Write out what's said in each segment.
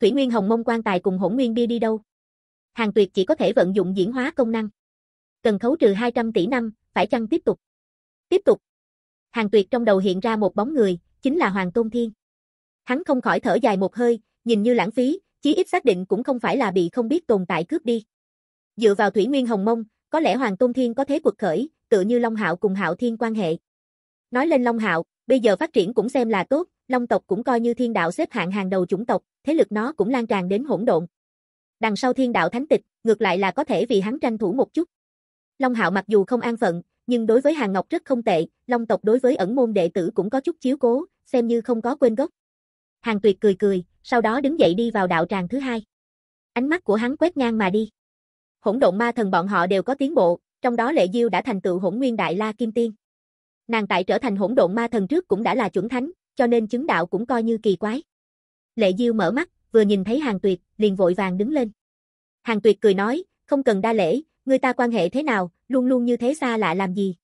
Thủy Nguyên Hồng Mông quan tài cùng Hỗn Nguyên bia đi đâu? Hàng Tuyệt chỉ có thể vận dụng diễn hóa công năng. Cần khấu trừ 200 tỷ năm, phải chăng tiếp tục? Tiếp tục. Hàng Tuyệt trong đầu hiện ra một bóng người, chính là Hoàng Tôn Thiên. Hắn không khỏi thở dài một hơi, nhìn như lãng phí, chí ít xác định cũng không phải là bị không biết tồn tại cướp đi. Dựa vào Thủy Nguyên Hồng Mông, có lẽ Hoàng Tôn Thiên có thế cuộc khởi, tựa như Long Hạo cùng Hạo Thiên quan hệ. Nói lên Long Hạo, bây giờ phát triển cũng xem là tốt, Long tộc cũng coi như thiên đạo xếp hạng hàng đầu chủng tộc, thế lực nó cũng lan tràn đến hỗn độn. Đằng sau thiên đạo thánh tịch, ngược lại là có thể vì hắn tranh thủ một chút. Long Hạo mặc dù không an phận, nhưng đối với Hàng Ngọc rất không tệ, Long tộc đối với ẩn môn đệ tử cũng có chút chiếu cố, xem như không có quên gốc. Hàng Tuyệt cười cười, sau đó đứng dậy đi vào đạo tràng thứ hai. Ánh mắt của hắn quét ngang mà đi. Hỗn độn ma thần bọn họ đều có tiến bộ, trong đó Lệ Diêu đã thành tựu Hỗn Nguyên Đại La Kim Tiên. Nàng tại trở thành hỗn độn ma thần trước cũng đã là chuẩn thánh, cho nên chứng đạo cũng coi như kỳ quái. Lệ Diêu mở mắt, vừa nhìn thấy Hàng Tuyệt, liền vội vàng đứng lên. Hàng Tuyệt cười nói, không cần đa lễ, người ta quan hệ thế nào, luôn luôn như thế xa lạ làm gì.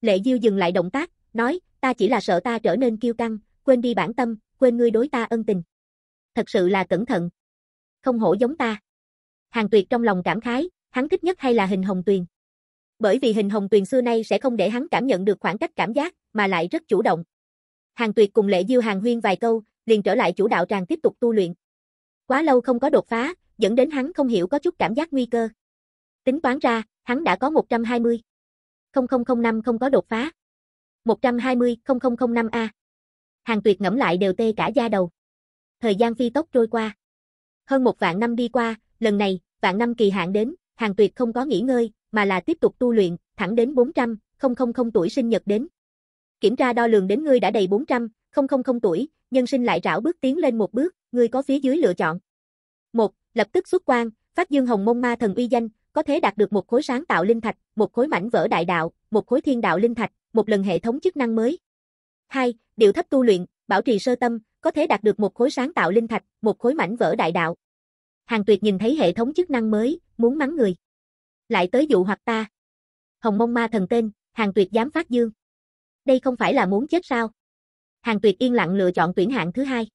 Lệ Diêu dừng lại động tác, nói, ta chỉ là sợ ta trở nên kiêu căng, quên đi bản tâm, quên ngươi đối ta ân tình. Thật sự là cẩn thận. Không hổ giống ta. Hàng Tuyệt trong lòng cảm khái, hắn thích nhất hay là hình hồng tuyền. Bởi vì hình hồng tuyền xưa nay sẽ không để hắn cảm nhận được khoảng cách cảm giác, mà lại rất chủ động. Hàng Tuyệt cùng Lệ Diêu hàng huyên vài câu, liền trở lại chủ đạo tràng tiếp tục tu luyện. Quá lâu không có đột phá, dẫn đến hắn không hiểu có chút cảm giác nguy cơ. Tính toán ra, hắn đã có 120. 0005 không có đột phá. 120 0005A. Hàng Tuyệt ngẫm lại đều tê cả da đầu. Thời gian phi tốc trôi qua. Hơn một vạn năm đi qua, lần này, vạn năm kỳ hạn đến, Hàng Tuyệt không có nghỉ ngơi, mà là tiếp tục tu luyện, thẳng đến 400, 000 tuổi sinh nhật đến. Kiểm tra đo lường đến ngươi đã đầy 400, 000 tuổi, nhân sinh lại rảo bước tiến lên một bước, ngươi có phía dưới lựa chọn. 1. Lập tức xuất quan, phát dương hồng mông ma thần uy danh, có thể đạt được một khối sáng tạo linh thạch, một khối mảnh vỡ đại đạo, một khối thiên đạo linh thạch, một lần hệ thống chức năng mới. 2. Điều thấp tu luyện, bảo trì sơ tâm, có thể đạt được một khối sáng tạo linh thạch, một khối mảnh vỡ đại đạo. Hàng Tuyệt nhìn thấy hệ thống chức năng mới, muốn mắng người. Lại tới dụ hoặc ta. Hồng mông ma thần tên, Hàng Tuyệt dám phát dương. Đây không phải là muốn chết sao? Hàng Tuyệt yên lặng lựa chọn tuyển hạng thứ hai.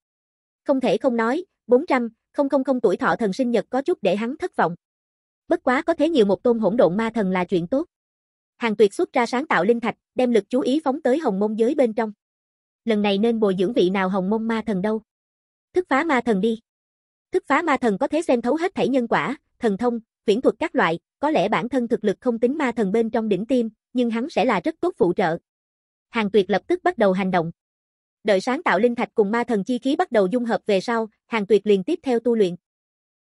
Không thể không nói, 400, không không không tuổi thọ thần sinh nhật có chút để hắn thất vọng. Bất quá có thế nhiều một tôn hỗn độn ma thần là chuyện tốt. Hàng Tuyệt xuất ra sáng tạo linh thạch, đem lực chú ý phóng tới hồng môn giới bên trong. Lần này nên bồi dưỡng vị nào hồng môn ma thần đâu? Thức phá ma thần đi. Thức phá ma thần có thể xem thấu hết thảy nhân quả, thần thông, viễn thuật các loại, có lẽ bản thân thực lực không tính ma thần bên trong đỉnh tim, nhưng hắn sẽ là rất tốt phụ trợ. Hàng Tuyệt lập tức bắt đầu hành động. Đợi sáng tạo linh thạch cùng ma thần chi khí bắt đầu dung hợp về sau, Hàng Tuyệt liền tiếp theo tu luyện.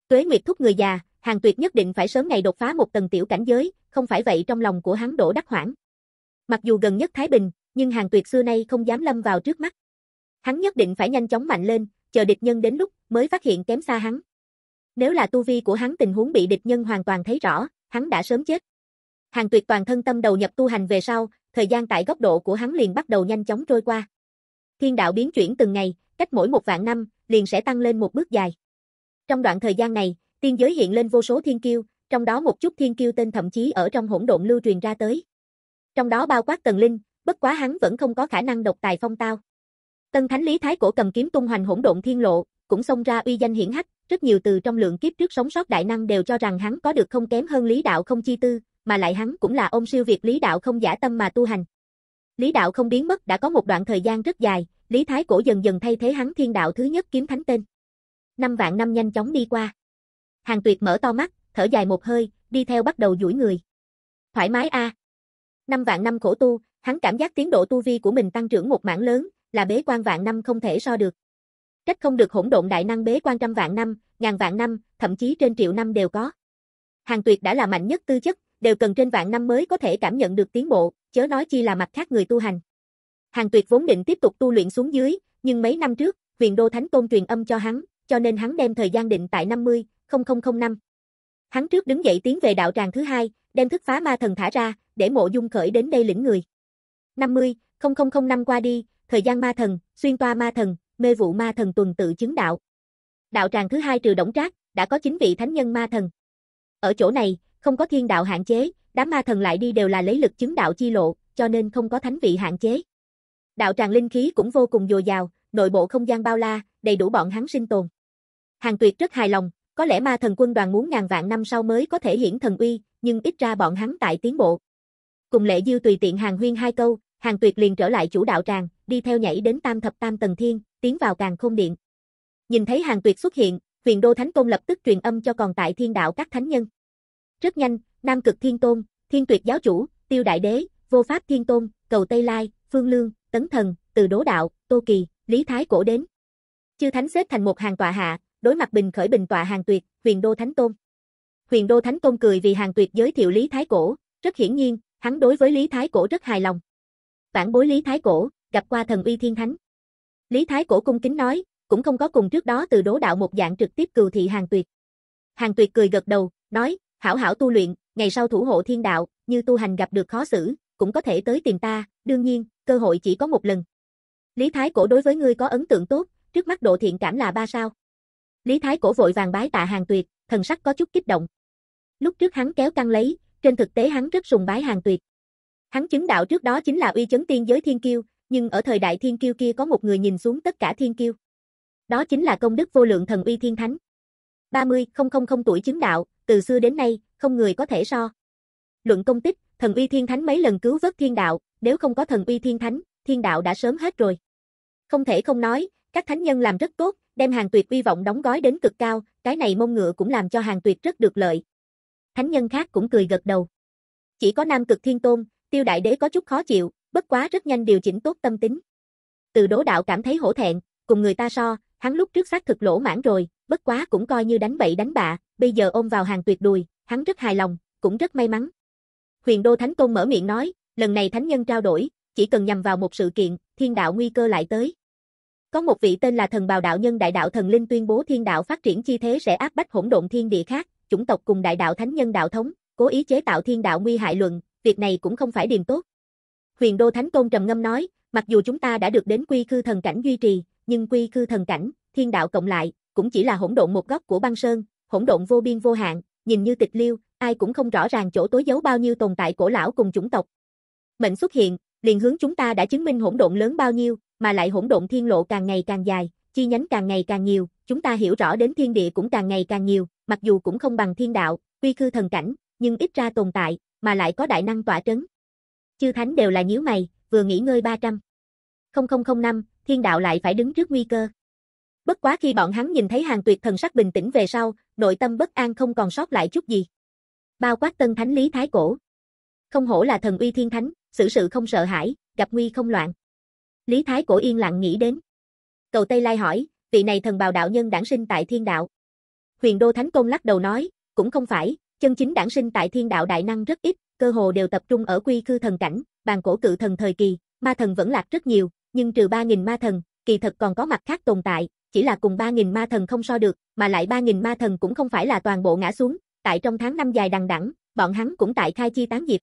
Tuế Nguyệt thúc người già, Hàng Tuyệt nhất định phải sớm ngày đột phá một tầng tiểu cảnh giới, không phải vậy trong lòng của hắn đổ đắc hoảng. Mặc dù gần nhất Thái Bình, nhưng Hàng Tuyệt xưa nay không dám lâm vào trước mắt. Hắn nhất định phải nhanh chóng mạnh lên, chờ địch nhân đến lúc mới phát hiện kém xa hắn. Nếu là tu vi của hắn tình huống bị địch nhân hoàn toàn thấy rõ, hắn đã sớm chết. Hàng Tuyệt toàn thân tâm đầu nhập tu hành về sau, thời gian tại góc độ của hắn liền bắt đầu nhanh chóng trôi qua. Thiên đạo biến chuyển từng ngày, cách mỗi một vạn năm, liền sẽ tăng lên một bước dài. Trong đoạn thời gian này, tiên giới hiện lên vô số thiên kiêu, trong đó một chút thiên kiêu tên thậm chí ở trong hỗn độn lưu truyền ra tới. Trong đó bao quát Tần Linh, bất quá hắn vẫn không có khả năng độc tài phong tao. Tân Thánh Lý Thái cổ cầm kiếm tung hoành hỗn độn thiên lộ, cũng xông ra uy danh hiển hách, rất nhiều từ trong lượng kiếp trước sống sót đại năng đều cho rằng hắn có được không kém hơn Lý đạo không chi tư, mà lại hắn cũng là ôm siêu việt Lý đạo không giả tâm mà tu hành. Lý đạo không biến mất đã có một đoạn thời gian rất dài, Lý Thái cổ dần dần thay thế hắn thiên đạo thứ nhất kiếm thánh tên. Năm vạn năm nhanh chóng đi qua. Hàng Tuyệt mở to mắt, thở dài một hơi, đi theo bắt đầu duỗi người. Thoải mái a. Năm vạn năm khổ tu, hắn cảm giác tiến độ tu vi của mình tăng trưởng một mảng lớn, là bế quan vạn năm không thể so được. Trách không được hỗn độn đại năng bế quan trăm vạn năm, ngàn vạn năm, thậm chí trên triệu năm đều có. Hàng Tuyệt đã là mạnh nhất tư chất, đều cần trên vạn năm mới có thể cảm nhận được tiến bộ, chớ nói chi là mặt khác người tu hành. Hàng Tuyệt vốn định tiếp tục tu luyện xuống dưới, nhưng mấy năm trước, Huyền Đô Thánh Tôn truyền âm cho hắn, cho nên hắn đem thời gian định tại 50, 0005. Hắn trước đứng dậy tiến về đạo tràng thứ hai, đem thức phá ma thần thả ra, để mộ dung khởi đến đây lĩnh người. 50, 0005 qua đi, thời gian ma thần, xuyên toa ma thần, mê vụ ma thần tuần tự chứng đạo. Đạo tràng thứ hai trừ đổng trác, đã có 9 vị thánh nhân ma thần. Ở chỗ này, không có thiên đạo hạn chế, đám ma thần lại đi đều là lấy lực chứng đạo chi lộ, cho nên không có thánh vị hạn chế. Đạo tràng linh khí cũng vô cùng dồi dào, nội bộ không gian bao la, đầy đủ bọn hắn sinh tồn. Hàng Tuyệt rất hài lòng, có lẽ ma thần quân đoàn muốn ngàn vạn năm sau mới có thể hiển thần uy, nhưng ít ra bọn hắn tại tiến bộ. Cùng lệ dư tùy tiện hàng huyên hai câu, hàng tuyệt liền trở lại chủ đạo tràng, đi theo nhảy đến tam thập tam tầng thiên, tiến vào càng không điện. Nhìn thấy hàng tuyệt xuất hiện, huyền đô thánh công lập tức truyền âm cho còn tại thiên đạo các thánh nhân. Rất nhanh, Nam cực thiên tôn, thiên tuyệt giáo chủ, tiêu đại đế, vô pháp thiên tôn, cầu Tây Lai, phương lương, tấn thần, từ đố đạo, tô kỳ, lý thái cổ đến. Chư thánh xếp thành một hàng tọa hạ, đối mặt bình khởi bình tọa hàng tuyệt, huyền đô thánh tôn. Huyền đô thánh tôn cười vì hàng tuyệt giới thiệu lý thái cổ, rất hiển nhiên, hắn đối với lý thái cổ rất hài lòng. Vãn bối lý thái cổ, gặp qua thần uy thiên thánh. Lý thái cổ cung kính nói, cũng không có cùng trước đó từ đố đạo một dạng trực tiếp cừu thị hàng tuyệt. Hàng tuyệt cười gật đầu, nói, hảo hảo tu luyện, ngày sau thủ hộ thiên đạo, như tu hành gặp được khó xử, cũng có thể tới tìm ta, đương nhiên, cơ hội chỉ có một lần. Lý Thái Cổ đối với ngươi có ấn tượng tốt, trước mắt độ thiện cảm là ba sao. Lý Thái Cổ vội vàng bái tạ hàng tuyệt, thần sắc có chút kích động. Lúc trước hắn kéo căng lấy, trên thực tế hắn rất sùng bái hàng tuyệt. Hắn chứng đạo trước đó chính là uy chấn tiên giới thiên kiêu, nhưng ở thời đại thiên kiêu kia có một người nhìn xuống tất cả thiên kiêu. Đó chính là công đức vô lượng thần uy thiên thánh. 30, tuổi chứng đạo, từ xưa đến nay, không người có thể so. Luận công tích, thần uy thiên thánh mấy lần cứu vớt thiên đạo, nếu không có thần uy thiên thánh, thiên đạo đã sớm hết rồi. Không thể không nói, các thánh nhân làm rất tốt, đem hàng tuyệt uy vọng đóng gói đến cực cao, cái này mông ngựa cũng làm cho hàng tuyệt rất được lợi. Thánh nhân khác cũng cười gật đầu. Chỉ có nam cực thiên tôn, tiêu đại đế có chút khó chịu, bất quá rất nhanh điều chỉnh tốt tâm tính. Từ đố đạo cảm thấy hổ thẹn, cùng người ta so, hắn lúc trước xác thực lỗ mãn rồi, bất quá cũng coi như đánh bậy đánh bạ, bây giờ ôm vào hàng tuyệt đùi, hắn rất hài lòng, cũng rất may mắn. Huyền Đô Thánh Tôn mở miệng nói, lần này thánh nhân trao đổi, chỉ cần nhằm vào một sự kiện, thiên đạo nguy cơ lại tới. Có một vị tên là thần bào đạo nhân đại đạo thần linh tuyên bố thiên đạo phát triển chi thế sẽ áp bách hỗn độn thiên địa khác, chủng tộc cùng đại đạo thánh nhân đạo thống, cố ý chế tạo thiên đạo nguy hại luận, việc này cũng không phải điềm tốt. Huyền Đô Thánh Tôn trầm ngâm nói, mặc dù chúng ta đã được đến quy khư thần cảnh duy trì, nhưng quy khư thần cảnh, thiên đạo cộng lại, cũng chỉ là hỗn độn một góc của băng sơn, hỗn độn vô biên vô hạn, nhìn như tịch liêu, ai cũng không rõ ràng chỗ tối giấu bao nhiêu tồn tại cổ lão cùng chủng tộc. Mệnh xuất hiện, liền hướng chúng ta đã chứng minh hỗn độn lớn bao nhiêu, mà lại hỗn độn thiên lộ càng ngày càng dài, chi nhánh càng ngày càng nhiều, chúng ta hiểu rõ đến thiên địa cũng càng ngày càng nhiều, mặc dù cũng không bằng thiên đạo, quy khư thần cảnh, nhưng ít ra tồn tại, mà lại có đại năng tỏa trấn. Chư thánh đều là nhíu mày, vừa nghỉ ngơi 300. 0005, thiên đạo lại phải đứng trước nguy cơ. Bất quá khi bọn hắn nhìn thấy hàng tuyệt thần sắc bình tĩnh về sau, nội tâm bất an không còn sót lại chút gì. Bao quát tân thánh lý thái cổ. Không hổ là thần uy thiên thánh, xử sự không sợ hãi, gặp nguy không loạn. Lý thái cổ yên lặng nghĩ đến. Cầu Tây Lai hỏi, vị này thần bào đạo nhân đản sinh tại thiên đạo. Huyền Đô Thánh Công lắc đầu nói, cũng không phải, chân chính đản sinh tại thiên đạo đại năng rất ít, cơ hồ đều tập trung ở quy khư thần cảnh, bàn cổ cự thần thời kỳ, ma thần vẫn lạc rất nhiều, nhưng trừ 3.000 ma thần, kỳ thật còn có mặt khác tồn tại, chỉ là cùng 3.000 ma thần không so được, mà lại 3.000 ma thần cũng không phải là toàn bộ ngã xuống, tại trong tháng năm dài đằng đẵng, bọn hắn cũng tại khai chi tán diệp.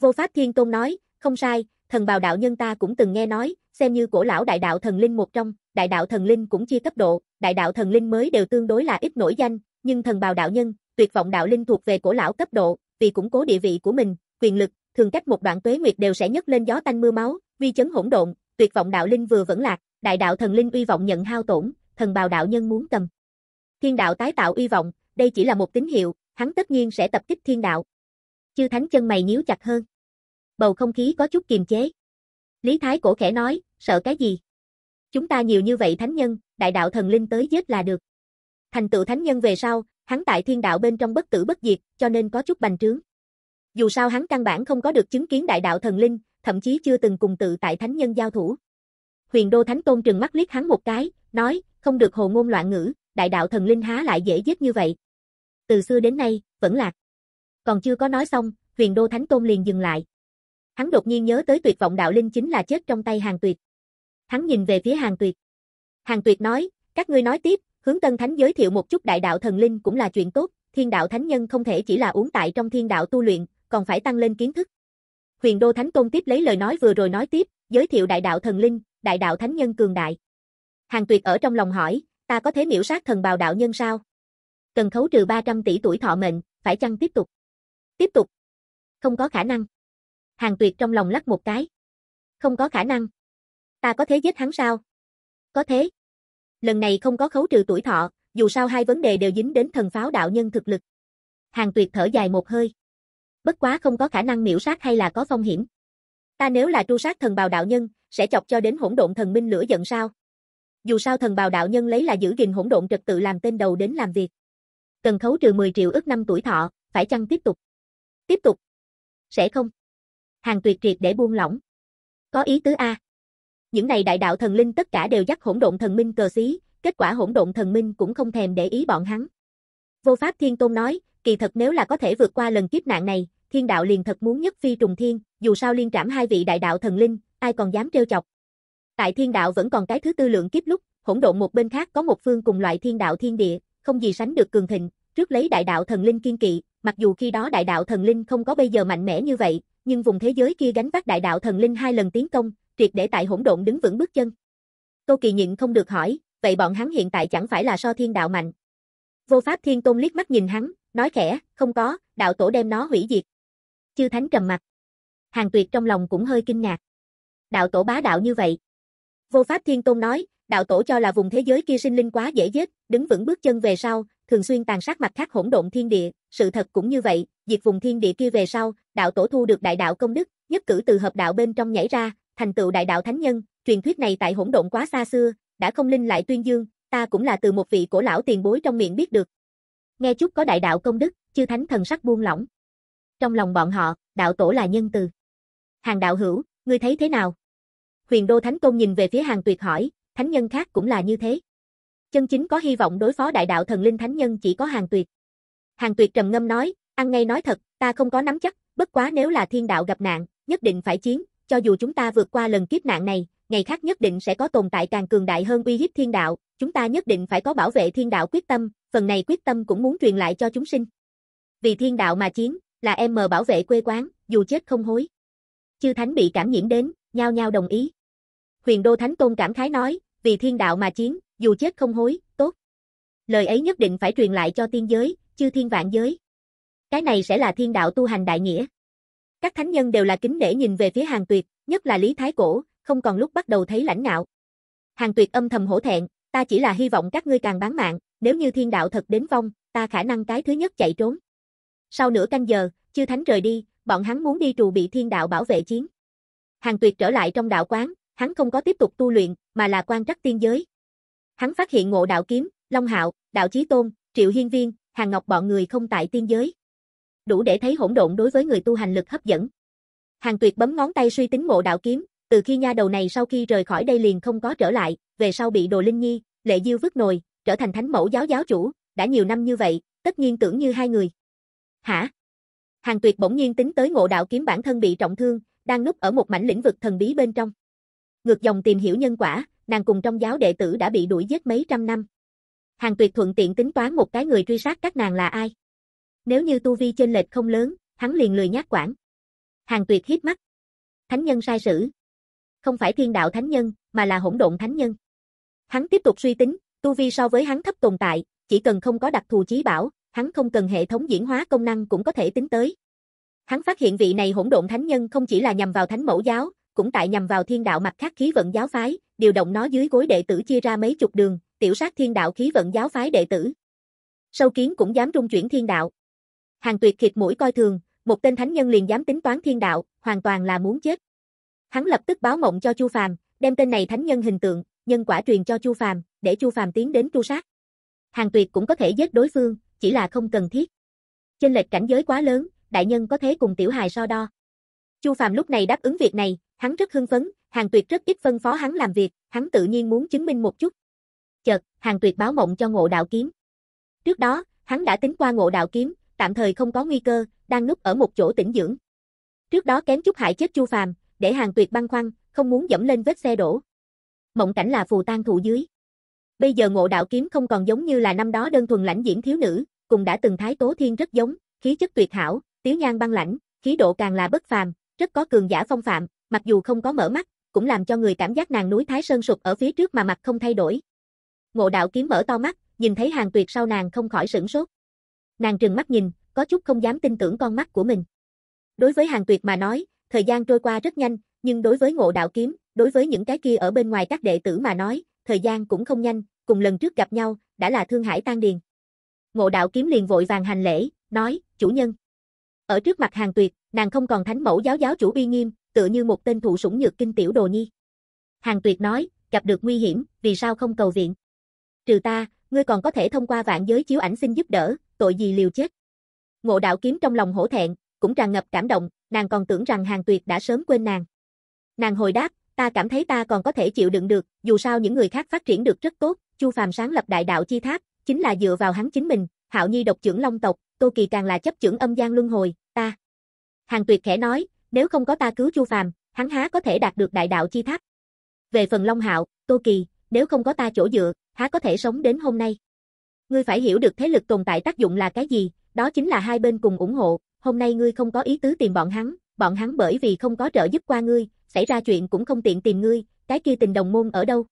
Vô Pháp Thiên Tôn nói, không sai, thần bào đạo nhân ta cũng từng nghe nói, xem như cổ lão đại đạo thần linh một trong, đại đạo thần linh cũng chia cấp độ, đại đạo thần linh mới đều tương đối là ít nổi danh, nhưng thần bào đạo nhân, tuyệt vọng đạo linh thuộc về cổ lão cấp độ, vì củng cố địa vị của mình, quyền lực, thường cách một đoạn tuế nguyệt đều sẽ nhấc lên gió tanh mưa máu, vi chấn hỗn độn, tuyệt vọng đạo linh vừa vẫn lạc, đại đạo thần linh uy vọng nhận hao tổn, thần bào đạo nhân muốn cầm. Thiên đạo tái tạo uy vọng, đây chỉ là một tín hiệu, hắn tất nhiên sẽ tập kích thiên đạo. Chư thánh chân mày nhíu chặt hơn. Bầu không khí có chút kiềm chế. Lý Thái cổ khẽ nói, sợ cái gì? Chúng ta nhiều như vậy thánh nhân, đại đạo thần linh tới giết là được. Thành tựu thánh nhân về sau, hắn tại thiên đạo bên trong bất tử bất diệt, cho nên có chút bành trướng. Dù sao hắn căn bản không có được chứng kiến đại đạo thần linh, thậm chí chưa từng cùng tự tại thánh nhân giao thủ. Huyền Đô Thánh Tôn trừng mắt liếc hắn một cái, nói, không được hồ ngôn loạn ngữ, đại đạo thần linh há lại dễ giết như vậy. Từ xưa đến nay, vẫn lạc. Còn chưa có nói xong, Huyền Đô Thánh Tôn liền dừng lại. Hắn đột nhiên nhớ tới tuyệt vọng đạo linh chính là chết trong tay Hàng Tuyệt. Hắn nhìn về phía Hàng Tuyệt. Hàng Tuyệt nói, các ngươi nói tiếp, hướng Tân Thánh giới thiệu một chút đại đạo thần linh cũng là chuyện tốt, thiên đạo thánh nhân không thể chỉ là uống tại trong thiên đạo tu luyện, còn phải tăng lên kiến thức. Huyền Đô Thánh Tôn tiếp lấy lời nói vừa rồi nói tiếp, giới thiệu đại đạo thần linh, đại đạo thánh nhân cường đại. Hàng Tuyệt ở trong lòng hỏi, ta có thể miễu sát thần bào đạo nhân sao? Cần khấu trừ 300 tỷ tuổi thọ mệnh, phải chăng tiếp tục? Tiếp tục. Không có khả năng. Hàng Tuyệt trong lòng lắc một cái. Không có khả năng. Ta có thể giết hắn sao? Có thế. Lần này không có khấu trừ tuổi thọ, dù sao hai vấn đề đều dính đến thần pháo đạo nhân thực lực. Hàng tuyệt thở dài một hơi. Bất quá không có khả năng miễu sát hay là có phong hiểm. Ta nếu là tru sát thần bào đạo nhân, sẽ chọc cho đến hỗn độn thần minh lửa giận sao? Dù sao thần bào đạo nhân lấy là giữ gìn hỗn độn trật tự làm tên đầu đến làm việc. Cần khấu trừ 10 triệu ức năm tuổi thọ, phải chăng tiếp tục? Tiếp tục. Sẽ không. Hàng tuyệt triệt để buông lỏng. Có ý tứ A. Những này đại đạo thần linh tất cả đều dắt hỗn độn thần minh cờ xí, kết quả hỗn độn thần minh cũng không thèm để ý bọn hắn. Vô Pháp Thiên Tôn nói, kỳ thật nếu là có thể vượt qua lần kiếp nạn này, thiên đạo liền thật muốn nhất phi trùng thiên, dù sao liên trảm hai vị đại đạo thần linh, ai còn dám trêu chọc. Tại thiên đạo vẫn còn cái thứ tư lượng kiếp lúc, hỗn độn một bên khác có một phương cùng loại thiên đạo thiên địa, không gì sánh được cường thịnh, trước lấy đại đạo thần linh kiên kỵ, mặc dù khi đó đại đạo thần linh không có bây giờ mạnh mẽ như vậy, nhưng vùng thế giới kia gánh vác đại đạo thần linh hai lần tiến công, triệt để tại hỗn độn đứng vững bước chân. Tô Kỳ nhịn không được hỏi, vậy bọn hắn hiện tại chẳng phải là so thiên đạo mạnh. Vô Pháp Thiên Tôn liếc mắt nhìn hắn, nói khẽ, không có, đạo tổ đem nó hủy diệt. Chư Thánh trầm mặt. Hàng Tuyệt trong lòng cũng hơi kinh ngạc. Đạo tổ bá đạo như vậy. Vô Pháp Thiên Tôn nói, đạo tổ cho là vùng thế giới kia sinh linh quá dễ giết, đứng vững bước chân về sau, thường xuyên tàn sát mặt khác hỗn độn thiên địa, sự thật cũng như vậy, diệt vùng thiên địa kia về sau, đạo tổ thu được đại đạo công đức, nhất cử từ hợp đạo bên trong nhảy ra, thành tựu đại đạo thánh nhân, truyền thuyết này tại hỗn độn quá xa xưa, đã không linh lại tuyên dương, ta cũng là từ một vị cổ lão tiền bối trong miệng biết được. Nghe chút có đại đạo công đức, chư thánh thần sắc buông lỏng. Trong lòng bọn họ, đạo tổ là nhân từ. Hàng đạo hữu, ngươi thấy thế nào? Huyền Đô Thánh Công nhìn về phía hàng tuyệt hỏi, thánh nhân khác cũng là như thế. Chân chính có hy vọng đối phó đại đạo thần linh thánh nhân chỉ có hàng tuyệt. Hàng tuyệt trầm ngâm nói, ăn ngay nói thật, ta không có nắm chắc, bất quá nếu là thiên đạo gặp nạn, nhất định phải chiến, cho dù chúng ta vượt qua lần kiếp nạn này, ngày khác nhất định sẽ có tồn tại càng cường đại hơn uy hiếp thiên đạo, chúng ta nhất định phải có bảo vệ thiên đạo quyết tâm, phần này quyết tâm cũng muốn truyền lại cho chúng sinh. Vì thiên đạo mà chiến, là em mờ bảo vệ quê quán, dù chết không hối. Chư thánh bị cảm nhiễm đến, nhao nhao đồng ý. Huyền Đô Thánh Tôn cảm khái nói, vì thiên đạo mà chiến, dù chết không hối, tốt. Lời ấy nhất định phải truyền lại cho tiên giới, chư thiên vạn giới. Cái này sẽ là thiên đạo tu hành đại nghĩa. Các thánh nhân đều là kính để nhìn về phía hàng tuyệt, nhất là Lý Thái Cổ, không còn lúc bắt đầu thấy lãnh ngạo. Hàng tuyệt âm thầm hổ thẹn, ta chỉ là hy vọng các ngươi càng bán mạng, nếu như thiên đạo thật đến vong, ta khả năng cái thứ nhất chạy trốn. Sau nửa canh giờ, chư thánh rời đi, bọn hắn muốn đi trù bị thiên đạo bảo vệ chiến. Hàng tuyệt trở lại trong đạo quán, hắn không có tiếp tục tu luyện, mà là quan trắc tiên giới. Hắn phát hiện ngộ đạo kiếm, Long Hạo, Đạo Chí Tôn, Triệu Hiên Viên, Hàng Ngọc bọn người không tại tiên giới. Đủ để thấy hỗn độn đối với người tu hành lực hấp dẫn. Hàng Tuyệt bấm ngón tay suy tính ngộ đạo kiếm, từ khi nha đầu này sau khi rời khỏi đây liền không có trở lại, về sau bị Đồ Linh Nhi, Lệ Diêu vứt nồi, trở thành thánh mẫu giáo giáo chủ, đã nhiều năm như vậy, tất nhiên tưởng như hai người. Hả? Hàng Tuyệt bỗng nhiên tính tới ngộ đạo kiếm bản thân bị trọng thương, đang núp ở một mảnh lĩnh vực thần bí bên trong. Ngược dòng tìm hiểu nhân quả, nàng cùng trong giáo đệ tử đã bị đuổi giết mấy trăm năm. Hàng Tuyệt thuận tiện tính toán một cái người truy sát các nàng là ai. Nếu như tu vi trên lệch không lớn, hắn liền lười nhát quản. Hàng Tuyệt hít mắt. Thánh nhân sai sử. Không phải thiên đạo thánh nhân, mà là hỗn độn thánh nhân. Hắn tiếp tục suy tính, tu vi so với hắn thấp tồn tại, chỉ cần không có đặc thù chí bảo, hắn không cần hệ thống diễn hóa công năng cũng có thể tính tới. Hắn phát hiện vị này hỗn độn thánh nhân không chỉ là nhằm vào thánh mẫu giáo, cũng tại nhằm vào thiên đạo mặt khác khí vận giáo phái, điều động nó dưới gối đệ tử chia ra mấy chục đường, tiểu sát thiên đạo khí vận giáo phái đệ tử. Sâu kiến cũng dám trung chuyển thiên đạo. Hàng tuyệt khịt mũi coi thường, một tên thánh nhân liền dám tính toán thiên đạo, hoàn toàn là muốn chết. Hắn lập tức báo mộng cho Chu Phàm, đem tên này thánh nhân hình tượng, nhân quả truyền cho Chu Phàm, để Chu Phàm tiến đến tru sát. Hàng Tuyệt cũng có thể giết đối phương, chỉ là không cần thiết. Trên lệch cảnh giới quá lớn, đại nhân có thể cùng tiểu hài so đo. Chu Phàm lúc này đáp ứng việc này, hắn rất hưng phấn, Hàng Tuyệt rất ít phân phó hắn làm việc, hắn tự nhiên muốn chứng minh một chút. Chợt, Hàng Tuyệt báo mộng cho Ngộ Đạo Kiếm. Trước đó, hắn đã tính qua Ngộ Đạo Kiếm, tạm thời không có nguy cơ, đang núp ở một chỗ tĩnh dưỡng. Trước đó kém chút hại chết Chu Phàm, để Hàng Tuyệt băng khoăn, không muốn dẫm lên vết xe đổ. Mộng cảnh là phù tang thụ dưới. Bây giờ Ngộ Đạo Kiếm không còn giống như là năm đó đơn thuần lãnh diễm thiếu nữ, cùng đã từng thái tố thiên rất giống, khí chất tuyệt hảo, tiếu nhan băng lãnh, khí độ càng là bất phàm, rất có cường giả phong phạm, mặc dù không có mở mắt, cũng làm cho người cảm giác nàng núi Thái Sơn sụp ở phía trước mà mặt không thay đổi. Ngộ đạo kiếm mở to mắt, nhìn thấy hàng tuyệt sau nàng không khỏi sửng sốt. Nàng trừng mắt nhìn, có chút không dám tin tưởng con mắt của mình. Đối với hàng tuyệt mà nói, thời gian trôi qua rất nhanh, nhưng đối với ngộ đạo kiếm, đối với những cái kia ở bên ngoài các đệ tử mà nói, thời gian cũng không nhanh, cùng lần trước gặp nhau, đã là thương hải tan điền. Ngộ đạo kiếm liền vội vàng hành lễ, nói, chủ nhân. Ở trước mặt hàng tuyệt, nàng không còn thánh mẫu giáo giáo chủ uy nghiêm, tựa như một tên thụ sủng nhược kinh tiểu đồ nhi. Hàng tuyệt nói, gặp được nguy hiểm, vì sao không cầu viện? Trừ ta, ngươi còn có thể thông qua vạn giới chiếu ảnh xin giúp đỡ, tội gì liều chết. Ngộ đạo kiếm trong lòng hổ thẹn, cũng tràn ngập cảm động, nàng còn tưởng rằng hàng tuyệt đã sớm quên nàng. Nàng hồi đáp, ta cảm thấy ta còn có thể chịu đựng được, dù sao những người khác phát triển được rất tốt, Chu Phàm sáng lập đại đạo chi tháp, chính là dựa vào hắn chính mình, Hạo Nhi độc trưởng Long tộc, Tô Kỳ càng là chấp trưởng âm gian luân hồi, ta. Hàng Tuyệt khẽ nói, nếu không có ta cứu Chu Phàm, hắn há có thể đạt được đại đạo chi tháp. Về phần Long Hạo, Tô Kỳ, nếu không có ta chỗ dựa, há có thể sống đến hôm nay. Ngươi phải hiểu được thế lực tồn tại tác dụng là cái gì, đó chính là hai bên cùng ủng hộ, hôm nay ngươi không có ý tứ tìm bọn hắn, bọn hắn bởi vì không có trợ giúp qua ngươi, xảy ra chuyện cũng không tiện tìm ngươi, cái kia tình đồng môn ở đâu.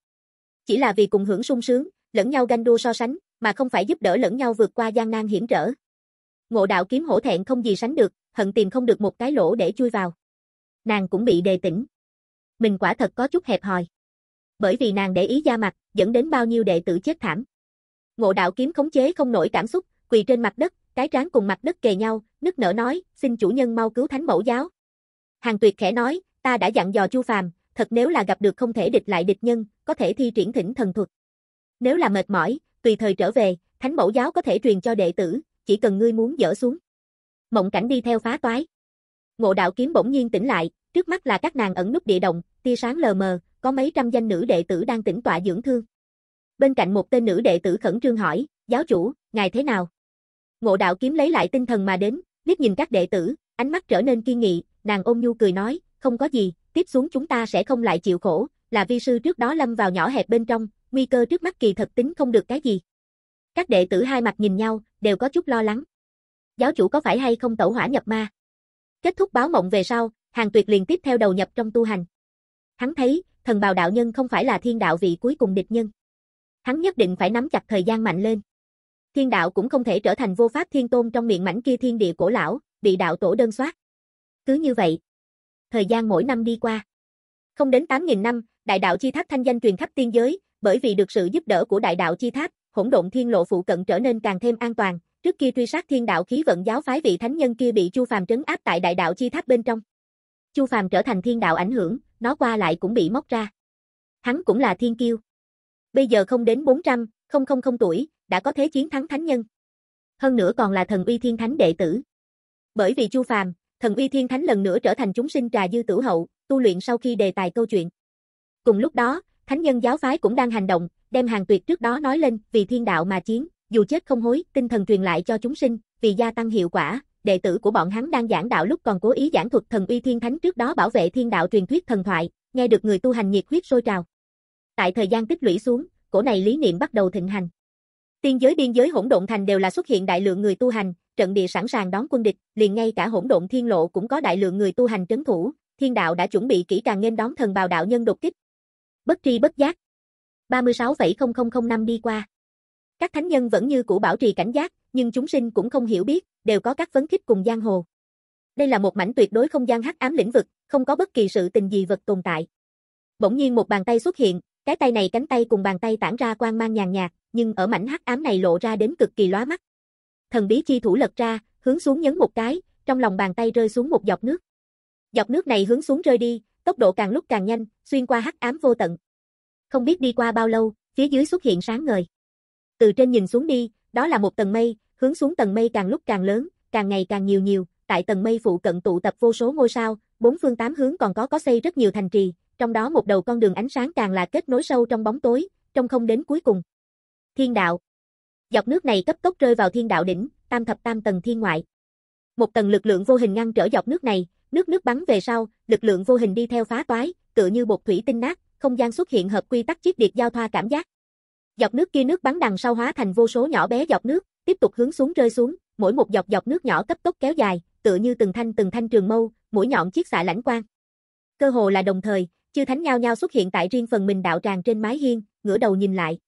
Chỉ là vì cùng hưởng sung sướng, lẫn nhau ganh đua so sánh, mà không phải giúp đỡ lẫn nhau vượt qua gian nan hiểm trở. Ngộ đạo kiếm hổ thẹn không gì sánh được, hận tìm không được một cái lỗ để chui vào. Nàng cũng bị đề tỉnh. Mình quả thật có chút hẹp hòi. Bởi vì nàng để ý da mặt, dẫn đến bao nhiêu đệ tử chết thảm. Ngộ đạo kiếm khống chế không nổi cảm xúc, quỳ trên mặt đất, cái trán cùng mặt đất kề nhau, nức nở nói, xin chủ nhân mau cứu thánh mẫu giáo. Hàng tuyệt khẽ nói, ta đã dặn dò Chu Phàm, thật nếu là gặp được không thể địch lại địch nhân, có thể thi triển thỉnh thần thuật. Nếu là mệt mỏi, tùy thời trở về, thánh mẫu giáo có thể truyền cho đệ tử, chỉ cần ngươi muốn dỡ xuống. Mộng cảnh đi theo phá toái. Ngộ đạo kiếm bỗng nhiên tỉnh lại, trước mắt là các nàng ẩn nút địa động, tia sáng lờ mờ, có mấy trăm danh nữ đệ tử đang tĩnh tọa dưỡng thương. Bên cạnh một tên nữ đệ tử khẩn trương hỏi, giáo chủ, ngài thế nào? Ngộ đạo kiếm lấy lại tinh thần mà đến, liếc nhìn các đệ tử, ánh mắt trở nên kiên nghị, nàng ôm nhu cười nói, không có gì, tiếp xuống chúng ta sẽ không lại chịu khổ, là vi sư trước đó lâm vào nhỏ hẹp bên trong, nguy cơ trước mắt kỳ thật tính không được cái gì. Các đệ tử hai mặt nhìn nhau, đều có chút lo lắng. Giáo chủ có phải hay không tẩu hỏa nhập ma? Kết thúc báo mộng về sau, hàng tuyệt liền tiếp theo đầu nhập trong tu hành. Hắn thấy, thần bào đạo nhân không phải là thiên đạo vị cuối cùng địch nhân. Hắn nhất định phải nắm chặt thời gian mạnh lên. Thiên đạo cũng không thể trở thành vô pháp thiên tôn trong miệng mảnh kia thiên địa cổ lão, bị đạo tổ đơn soát. Cứ như vậy, thời gian mỗi năm đi qua. Không đến 8.000 năm, đại đạo chi tháp thanh danh truyền khắp tiên giới, bởi vì được sự giúp đỡ của đại đạo chi tháp, hỗn độn thiên lộ phụ cận trở nên càng thêm an toàn, trước kia truy sát thiên đạo khí vận giáo phái vị thánh nhân kia bị Chu Phàm trấn áp tại đại đạo chi tháp bên trong. Chu Phàm trở thành thiên đạo ảnh hưởng, nó qua lại cũng bị móc ra. Hắn cũng là thiên kiêu. Bây giờ không đến 400, không không không tuổi, đã có thế chiến thắng thánh nhân. Hơn nữa còn là thần uy thiên thánh đệ tử. Bởi vì Chu Phàm, thần uy thiên thánh lần nữa trở thành chúng sinh trà dư tử hậu, tu luyện sau khi đề tài câu chuyện. Cùng lúc đó, thánh nhân giáo phái cũng đang hành động, đem hàng tuyệt trước đó nói lên, vì thiên đạo mà chiến, dù chết không hối, tinh thần truyền lại cho chúng sinh, vì gia tăng hiệu quả, đệ tử của bọn hắn đang giảng đạo lúc còn cố ý giảng thuật thần uy thiên thánh trước đó bảo vệ thiên đạo truyền thuyết thần thoại, nghe được người tu hành nhiệt huyết sôi trào. Tại thời gian tích lũy xuống, cổ này lý niệm bắt đầu thịnh hành. Tiên giới biên giới hỗn độn thành đều là xuất hiện đại lượng người tu hành, trận địa sẵn sàng đón quân địch, liền ngay cả hỗn độn thiên lộ cũng có đại lượng người tu hành trấn thủ, thiên đạo đã chuẩn bị kỹ càng nên đón thần bào đạo nhân đột kích. Bất tri bất giác. 36,0005 năm đi qua. Các thánh nhân vẫn như cũ bảo trì cảnh giác, nhưng chúng sinh cũng không hiểu biết, đều có các vấn khích cùng giang hồ. Đây là một mảnh tuyệt đối không gian hắc ám lĩnh vực, không có bất kỳ sự tình gì vật tồn tại. Bỗng nhiên một bàn tay xuất hiện, cái tay này cánh tay cùng bàn tay tản ra quang mang nhàn nhạt, nhưng ở mảnh hắc ám này lộ ra đến cực kỳ lóa mắt. Thần bí chi thủ lật ra, hướng xuống nhấn một cái, trong lòng bàn tay rơi xuống một giọt nước. Giọt nước này hướng xuống rơi đi, tốc độ càng lúc càng nhanh, xuyên qua hắc ám vô tận. Không biết đi qua bao lâu, phía dưới xuất hiện sáng ngời. Từ trên nhìn xuống đi, đó là một tầng mây, hướng xuống tầng mây càng lúc càng lớn, càng ngày càng nhiều nhiều, tại tầng mây phụ cận tụ tập vô số ngôi sao, bốn phương tám hướng còn có có xây rất nhiều thành trì, trong đó một đầu con đường ánh sáng càng là kết nối sâu trong bóng tối, trong không đến cuối cùng. Thiên đạo. Dọc nước này cấp tốc rơi vào thiên đạo đỉnh, tam thập tam tầng thiên ngoại. Một tầng lực lượng vô hình ngăn trở dọc nước này, nước nước bắn về sau, lực lượng vô hình đi theo phá toái, tựa như bột thủy tinh nát, không gian xuất hiện hợp quy tắc chiết điệt giao thoa cảm giác. Dọc nước kia nước bắn đằng sau hóa thành vô số nhỏ bé dọc nước, tiếp tục hướng xuống rơi xuống, mỗi một dọc dọc nước nhỏ cấp tốc kéo dài, tựa như từng thanh từng thanh trường mâu, mũi nhọn chiếc xạ lãnh quang. Cơ hồ là đồng thời, chư thánh nhao nhao xuất hiện tại riêng phần mình đạo tràng trên mái hiên, ngửa đầu nhìn lại.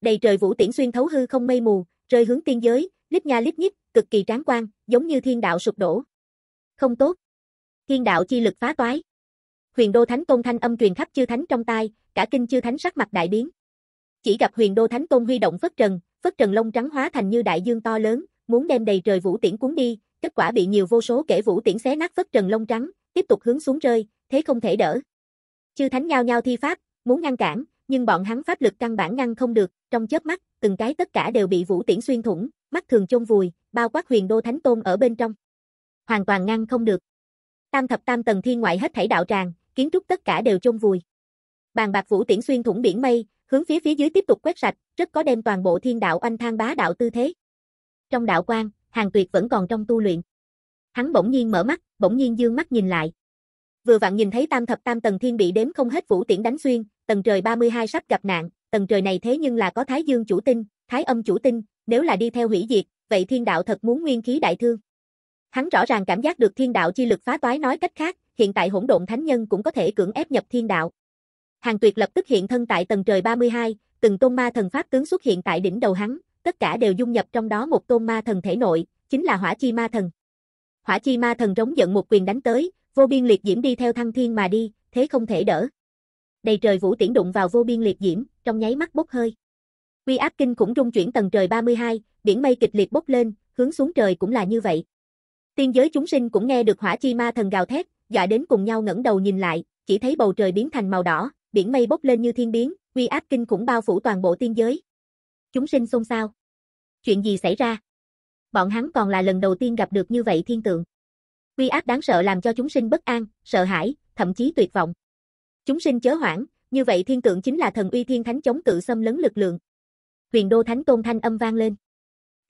Đầy trời vũ tiễn xuyên thấu hư không mây mù, rơi hướng tiên giới, lít nha lít nhít, cực kỳ tráng quang, giống như thiên đạo sụp đổ. Không tốt. Thiên đạo chi lực phá toái. Huyền đô thánh tôn thanh âm truyền khắp chư thánh trong tai, cả kinh chư thánh sắc mặt đại biến. chỉ gặp huyền đô thánh tôn huy động phất trần, phất trần lông trắng hóa thành như đại dương to lớn, muốn đem đầy trời vũ tiễn cuốn đi, kết quả bị nhiều vô số kẻ vũ tiễn xé nát phất trần lông trắng, tiếp tục hướng xuống rơi, thế không thể đỡ. Chư thánh nhao nhao thi pháp, muốn ngăn cản, nhưng bọn hắn pháp lực căn bản ngăn không được, trong chớp mắt, từng cái tất cả đều bị vũ tiễn xuyên thủng, mắt thường chôn vùi, bao quát huyền đô thánh tôn ở bên trong. Hoàn toàn ngăn không được. Tam thập tam tầng thiên ngoại hết thảy đạo tràng, kiến trúc tất cả đều chôn vùi. Bàn bạc vũ tiễn xuyên thủng biển mây, hướng phía phía dưới tiếp tục quét sạch, rất có đem toàn bộ thiên đạo anh thang bá đạo tư thế. Trong đạo quan, Hàng Tuyệt vẫn còn trong tu luyện. Hắn bỗng nhiên mở mắt, bỗng nhiên dương mắt nhìn lại. Vừa vặn nhìn thấy tam thập tam tầng thiên bị đếm không hết vũ tiễn đánh xuyên, tầng trời 32 sắp gặp nạn, tầng trời này thế nhưng là có Thái Dương chủ tinh, Thái Âm chủ tinh, nếu là đi theo hủy diệt, vậy thiên đạo thật muốn nguyên khí đại thương. Hắn rõ ràng cảm giác được thiên đạo chi lực phá toái nói cách khác, hiện tại hỗn độn thánh nhân cũng có thể cưỡng ép nhập thiên đạo. Hàng Tuyệt lập tức hiện thân tại tầng trời 32, từng tôn ma thần pháp tướng xuất hiện tại đỉnh đầu hắn, tất cả đều dung nhập trong đó một tôn ma thần thể nội, chính là Hỏa Chi Ma Thần. Hỏa Chi Ma Thần rống giận một quyền đánh tới, vô biên liệt diễm đi theo thăng thiên mà đi, thế không thể đỡ. Đầy trời vũ tiễn đụng vào vô biên liệt diễm, trong nháy mắt bốc hơi. Uy áp kinh khủng rung chuyển tầng trời 32, biển mây kịch liệt bốc lên, hướng xuống trời cũng là như vậy. Tiên giới chúng sinh cũng nghe được Hỏa Chi Ma Thần gào thét, dọa đến cùng nhau ngẩng đầu nhìn lại, chỉ thấy bầu trời biến thành màu đỏ, biển mây bốc lên như thiên biến, uy áp kinh khủng bao phủ toàn bộ tiên giới. Chúng sinh xôn xao. Chuyện gì xảy ra? Bọn hắn còn là lần đầu tiên gặp được như vậy thiên tượng. Uy áp đáng sợ làm cho chúng sinh bất an, sợ hãi, thậm chí tuyệt vọng. Chúng sinh chớ hoảng, như vậy thiên tượng chính là thần uy thiên thánh chống cự xâm lấn lực lượng. Huyền đô thánh tôn thanh âm vang lên.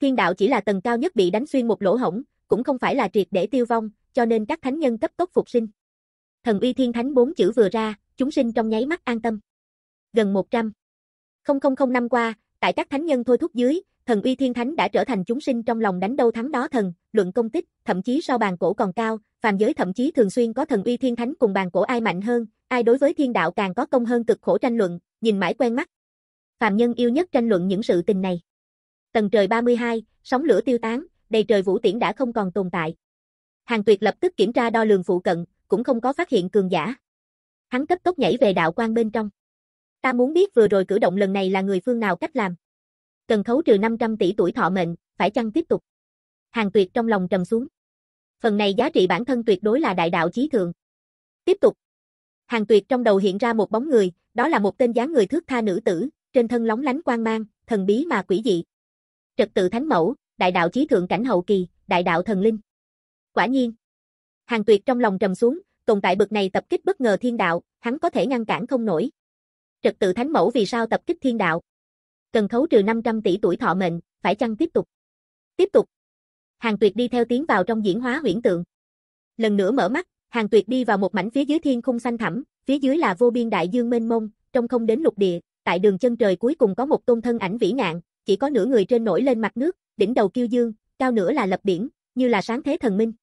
Thiên đạo chỉ là tầng cao nhất bị đánh xuyên một lỗ hổng, cũng không phải là triệt để tiêu vong, cho nên các thánh nhân cấp tốc phục sinh. Thần uy thiên thánh bốn chữ vừa ra, chúng sinh trong nháy mắt an tâm. Gần 100. 0005 năm qua, tại các thánh nhân thôi thúc dưới, thần uy thiên thánh đã trở thành chúng sinh trong lòng đánh đâu thắng đó thần, luận công tích, thậm chí sau bàn cổ còn cao, phàm giới thậm chí thường xuyên có thần uy thiên thánh cùng bàn cổ ai mạnh hơn, ai đối với thiên đạo càng có công hơn cực khổ tranh luận, nhìn mãi quen mắt. Phạm nhân yêu nhất tranh luận những sự tình này. Tầng trời 32, sóng lửa tiêu tán, đầy trời vũ tiễn đã không còn tồn tại. Hàng Tuyệt lập tức kiểm tra đo lường phụ cận, cũng không có phát hiện cường giả. Hắn cấp tốc nhảy về đạo quan bên trong. Ta muốn biết vừa rồi cử động lần này là người phương nào cách làm. Cần khấu trừ 500 tỷ tuổi thọ mệnh, phải chăng tiếp tục? Hàng Tuyệt trong lòng trầm xuống. Phần này giá trị bản thân tuyệt đối là đại đạo chí thượng. Tiếp tục. Hàng Tuyệt trong đầu hiện ra một bóng người, đó là một tên dáng người thước tha nữ tử, trên thân lóng lánh quang mang, thần bí mà quỷ dị. Trật tự thánh mẫu, đại đạo chí thượng cảnh hậu kỳ, đại đạo thần linh. Quả nhiên. Hàng Tuyệt trong lòng trầm xuống, tồn tại bực này tập kích bất ngờ thiên đạo, hắn có thể ngăn cản không nổi. Trật tự thánh mẫu vì sao tập kích thiên đạo? Cần khấu trừ 500 tỷ tuổi thọ mệnh, phải chăng tiếp tục? Tiếp tục. Hàng Tuyệt đi theo tiến vào trong diễn hóa huyễn tượng. Lần nữa mở mắt, Hàng Tuyệt đi vào một mảnh phía dưới thiên khung xanh thẳm, phía dưới là vô biên đại dương mênh mông, trong không đến lục địa, tại đường chân trời cuối cùng có một tôn thân ảnh vĩ ngạn, chỉ có nửa người trên nổi lên mặt nước, đỉnh đầu kiêu dương, cao nửa là lập biển, như là sáng thế thần minh.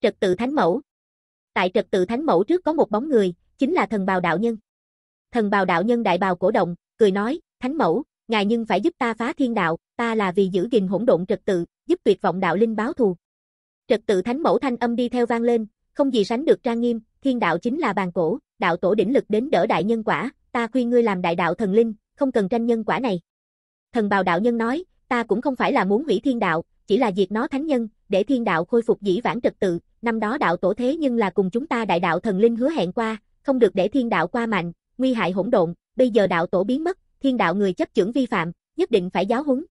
Trật tự thánh mẫu. Tại trật tự thánh mẫu trước có một bóng người, chính là thần bào đạo nhân. Thần bào đạo nhân đại bào cổ động, cười nói, thánh mẫu, ngài nhưng phải giúp ta phá thiên đạo, ta là vì giữ gìn hỗn độn trật tự, giúp tuyệt vọng đạo linh báo thù. Trật tự thánh mẫu thanh âm đi theo vang lên, không gì sánh được trang nghiêm, thiên đạo chính là bàn cổ, đạo tổ đỉnh lực đến đỡ đại nhân quả, ta khuyên ngươi làm đại đạo thần linh, không cần tranh nhân quả này. Thần bào đạo nhân nói, ta cũng không phải là muốn hủy thiên đạo, chỉ là diệt nó thánh nhân, để thiên đạo khôi phục dĩ vãng trật tự, năm đó đạo tổ thế nhưng là cùng chúng ta đại đạo thần linh hứa hẹn qua, không được để thiên đạo qua mạnh, nguy hại hỗn độn, bây giờ đạo tổ biến mất, thiên đạo người chấp chưởng vi phạm, nhất định phải giáo huấn.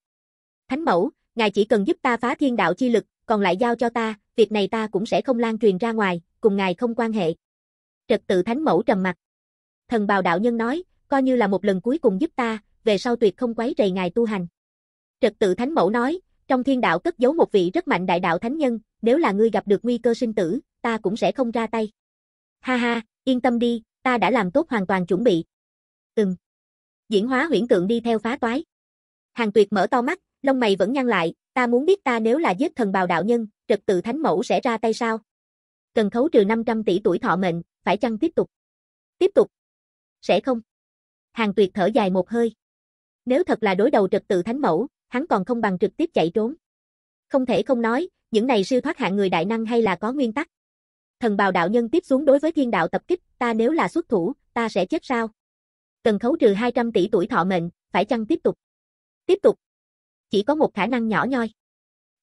Thánh mẫu, ngài chỉ cần giúp ta phá thiên đạo chi lực, còn lại giao cho ta, việc này ta cũng sẽ không lan truyền ra ngoài, cùng ngài không quan hệ. Trật tự thánh mẫu trầm mặt. Thần bào đạo nhân nói, coi như là một lần cuối cùng giúp ta, về sau tuyệt không quấy rầy ngài tu hành. Trật tự thánh mẫu nói, trong thiên đạo cất giấu một vị rất mạnh đại đạo thánh nhân, nếu là ngươi gặp được nguy cơ sinh tử, ta cũng sẽ không ra tay. Ha ha, yên tâm đi, ta đã làm tốt hoàn toàn chuẩn bị. Ừm. Diễn hóa huyễn tượng đi theo phá toái. Hàng tuyệt mở to mắt, lông mày vẫn nhăn lại, ta muốn biết ta nếu là giết thần bào đạo nhân, trật tự thánh mẫu sẽ ra tay sao? Cần khấu trừ 500 tỷ tuổi thọ mệnh, phải chăng tiếp tục? Tiếp tục. Sẽ không. Hàng tuyệt thở dài một hơi. Nếu thật là đối đầu trật tự thánh mẫu, hắn còn không bằng trực tiếp chạy trốn. Không thể không nói, những này siêu thoát hạng người đại năng hay là có nguyên tắc. Thần bào đạo nhân tiếp xuống đối với thiên đạo tập kích, ta nếu là xuất thủ, ta sẽ chết sao? Cần khấu trừ 200 tỷ tuổi thọ mệnh, phải chăng tiếp tục? Tiếp tục. Chỉ có một khả năng nhỏ nhoi.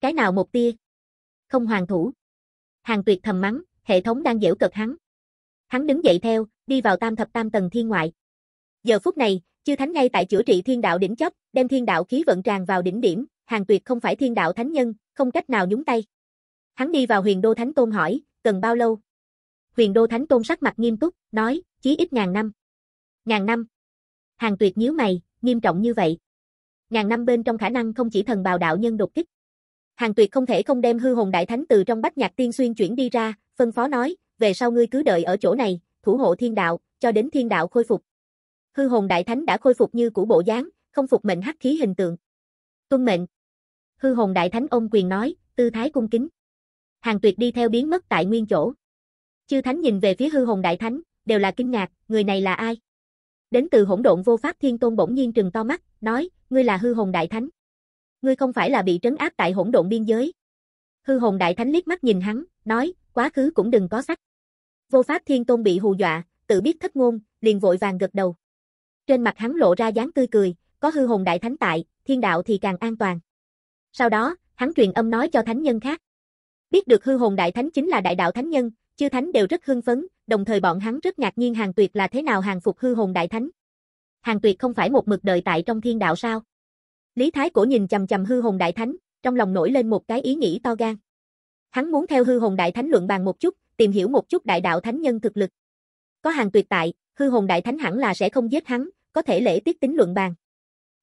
Cái nào một tia? Không hoàn thủ. Hàng tuyệt thầm mắng, hệ thống đang dễu cợt hắn. Hắn đứng dậy theo, đi vào tam thập tam tầng thiên ngoại. Giờ phút này, chư thánh ngay tại chữa trị thiên đạo đỉnh chấp, đem thiên đạo khí vận tràn vào đỉnh điểm, hàng tuyệt không phải thiên đạo thánh nhân, không cách nào nhúng tay. Hắn đi vào huyền đô thánh tôn hỏi, cần bao lâu? Huyền đô thánh tôn sắc mặt nghiêm túc, nói, chí ít ngàn năm. Ngàn năm. Hàng tuyệt nhíu mày, nghiêm trọng như vậy. Ngàn năm bên trong khả năng không chỉ thần bào đạo nhân đột kích. Hàng tuyệt không thể không đem hư hồn đại thánh từ trong bách nhạc tiên xuyên chuyển đi ra, phân phó nói, về sau ngươi cứ đợi ở chỗ này, thủ hộ thiên đạo, cho đến thiên đạo khôi phục. Hư hồn đại thánh đã khôi phục như cũ bộ dáng, không phục mệnh hắc khí hình tượng. Tuân mệnh. Hư hồn đại thánh ôm quyền nói, tư thái cung kính. Hàng tuyệt đi theo biến mất tại nguyên chỗ. Chư thánh nhìn về phía hư hồn đại thánh, đều là kinh ngạc, người này là ai? Đến từ hỗn độn vô pháp thiên tôn bỗng nhiên trừng to mắt, nói, ngươi là hư hồn đại thánh. Ngươi không phải là bị trấn áp tại hỗn độn biên giới. Hư hồn đại thánh liếc mắt nhìn hắn, nói, quá khứ cũng đừng có sách. Vô pháp thiên tôn bị hù dọa, tự biết thất ngôn, liền vội vàng gật đầu. Trên mặt hắn lộ ra dáng tươi cười, có hư hồn đại thánh tại, thiên đạo thì càng an toàn. Sau đó, hắn truyền âm nói cho thánh nhân khác. Biết được hư hồn đại thánh chính là đại đạo thánh nhân, chư thánh đều rất hưng phấn, đồng thời bọn hắn rất ngạc nhiên hàng tuyệt là thế nào hàng phục hư hồn đại thánh. Hàng tuyệt không phải một mực đợi tại trong thiên đạo sao? Lý Thái Cổ nhìn chầm chầm hư hồn đại thánh, trong lòng nổi lên một cái ý nghĩ to gan. Hắn muốn theo hư hồn đại thánh luận bàn một chút, tìm hiểu một chút đại đạo thánh nhân thực lực. Có hàng tuyệt tại, hư hồn đại thánh hẳn là sẽ không giết hắn, có thể lễ tiết tính luận bàn.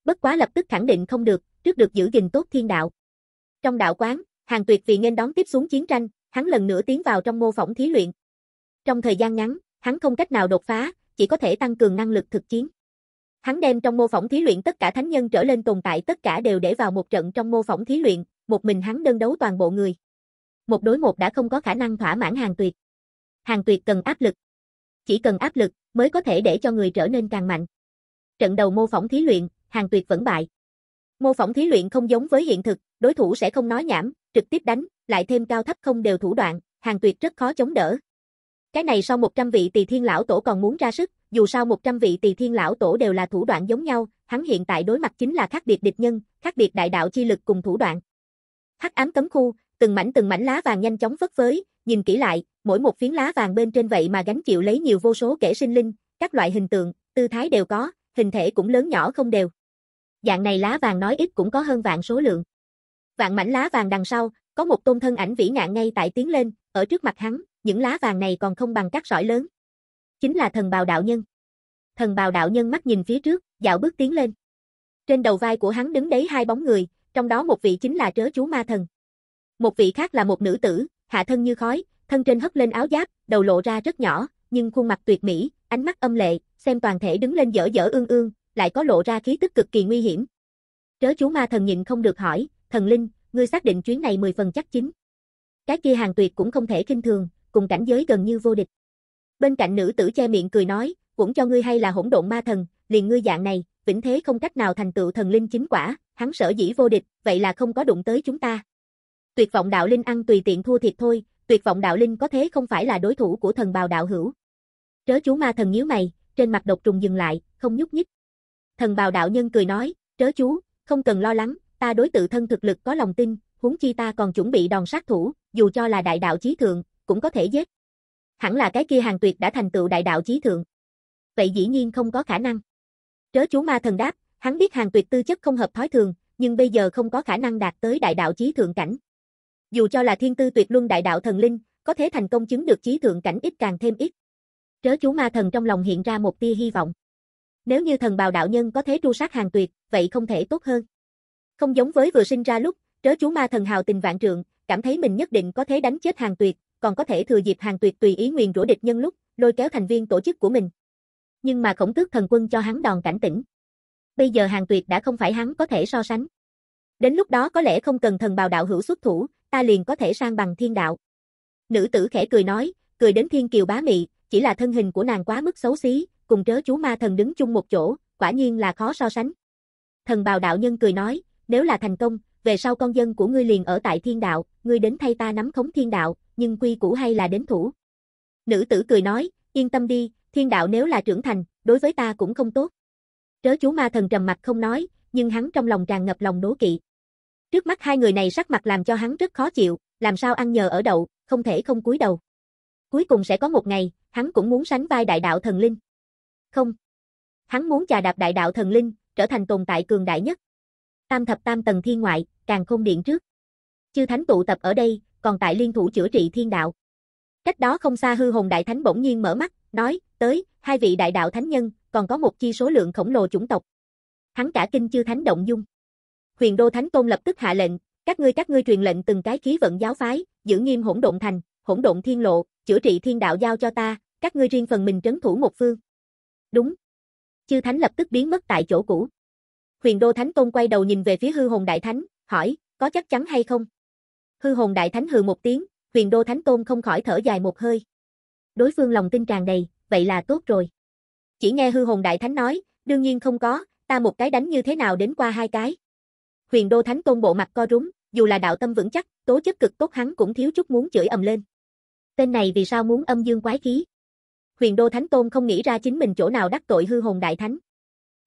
Bất quá lập tức khẳng định không được, trước được giữ gìn tốt thiên đạo. Trong đạo quán, hàng tuyệt vì nên đón tiếp xuống chiến tranh, hắn lần nữa tiến vào trong mô phỏng thí luyện. Trong thời gian ngắn, hắn không cách nào đột phá, chỉ có thể tăng cường năng lực thực chiến. Hắn đem trong mô phỏng thí luyện tất cả thánh nhân trở lên tồn tại tất cả đều để vào một trận trong mô phỏng thí luyện, một mình hắn đơn đấu toàn bộ người. Một đối một đã không có khả năng thỏa mãn hàng tuyệt. Hàng tuyệt cần áp lực. Chỉ cần áp lực mới có thể để cho người trở nên càng mạnh. Trận đầu mô phỏng thí luyện, hàng tuyệt vẫn bại. Mô phỏng thí luyện không giống với hiện thực, đối thủ sẽ không nói nhảm, trực tiếp đánh, lại thêm cao thấp không đều thủ đoạn, hàng tuyệt rất khó chống đỡ. Cái này sau 100 vị tỳ thiên lão tổ còn muốn ra sức, dù sao 100 vị tỳ thiên lão tổ đều là thủ đoạn giống nhau, hắn hiện tại đối mặt chính là khác biệt địch nhân, khác biệt đại đạo chi lực cùng thủ đoạn. Hắc ám cấm khu, từng mảnh từng mảnh lá vàng nhanh chóng phất phới, nhìn kỹ lại, mỗi một phiến lá vàng bên trên vậy mà gánh chịu lấy nhiều vô số kẻ sinh linh, các loại hình tượng, tư thái đều có, hình thể cũng lớn nhỏ không đều. Dạng này lá vàng nói ít cũng có hơn vạn số lượng. Vạn mảnh lá vàng đằng sau, có một tôn thân ảnh vĩ ngạn ngay tại tiến lên, ở trước mặt hắn, những lá vàng này còn không bằng các sỏi lớn. Chính là thần bào đạo nhân. Thần bào đạo nhân mắt nhìn phía trước, dạo bước tiến lên. Trên đầu vai của hắn đứng đấy hai bóng người, trong đó một vị chính là trớ chú ma thần. Một vị khác là một nữ tử, hạ thân như khói, thân trên hất lên áo giáp, đầu lộ ra rất nhỏ, nhưng khuôn mặt tuyệt mỹ, ánh mắt âm lệ, xem toàn thể đứng lên dở dở ương ương, lại có lộ ra khí tức cực kỳ nguy hiểm. Trớ chú ma thần nhịn không được hỏi, thần linh, ngươi xác định chuyến này 10 phần chắc chính. Cái kia hàng tuyệt cũng không thể kinh thường, cùng cảnh giới gần như vô địch. Bên cạnh nữ tử che miệng cười nói, cũng cho ngươi hay là hỗn độn ma thần, liền ngươi dạng này, vĩnh thế không cách nào thành tựu thần linh chính quả, hắn sở dĩ vô địch, vậy là không có đụng tới chúng ta. Tuyệt vọng đạo linh ăn tùy tiện thua thiệt thôi, tuyệt vọng đạo linh có thế không phải là đối thủ của thần bào đạo hữu. Trớ chú ma thần nhíu mày, trên mặt độc trùng dừng lại, không nhúc nhích. Thần bào đạo nhân cười nói, trớ chú, không cần lo lắng, ta đối tự thân thực lực có lòng tin, huống chi ta còn chuẩn bị đòn sát thủ, dù cho là đại đạo chí thượng, cũng có thể giết. Hẳn là cái kia hàng tuyệt đã thành tựu đại đạo chí thượng. Vậy dĩ nhiên không có khả năng. Trớ chú ma thần đáp, hắn biết hàng tuyệt tư chất không hợp thói thường, nhưng bây giờ không có khả năng đạt tới đại đạo chí thượng cảnh. Dù cho là thiên tư tuyệt luân đại đạo thần linh, có thể thành công chứng được chí thượng cảnh ít càng thêm ít. Trớ chú ma thần trong lòng hiện ra một tia hy vọng. Nếu như thần bào đạo nhân có thể tru sát hàng tuyệt, vậy không thể tốt hơn. Không giống với vừa sinh ra lúc, trớ chú ma thần hào tình vạn trượng, cảm thấy mình nhất định có thể đánh chết hàng tuyệt, còn có thể thừa dịp hàng tuyệt tùy ý nguyền rủa địch nhân lúc, lôi kéo thành viên tổ chức của mình. Nhưng mà khổng tước thần quân cho hắn đòn cảnh tỉnh. Bây giờ hàng tuyệt đã không phải hắn có thể so sánh. Đến lúc đó có lẽ không cần thần bào đạo hữu xuất thủ, ta liền có thể sang bằng thiên đạo. Nữ tử khẽ cười nói, cười đến thiên kiều bá mị, chỉ là thân hình của nàng quá mức xấu xí, cùng trớ chú ma thần đứng chung một chỗ, quả nhiên là khó so sánh. Thần bào đạo nhân cười nói, nếu là thành công, về sau con dân của ngươi liền ở tại thiên đạo, ngươi đến thay ta nắm khống thiên đạo, nhưng quy củ hay là đến thủ. Nữ tử cười nói, yên tâm đi, thiên đạo nếu là trưởng thành, đối với ta cũng không tốt. Trớ chú ma thần trầm mặt không nói, nhưng hắn trong lòng tràn ngập lòng đố kỵ. Trước mắt hai người này sắc mặt làm cho hắn rất khó chịu, làm sao ăn nhờ ở đậu, không thể không cúi đầu. Cuối cùng sẽ có một ngày, hắn cũng muốn sánh vai đại đạo thần linh. Không. Hắn muốn chà đạp đại đạo thần linh, trở thành tồn tại cường đại nhất. Tam thập tam tầng thiên ngoại, càng không điện trước. Chư thánh tụ tập ở đây, còn tại liên thủ chữa trị thiên đạo. Cách đó không xa hư hồn đại thánh bỗng nhiên mở mắt, nói, tới, hai vị đại đạo thánh nhân, còn có một chi số lượng khổng lồ chủng tộc. Hắn cả kinh chư thánh động dung. Huyền Đô Thánh Tôn lập tức hạ lệnh, các ngươi các ngươi truyền lệnh từng cái khí vận giáo phái, giữ nghiêm hỗn độn thành, hỗn độn thiên lộ, chữa trị thiên đạo giao cho ta, các ngươi riêng phần mình trấn thủ một phương. Đúng. Chư thánh lập tức biến mất tại chỗ cũ. Huyền Đô Thánh Tôn quay đầu nhìn về phía hư hồn đại thánh, hỏi, có chắc chắn hay không? Hư hồn đại thánh hừ một tiếng, huyền đô thánh tôn không khỏi thở dài một hơi. Đối phương lòng tin tràn đầy, vậy là tốt rồi. Chỉ nghe hư hồn đại thánh nói, đương nhiên không có, ta một cái đánh như thế nào đến qua hai cái. Huyền đô thánh tôn bộ mặt co rúm, dù là đạo tâm vững chắc, tố chất cực tốt hắn cũng thiếu chút muốn chửi ầm lên. Tên này vì sao muốn âm dương quái khí? Huyền đô thánh tôn không nghĩ ra chính mình chỗ nào đắc tội hư hồn đại thánh.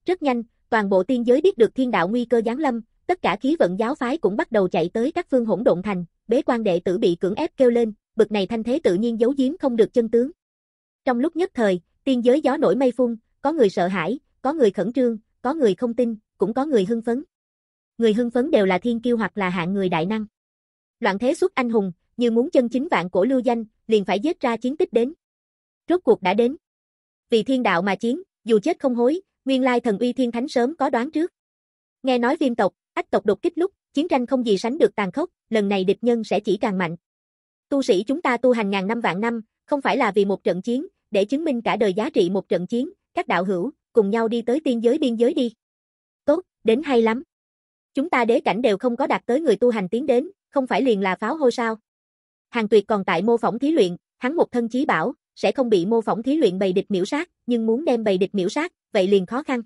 Rất nhanh, toàn bộ tiên giới biết được thiên đạo nguy cơ giáng lâm, tất cả khí vận giáo phái cũng bắt đầu chạy tới các phương hỗn độn thành, bế quan đệ tử bị cưỡng ép kêu lên, bực này thanh thế tự nhiên giấu giếm không được chân tướng. Trong lúc nhất thời, tiên giới gió nổi mây phun, có người sợ hãi, có người khẩn trương, có người không tin, cũng có người hưng phấn. Người hưng phấn đều là thiên kiêu hoặc là hạng người đại năng. Loạn thế xuất anh hùng, như muốn chân chính vạn cổ lưu danh, liền phải giết ra chiến tích đến. Rốt cuộc đã đến. Vì thiên đạo mà chiến, dù chết không hối, nguyên lai thần uy thiên thánh sớm có đoán trước. Nghe nói viêm tộc, ách tộc đột kích lúc, chiến tranh không gì sánh được tàn khốc, lần này địch nhân sẽ chỉ càng mạnh. Tu sĩ chúng ta tu hành ngàn năm vạn năm, không phải là vì một trận chiến, để chứng minh cả đời giá trị một trận chiến, các đạo hữu, cùng nhau đi tới tiên giới biên giới đi. Tốt, đến hay lắm. Chúng ta đế cảnh đều không có đạt tới người tu hành tiến đến, không phải liền là pháo hôi sao. Hàng tuyệt còn tại mô phỏng thí luyện, hắn một thân chí bảo, sẽ không bị mô phỏng thí luyện bầy địch miễu sát, nhưng muốn đem bầy địch miễu sát, vậy liền khó khăn.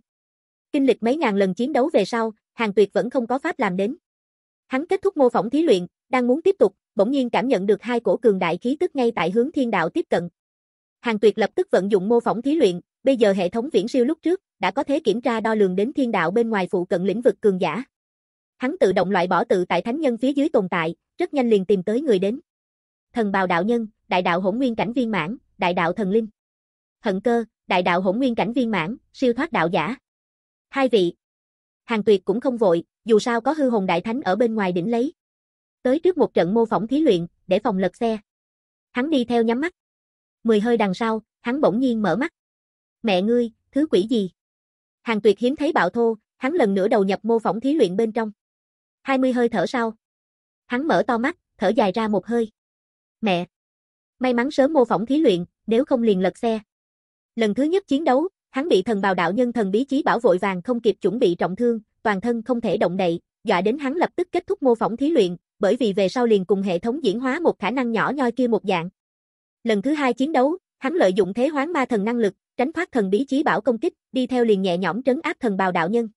Kinh lịch mấy ngàn lần chiến đấu về sau, Hàng Tuyệt vẫn không có pháp làm đến. Hắn kết thúc mô phỏng thí luyện, đang muốn tiếp tục, bỗng nhiên cảm nhận được hai cổ cường đại khí tức ngay tại hướng thiên đạo tiếp cận. Hàng Tuyệt lập tức vận dụng mô phỏng thí luyện, bây giờ hệ thống viễn siêu lúc trước, đã có thể kiểm tra đo lường đến thiên đạo bên ngoài phụ cận lĩnh vực cường giả. Hắn tự động loại bỏ tự tại thánh nhân phía dưới tồn tại, rất nhanh liền tìm tới người đến. Thần bào đạo nhân, đại đạo hỗn nguyên cảnh viên mãn, đại đạo thần linh. Hận cơ, đại đạo hỗn nguyên cảnh viên mãn, siêu thoát đạo giả. Hai vị. Hàng tuyệt cũng không vội, dù sao có hư hồn đại thánh ở bên ngoài đỉnh lấy. Tới trước một trận mô phỏng thí luyện, để phòng lật xe. Hắn đi theo nhắm mắt. Mười hơi đằng sau, hắn bỗng nhiên mở mắt. Mẹ ngươi, thứ quỷ gì? Hàng tuyệt hiếm thấy bạo thô, hắn lần nữa đầu nhập mô phỏng thí luyện bên trong. Hai mươi hơi thở sau. Hắn mở to mắt, thở dài ra một hơi. Mẹ! May mắn sớm mô phỏng thí luyện, nếu không liền lật xe. Lần thứ nhất chiến đấu, hắn bị thần bào đạo nhân thần bí chí bảo vội vàng không kịp chuẩn bị trọng thương, toàn thân không thể động đậy, dọa đến hắn lập tức kết thúc mô phỏng thí luyện, bởi vì về sau liền cùng hệ thống diễn hóa một khả năng nhỏ nhoi kia một dạng. Lần thứ hai chiến đấu, hắn lợi dụng thế hoán ma thần năng lực, tránh thoát thần bí chí bảo công kích, đi theo liền nhẹ nhõm trấn áp thần bào đạo nhân.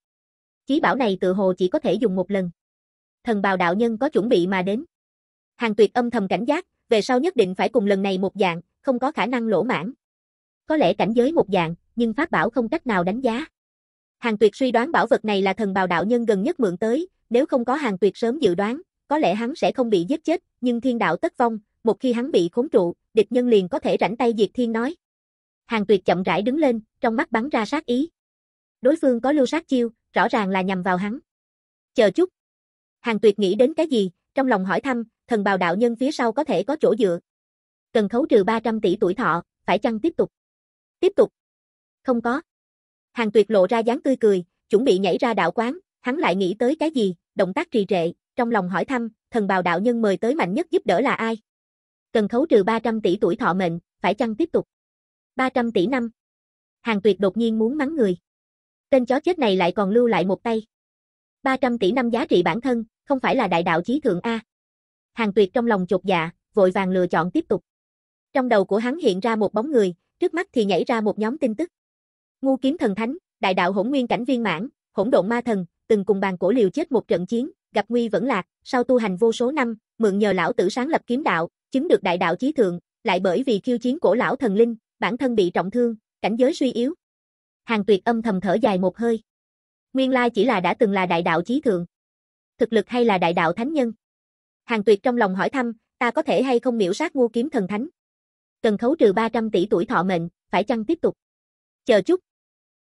Chí bảo này tự hồ chỉ có thể dùng một lần. Thần bào đạo nhân có chuẩn bị mà đến. Hàng tuyệt âm thầm cảnh giác, về sau nhất định phải cùng lần này một dạng, không có khả năng lỗ mãn. Có lẽ cảnh giới một dạng, nhưng pháp bảo không cách nào đánh giá. Hàng Tuyệt suy đoán bảo vật này là thần bào đạo nhân gần nhất mượn tới, nếu không có Hàng Tuyệt sớm dự đoán, có lẽ hắn sẽ không bị giết chết, nhưng thiên đạo tất vong, một khi hắn bị khốn trụ, địch nhân liền có thể rảnh tay diệt thiên nói. Hàng Tuyệt chậm rãi đứng lên, trong mắt bắn ra sát ý. Đối phương có lưu sát chiêu, rõ ràng là nhằm vào hắn. Chờ chút. Hàng Tuyệt nghĩ đến cái gì, trong lòng hỏi thăm, thần bào đạo nhân phía sau có thể có chỗ dựa. Cần khấu trừ 300 tỷ tuổi thọ, phải chăng tiếp tục? Tiếp tục. Không có. Hàng tuyệt lộ ra dáng tươi cười, chuẩn bị nhảy ra đạo quán, hắn lại nghĩ tới cái gì, động tác trì trệ, trong lòng hỏi thăm, thần bào đạo nhân mời tới mạnh nhất giúp đỡ là ai? Cần khấu trừ 300 tỷ tuổi thọ mệnh, phải chăng tiếp tục? 300 tỷ năm. Hàng tuyệt đột nhiên muốn mắng người. Tên chó chết này lại còn lưu lại một tay. 300 tỷ năm giá trị bản thân, không phải là đại đạo chí thượng A. Hàng tuyệt trong lòng chột dạ, vội vàng lựa chọn tiếp tục. Trong đầu của hắn hiện ra một bóng người, trước mắt thì nhảy ra một nhóm tin tức. Ngu kiếm thần thánh, đại đạo hỗn nguyên cảnh viên mãn, hỗn độn ma thần, từng cùng bàn cổ liều chết một trận chiến, gặp nguy vẫn lạc, sau tu hành vô số năm, mượn nhờ lão tử sáng lập kiếm đạo, chứng được đại đạo chí thượng, lại bởi vì khiêu chiến cổ lão thần linh, bản thân bị trọng thương, cảnh giới suy yếu. Hàng tuyệt âm thầm thở dài một hơi. Nguyên lai chỉ là đã từng là đại đạo chí thượng. Thực lực hay là đại đạo thánh nhân? Hàng tuyệt trong lòng hỏi thăm, ta có thể hay không miễu sát ngu kiếm thần thánh? Cần khấu trừ 300 tỷ tuổi thọ mệnh, phải chăng tiếp tục? Chờ chút.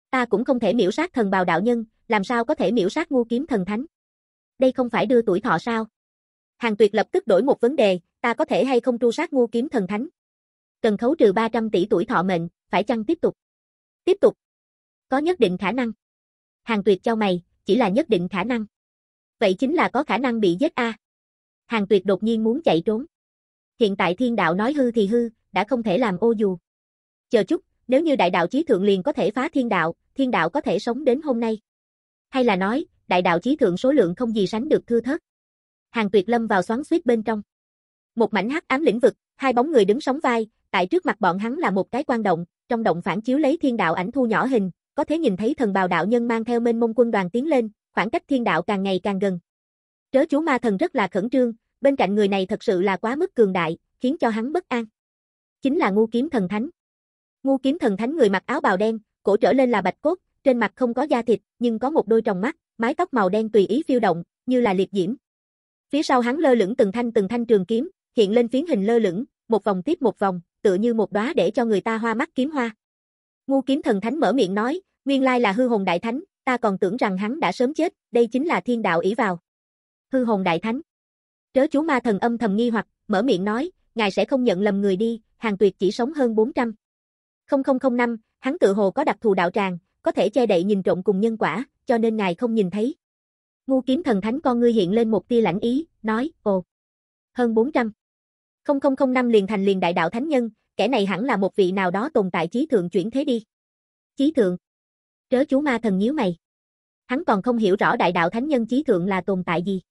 Ta cũng không thể miễu sát thần bào đạo nhân, làm sao có thể miễu sát ngu kiếm thần thánh? Đây không phải đưa tuổi thọ sao? Hàng tuyệt lập tức đổi một vấn đề, ta có thể hay không tru sát ngu kiếm thần thánh? Cần khấu trừ 300 tỷ tuổi thọ mệnh, phải chăng tiếp tục? Tiếp tục. Có nhất định khả năng. Hàng tuyệt cho mày, chỉ là nhất định khả năng. Vậy chính là có khả năng bị giết a. Hàng tuyệt đột nhiên muốn chạy trốn. Hiện tại thiên đạo nói hư thì hư, đã không thể làm ô dù. Chờ chút, nếu như đại đạo chí thượng liền có thể phá thiên đạo, thiên đạo có thể sống đến hôm nay. Hay là nói, đại đạo chí thượng số lượng không gì sánh được thưa thớt. Hàng tuyệt lâm vào xoắn suýt bên trong. Một mảnh hắc ám lĩnh vực, hai bóng người đứng sóng vai, tại trước mặt bọn hắn là một cái quan động, trong động phản chiếu lấy thiên đạo ảnh thu nhỏ hình, có thể nhìn thấy thần bào đạo nhân mang theo mênh mông quân đoàn tiến lên, khoảng cách thiên đạo càng ngày càng gần. Trớ chú ma thần rất là khẩn trương, bên cạnh người này thật sự là quá mức cường đại, khiến cho hắn bất an. Chính là ngu kiếm thần thánh. Ngu kiếm thần thánh người mặc áo bào đen, cổ trở lên là bạch cốt, trên mặt không có da thịt, nhưng có một đôi tròng mắt, mái tóc màu đen tùy ý phiêu động, như là liệt diễm. Phía sau hắn lơ lửng từng thanh từng thanh trường kiếm, hiện lên phiến hình lơ lửng, một vòng tiếp một vòng, tựa như một đóa để cho người ta hoa mắt kiếm hoa. Ngu kiếm thần thánh mở miệng nói, nguyên lai là hư hồn đại thánh, ta còn tưởng rằng hắn đã sớm chết, đây chính là thiên đạo ỷ vào. Hư hồn đại thánh. Trớ chú ma thần âm thầm nghi hoặc, mở miệng nói, ngài sẽ không nhận lầm người đi, hàng tuyệt chỉ sống hơn 400. 0005, hắn tự hồ có đặc thù đạo tràng, có thể che đậy nhìn trộm cùng nhân quả, cho nên ngài không nhìn thấy. Ngu kiếm thần thánh con ngươi hiện lên một tia lãnh ý, nói, ồ, hơn 400. 0005 liền thành liền đại đạo thánh nhân, kẻ này hẳn là một vị nào đó tồn tại chí thượng chuyển thế đi. Chí thượng. Trớ chú ma thần nhíu mày. Hắn còn không hiểu rõ đại đạo thánh nhân chí thượng là tồn tại gì.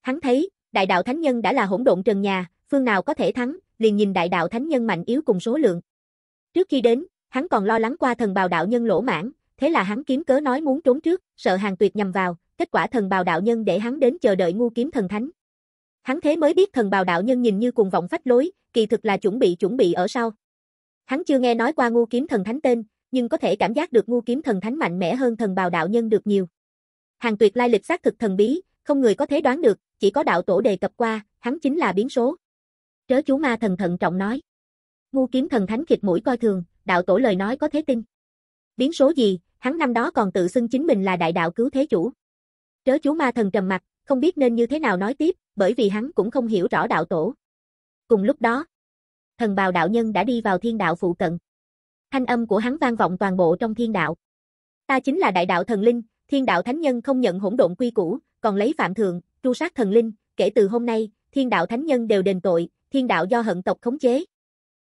Hắn thấy, đại đạo thánh nhân đã là hỗn độn trần nhà, phương nào có thể thắng, liền nhìn đại đạo thánh nhân mạnh yếu cùng số lượng. Trước khi đến, hắn còn lo lắng qua thần bào đạo nhân lỗ mãn, thế là hắn kiếm cớ nói muốn trốn trước, sợ hàng tuyệt nhầm vào, kết quả thần bào đạo nhân để hắn đến chờ đợi ngu kiếm thần thánh. Hắn thế mới biết thần bào đạo nhân nhìn như cùng vọng phách lối, kỳ thực là chuẩn bị chuẩn bị ở sau. Hắn chưa nghe nói qua ngu kiếm thần thánh tên, nhưng có thể cảm giác được ngu kiếm thần thánh mạnh mẽ hơn thần bào đạo nhân được nhiều. Hàng tuyệt lai lịch xác thực thần bí, không người có thể đoán được, chỉ có đạo tổ đề cập qua, hắn chính là biến số. Trớ chú ma thần thận trọng nói. Ngu kiếm thần thánh khịt mũi coi thường, đạo tổ lời nói có thế tin. Biến số gì, hắn năm đó còn tự xưng chính mình là đại đạo cứu thế chủ. Trớ chú ma thần trầm mặt, không biết nên như thế nào nói tiếp, bởi vì hắn cũng không hiểu rõ đạo tổ. Cùng lúc đó, thần bào đạo nhân đã đi vào thiên đạo phụ cận. Thanh âm của hắn vang vọng toàn bộ trong thiên đạo. Ta chính là đại đạo thần linh, thiên đạo thánh nhân không nhận hỗn độn quy củ, còn lấy phạm thượng, tru sát thần linh, kể từ hôm nay, thiên đạo thánh nhân đều đền tội, thiên đạo do hận tộc khống chế.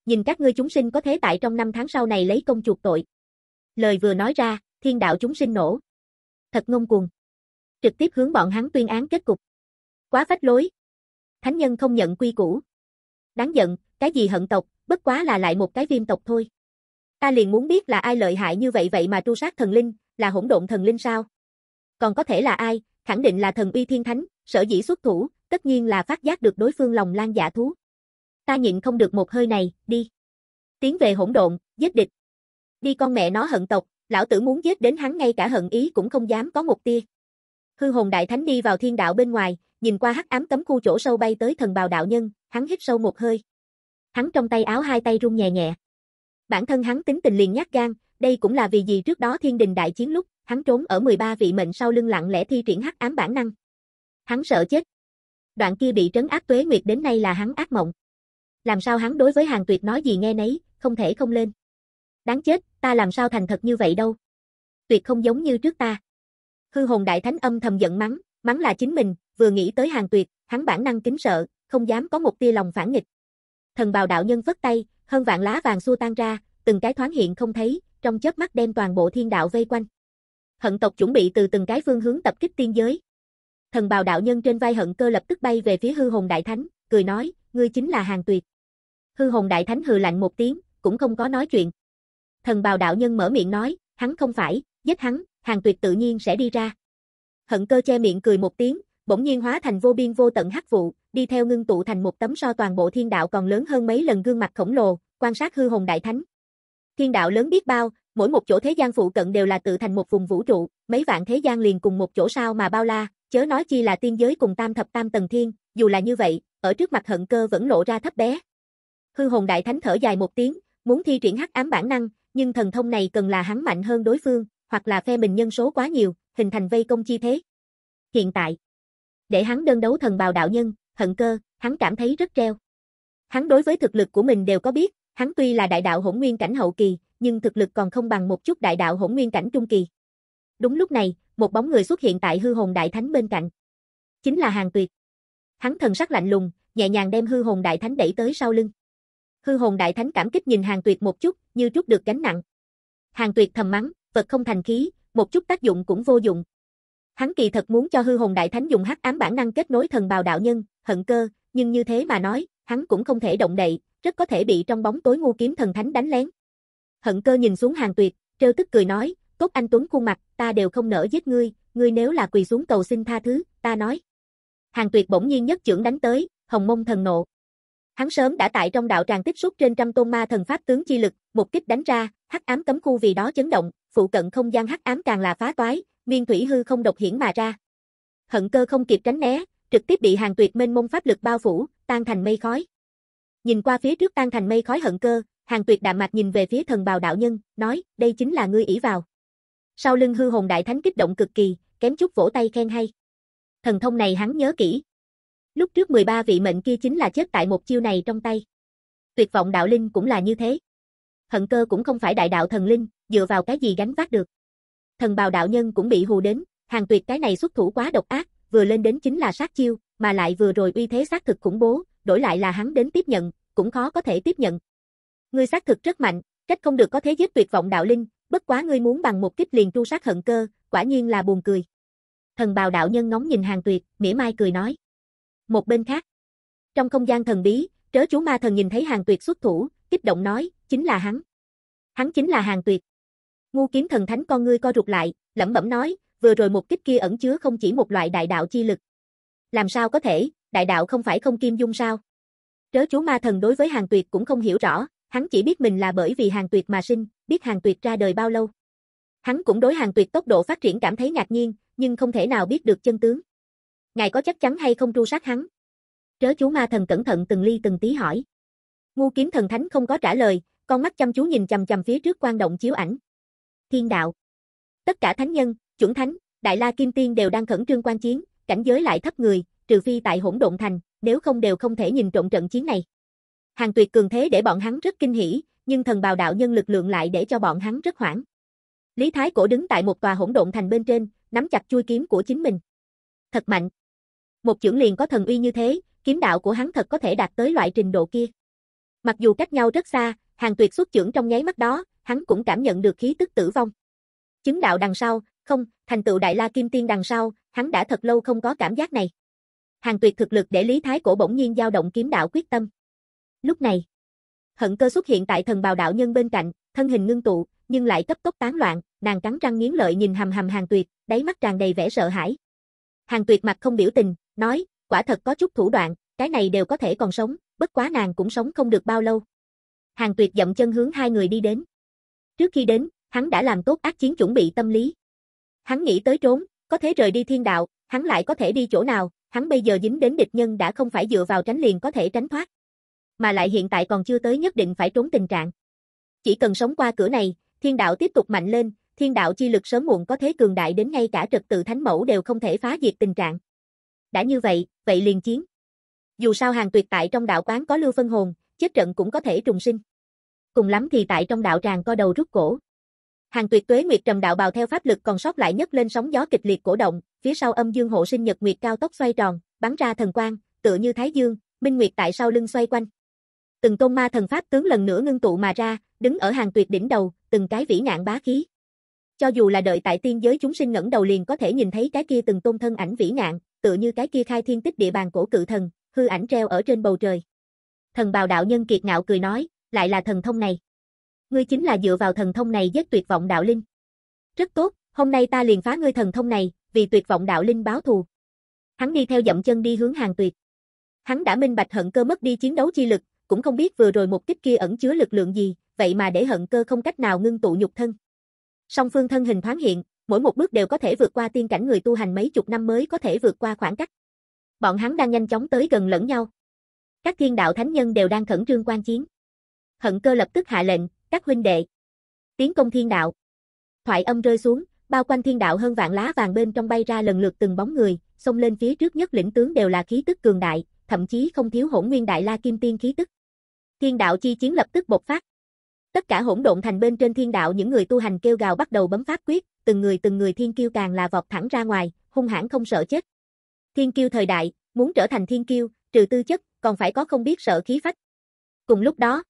Nhìn các ngươi chúng sinh có thế tại trong năm tháng sau này lấy công chuộc tội. Lời vừa nói ra, thiên đạo chúng sinh nổ. Thật ngông cuồng. Trực tiếp hướng bọn hắn tuyên án kết cục. Quá phách lối. Thánh nhân không nhận quy củ. Đáng giận, cái gì hận tộc, bất quá là lại một cái viêm tộc thôi. Ta liền muốn biết là ai lợi hại như vậy vậy mà tru sát thần linh, là hỗn độn thần linh sao? Còn có thể là ai, khẳng định là thần uy thiên thánh, sở dĩ xuất thủ, tất nhiên là phát giác được đối phương lòng lan dạ thú. Ta nhịn không được một hơi này, đi. Tiến về hỗn độn, giết địch. Đi con mẹ nó hận tộc, lão tử muốn giết đến hắn ngay cả hận ý cũng không dám có một tia. Hư hồn đại thánh đi vào thiên đạo bên ngoài, nhìn qua hắc ám cấm khu chỗ sâu bay tới thần bào đạo nhân, hắn hít sâu một hơi. Hắn trong tay áo hai tay run nhẹ nhẹ. Bản thân hắn tính tình liền nhát gan, đây cũng là vì gì trước đó thiên đình đại chiến lúc, hắn trốn ở 13 vị mệnh sau lưng lặng lẽ thi triển hắc ám bản năng. Hắn sợ chết. Đoạn kia bị trấn áp tuế nguyệt đến nay là hắn ác mộng. Làm sao hắn đối với hàng tuyệt nói gì nghe nấy, không thể không lên. Đáng chết, ta làm sao thành thật như vậy đâu. Tuyệt không giống như trước ta. Hư hồn đại thánh âm thầm giận mắng, mắng là chính mình, vừa nghĩ tới hàng tuyệt, hắn bản năng kính sợ, không dám có một tia lòng phản nghịch. Thần bào đạo nhân vất tay, hơn vạn lá vàng xua tan ra, từng cái thoáng hiện không thấy, trong chớp mắt đem toàn bộ thiên đạo vây quanh. Hận tộc chuẩn bị từ từng cái phương hướng tập kích tiên giới. Thần bào đạo nhân trên vai hận cơ lập tức bay về phía hư hồn đại thánh, cười nói, ngươi chính là hàng tuyệt. Hư hồn đại thánh hừ lạnh một tiếng, cũng không có nói chuyện. Thần bào đạo nhân mở miệng nói, hắn không phải, giết hắn, hàng tuyệt tự nhiên sẽ đi ra. Hận cơ che miệng cười một tiếng, bỗng nhiên hóa thành vô biên vô tận hắc vụ, đi theo ngưng tụ thành một tấm so toàn bộ thiên đạo còn lớn hơn mấy lần gương mặt khổng lồ, quan sát hư hồn đại thánh. Thiên đạo lớn biết bao, mỗi một chỗ thế gian phụ cận đều là tự thành một vùng vũ trụ, mấy vạn thế gian liền cùng một chỗ sao mà bao la, chớ nói chi là tiên giới cùng tam thập tam tầng thiên, dù là như vậy, ở trước mặt hận cơ vẫn lộ ra thấp bé. Hư hồn đại thánh thở dài một tiếng, muốn thi triển hắc ám bản năng, nhưng thần thông này cần là hắn mạnh hơn đối phương, hoặc là phe mình nhân số quá nhiều, hình thành vây công chi thế. Hiện tại, để hắn đơn đấu thần bào đạo nhân, hận cơ, hắn cảm thấy rất treo. Hắn đối với thực lực của mình đều có biết, hắn tuy là đại đạo hỗn nguyên cảnh hậu kỳ, nhưng thực lực còn không bằng một chút đại đạo hỗn nguyên cảnh trung kỳ. Đúng lúc này, một bóng người xuất hiện tại hư hồn đại thánh bên cạnh. Chính là Hàng Tuyệt. Hắn thần sắc lạnh lùng, nhẹ nhàng đem hư hồn đại thánh đẩy tới sau lưng. Hư hồn đại thánh cảm kích nhìn Hàng Tuyệt một chút, như chút được gánh nặng. Hàng Tuyệt thầm mắng, vật không thành khí, một chút tác dụng cũng vô dụng. Hắn kỳ thật muốn cho hư hồn đại thánh dùng hắc ám bản năng kết nối thần bào đạo nhân, hận cơ, nhưng như thế mà nói, hắn cũng không thể động đậy, rất có thể bị trong bóng tối ngu kiếm thần thánh đánh lén. Hận cơ nhìn xuống hàng tuyệt, trêu tức cười nói, tốt anh Tuấn khuôn mặt, ta đều không nỡ giết ngươi, ngươi nếu là quỳ xuống cầu xin tha thứ, ta nói. Hàng tuyệt bỗng nhiên nhất trưởng đánh tới, hồng mông thần nộ. Hắn sớm đã tại trong đạo tràng tích xúc trên trăm tôn ma thần pháp tướng chi lực, một kích đánh ra, hắc ám cấm khu vì đó chấn động, phụ cận không gian hắc ám càng là phá toái, miên thủy hư không độc hiển mà ra. Hận cơ không kịp tránh né, trực tiếp bị hàng tuyệt mênh mông pháp lực bao phủ, tan thành mây khói. Nhìn qua phía trước tan thành mây khói hận cơ, hàng tuyệt đạm mạc nhìn về phía thần bào đạo nhân, nói, đây chính là ngươi ỷ vào. Sau lưng hư hồn đại thánh kích động cực kỳ, kém chút vỗ tay khen hay. Thần thông này hắn nhớ kỹ. Lúc trước 13 vị mệnh kia chính là chết tại một chiêu này trong tay. Tuyệt vọng đạo linh cũng là như thế. Hận cơ cũng không phải đại đạo thần linh, dựa vào cái gì gánh vác được. Thần bào đạo nhân cũng bị hù đến, hàng tuyệt cái này xuất thủ quá độc ác, vừa lên đến chính là sát chiêu, mà lại vừa rồi uy thế xác thực khủng bố, đổi lại là hắn đến tiếp nhận, cũng khó có thể tiếp nhận. Ngươi xác thực rất mạnh, trách không được có thế giết tuyệt vọng đạo linh, bất quá ngươi muốn bằng một kích liền tru sát hận cơ, quả nhiên là buồn cười. Thần bào đạo nhân ngóng nhìn hàng tuyệt, mỉa mai cười nói. Một bên khác, trong không gian thần bí, trớ chú ma thần nhìn thấy hàng tuyệt xuất thủ, kích động nói, chính là hắn. Hắn chính là hàng tuyệt. Ngu kiếm thần thánh con ngươi co rụt lại, lẩm bẩm nói, vừa rồi một kích kia ẩn chứa không chỉ một loại đại đạo chi lực. Làm sao có thể, đại đạo không phải không kim dung sao? Trớ chú ma thần đối với hàng tuyệt cũng không hiểu rõ, hắn chỉ biết mình là bởi vì hàng tuyệt mà sinh, biết hàng tuyệt ra đời bao lâu. Hắn cũng đối hàng tuyệt tốc độ phát triển cảm thấy ngạc nhiên, nhưng không thể nào biết được chân tướng. Ngài có chắc chắn hay không tru sát hắn? Trớ chú ma thần cẩn thận từng ly từng tí hỏi. Ngu kiếm thần thánh không có trả lời, con mắt chăm chú nhìn chầm chầm phía trước quan động chiếu ảnh. Thiên đạo. Tất cả thánh nhân, chuẩn thánh, đại la kim tiên đều đang khẩn trương quan chiến, cảnh giới lại thấp người, trừ phi tại hỗn độn thành, nếu không đều không thể nhìn trộn trận chiến này. Hàng tuyệt cường thế để bọn hắn rất kinh hỉ, nhưng thần bào đạo nhân lực lượng lại để cho bọn hắn rất hoảng. Lý Thái Cổ đứng tại một tòa hỗn độn thành bên trên, nắm chặt chui kiếm của chính mình. Thật mạnh. Một chưởng liền có thần uy như thế, kiếm đạo của hắn thật có thể đạt tới loại trình độ kia. Mặc dù cách nhau rất xa, hàng tuyệt xuất chưởng trong nháy mắt đó, hắn cũng cảm nhận được khí tức tử vong. Chứng đạo đằng sau, không, thành tựu đại la kim tiên đằng sau, hắn đã thật lâu không có cảm giác này. Hàng tuyệt thực lực để Lý Thái Cổ bỗng nhiên dao động kiếm đạo quyết tâm. Lúc này, hận cơ xuất hiện tại thần bào đạo nhân bên cạnh, thân hình ngưng tụ, nhưng lại cấp tốc tán loạn, nàng cắn răng nghiến lợi nhìn hầm hầm hàng tuyệt, đáy mắt tràn đầy vẻ sợ hãi. Hàng tuyệt mặt không biểu tình, nói, quả thật có chút thủ đoạn, cái này đều có thể còn sống, bất quá nàng cũng sống không được bao lâu. Hàng tuyệt dậm chân hướng hai người đi đến. Trước khi đến, hắn đã làm tốt ác chiến chuẩn bị tâm lý. Hắn nghĩ tới trốn, có thể rời đi thiên đạo, hắn lại có thể đi chỗ nào, hắn bây giờ dính đến địch nhân đã không phải dựa vào tránh liền có thể tránh thoát. Mà lại hiện tại còn chưa tới nhất định phải trốn tình trạng. Chỉ cần sống qua cửa này, thiên đạo tiếp tục mạnh lên, thiên đạo chi lực sớm muộn có thế cường đại đến ngay cả trật tự thánh mẫu đều không thể phá diệt tình trạng. Đã như vậy, vậy liền chiến. Dù sao hàng tuyệt tại trong đạo quán có lưu phân hồn, chết trận cũng có thể trùng sinh. Cùng lắm thì tại trong đạo tràng co đầu rút cổ. Hàng tuyệt tuế nguyệt trầm đạo bào theo pháp lực còn sót lại nhất lên sóng gió kịch liệt cổ động, phía sau âm dương hộ sinh nhật nguyệt cao tốc xoay tròn, bắn ra thần quang, tựa như thái dương, minh nguyệt tại sau lưng xoay quanh. Từng tôn ma thần pháp tướng lần nữa ngưng tụ mà ra, đứng ở hàng tuyệt đỉnh đầu, từng cái vĩ ngạn bá khí. Cho dù là đợi tại tiên giới chúng sinh ngẩng đầu liền có thể nhìn thấy cái kia từng tôn thân ảnh vĩ ngạn, tựa như cái kia khai thiên tích địa bàn cổ cự thần, hư ảnh treo ở trên bầu trời. Thần bào đạo nhân kiệt ngạo cười nói, lại là thần thông này. Ngươi chính là dựa vào thần thông này giết tuyệt vọng đạo linh. Rất tốt, hôm nay ta liền phá ngươi thần thông này, vì tuyệt vọng đạo linh báo thù. Hắn đi theo dậm chân đi hướng hàng tuyệt. Hắn đã minh bạch hận cơ mất đi chiến đấu chi lực, cũng không biết vừa rồi một kích kia ẩn chứa lực lượng gì, vậy mà để hận cơ không cách nào ngưng tụ nhục thân. Song phương thân hình thoáng hiện, mỗi một bước đều có thể vượt qua tiên cảnh người tu hành mấy chục năm mới có thể vượt qua khoảng cách. Bọn hắn đang nhanh chóng tới gần lẫn nhau. Các thiên đạo thánh nhân đều đang khẩn trương quan chiến. Hận cơ lập tức hạ lệnh, các huynh đệ. Tiến công thiên đạo. Thoại âm rơi xuống, bao quanh thiên đạo hơn vạn lá vàng bên trong bay ra lần lượt từng bóng người, xông lên phía trước nhất lĩnh tướng đều là khí tức cường đại, thậm chí không thiếu hỗn nguyên đại la kim tiên khí tức. Thiên đạo chi chiến lập tức bộc phát. Tất cả hỗn độn thành bên trên thiên đạo những người tu hành kêu gào bắt đầu bấm pháp quyết, từng người từng người thiên kiêu càng là vọt thẳng ra ngoài, hung hãn không sợ chết. Thiên kiêu thời đại, muốn trở thành thiên kiêu, trừ tư chất, còn phải có không biết sợ khí phách. Cùng lúc đó,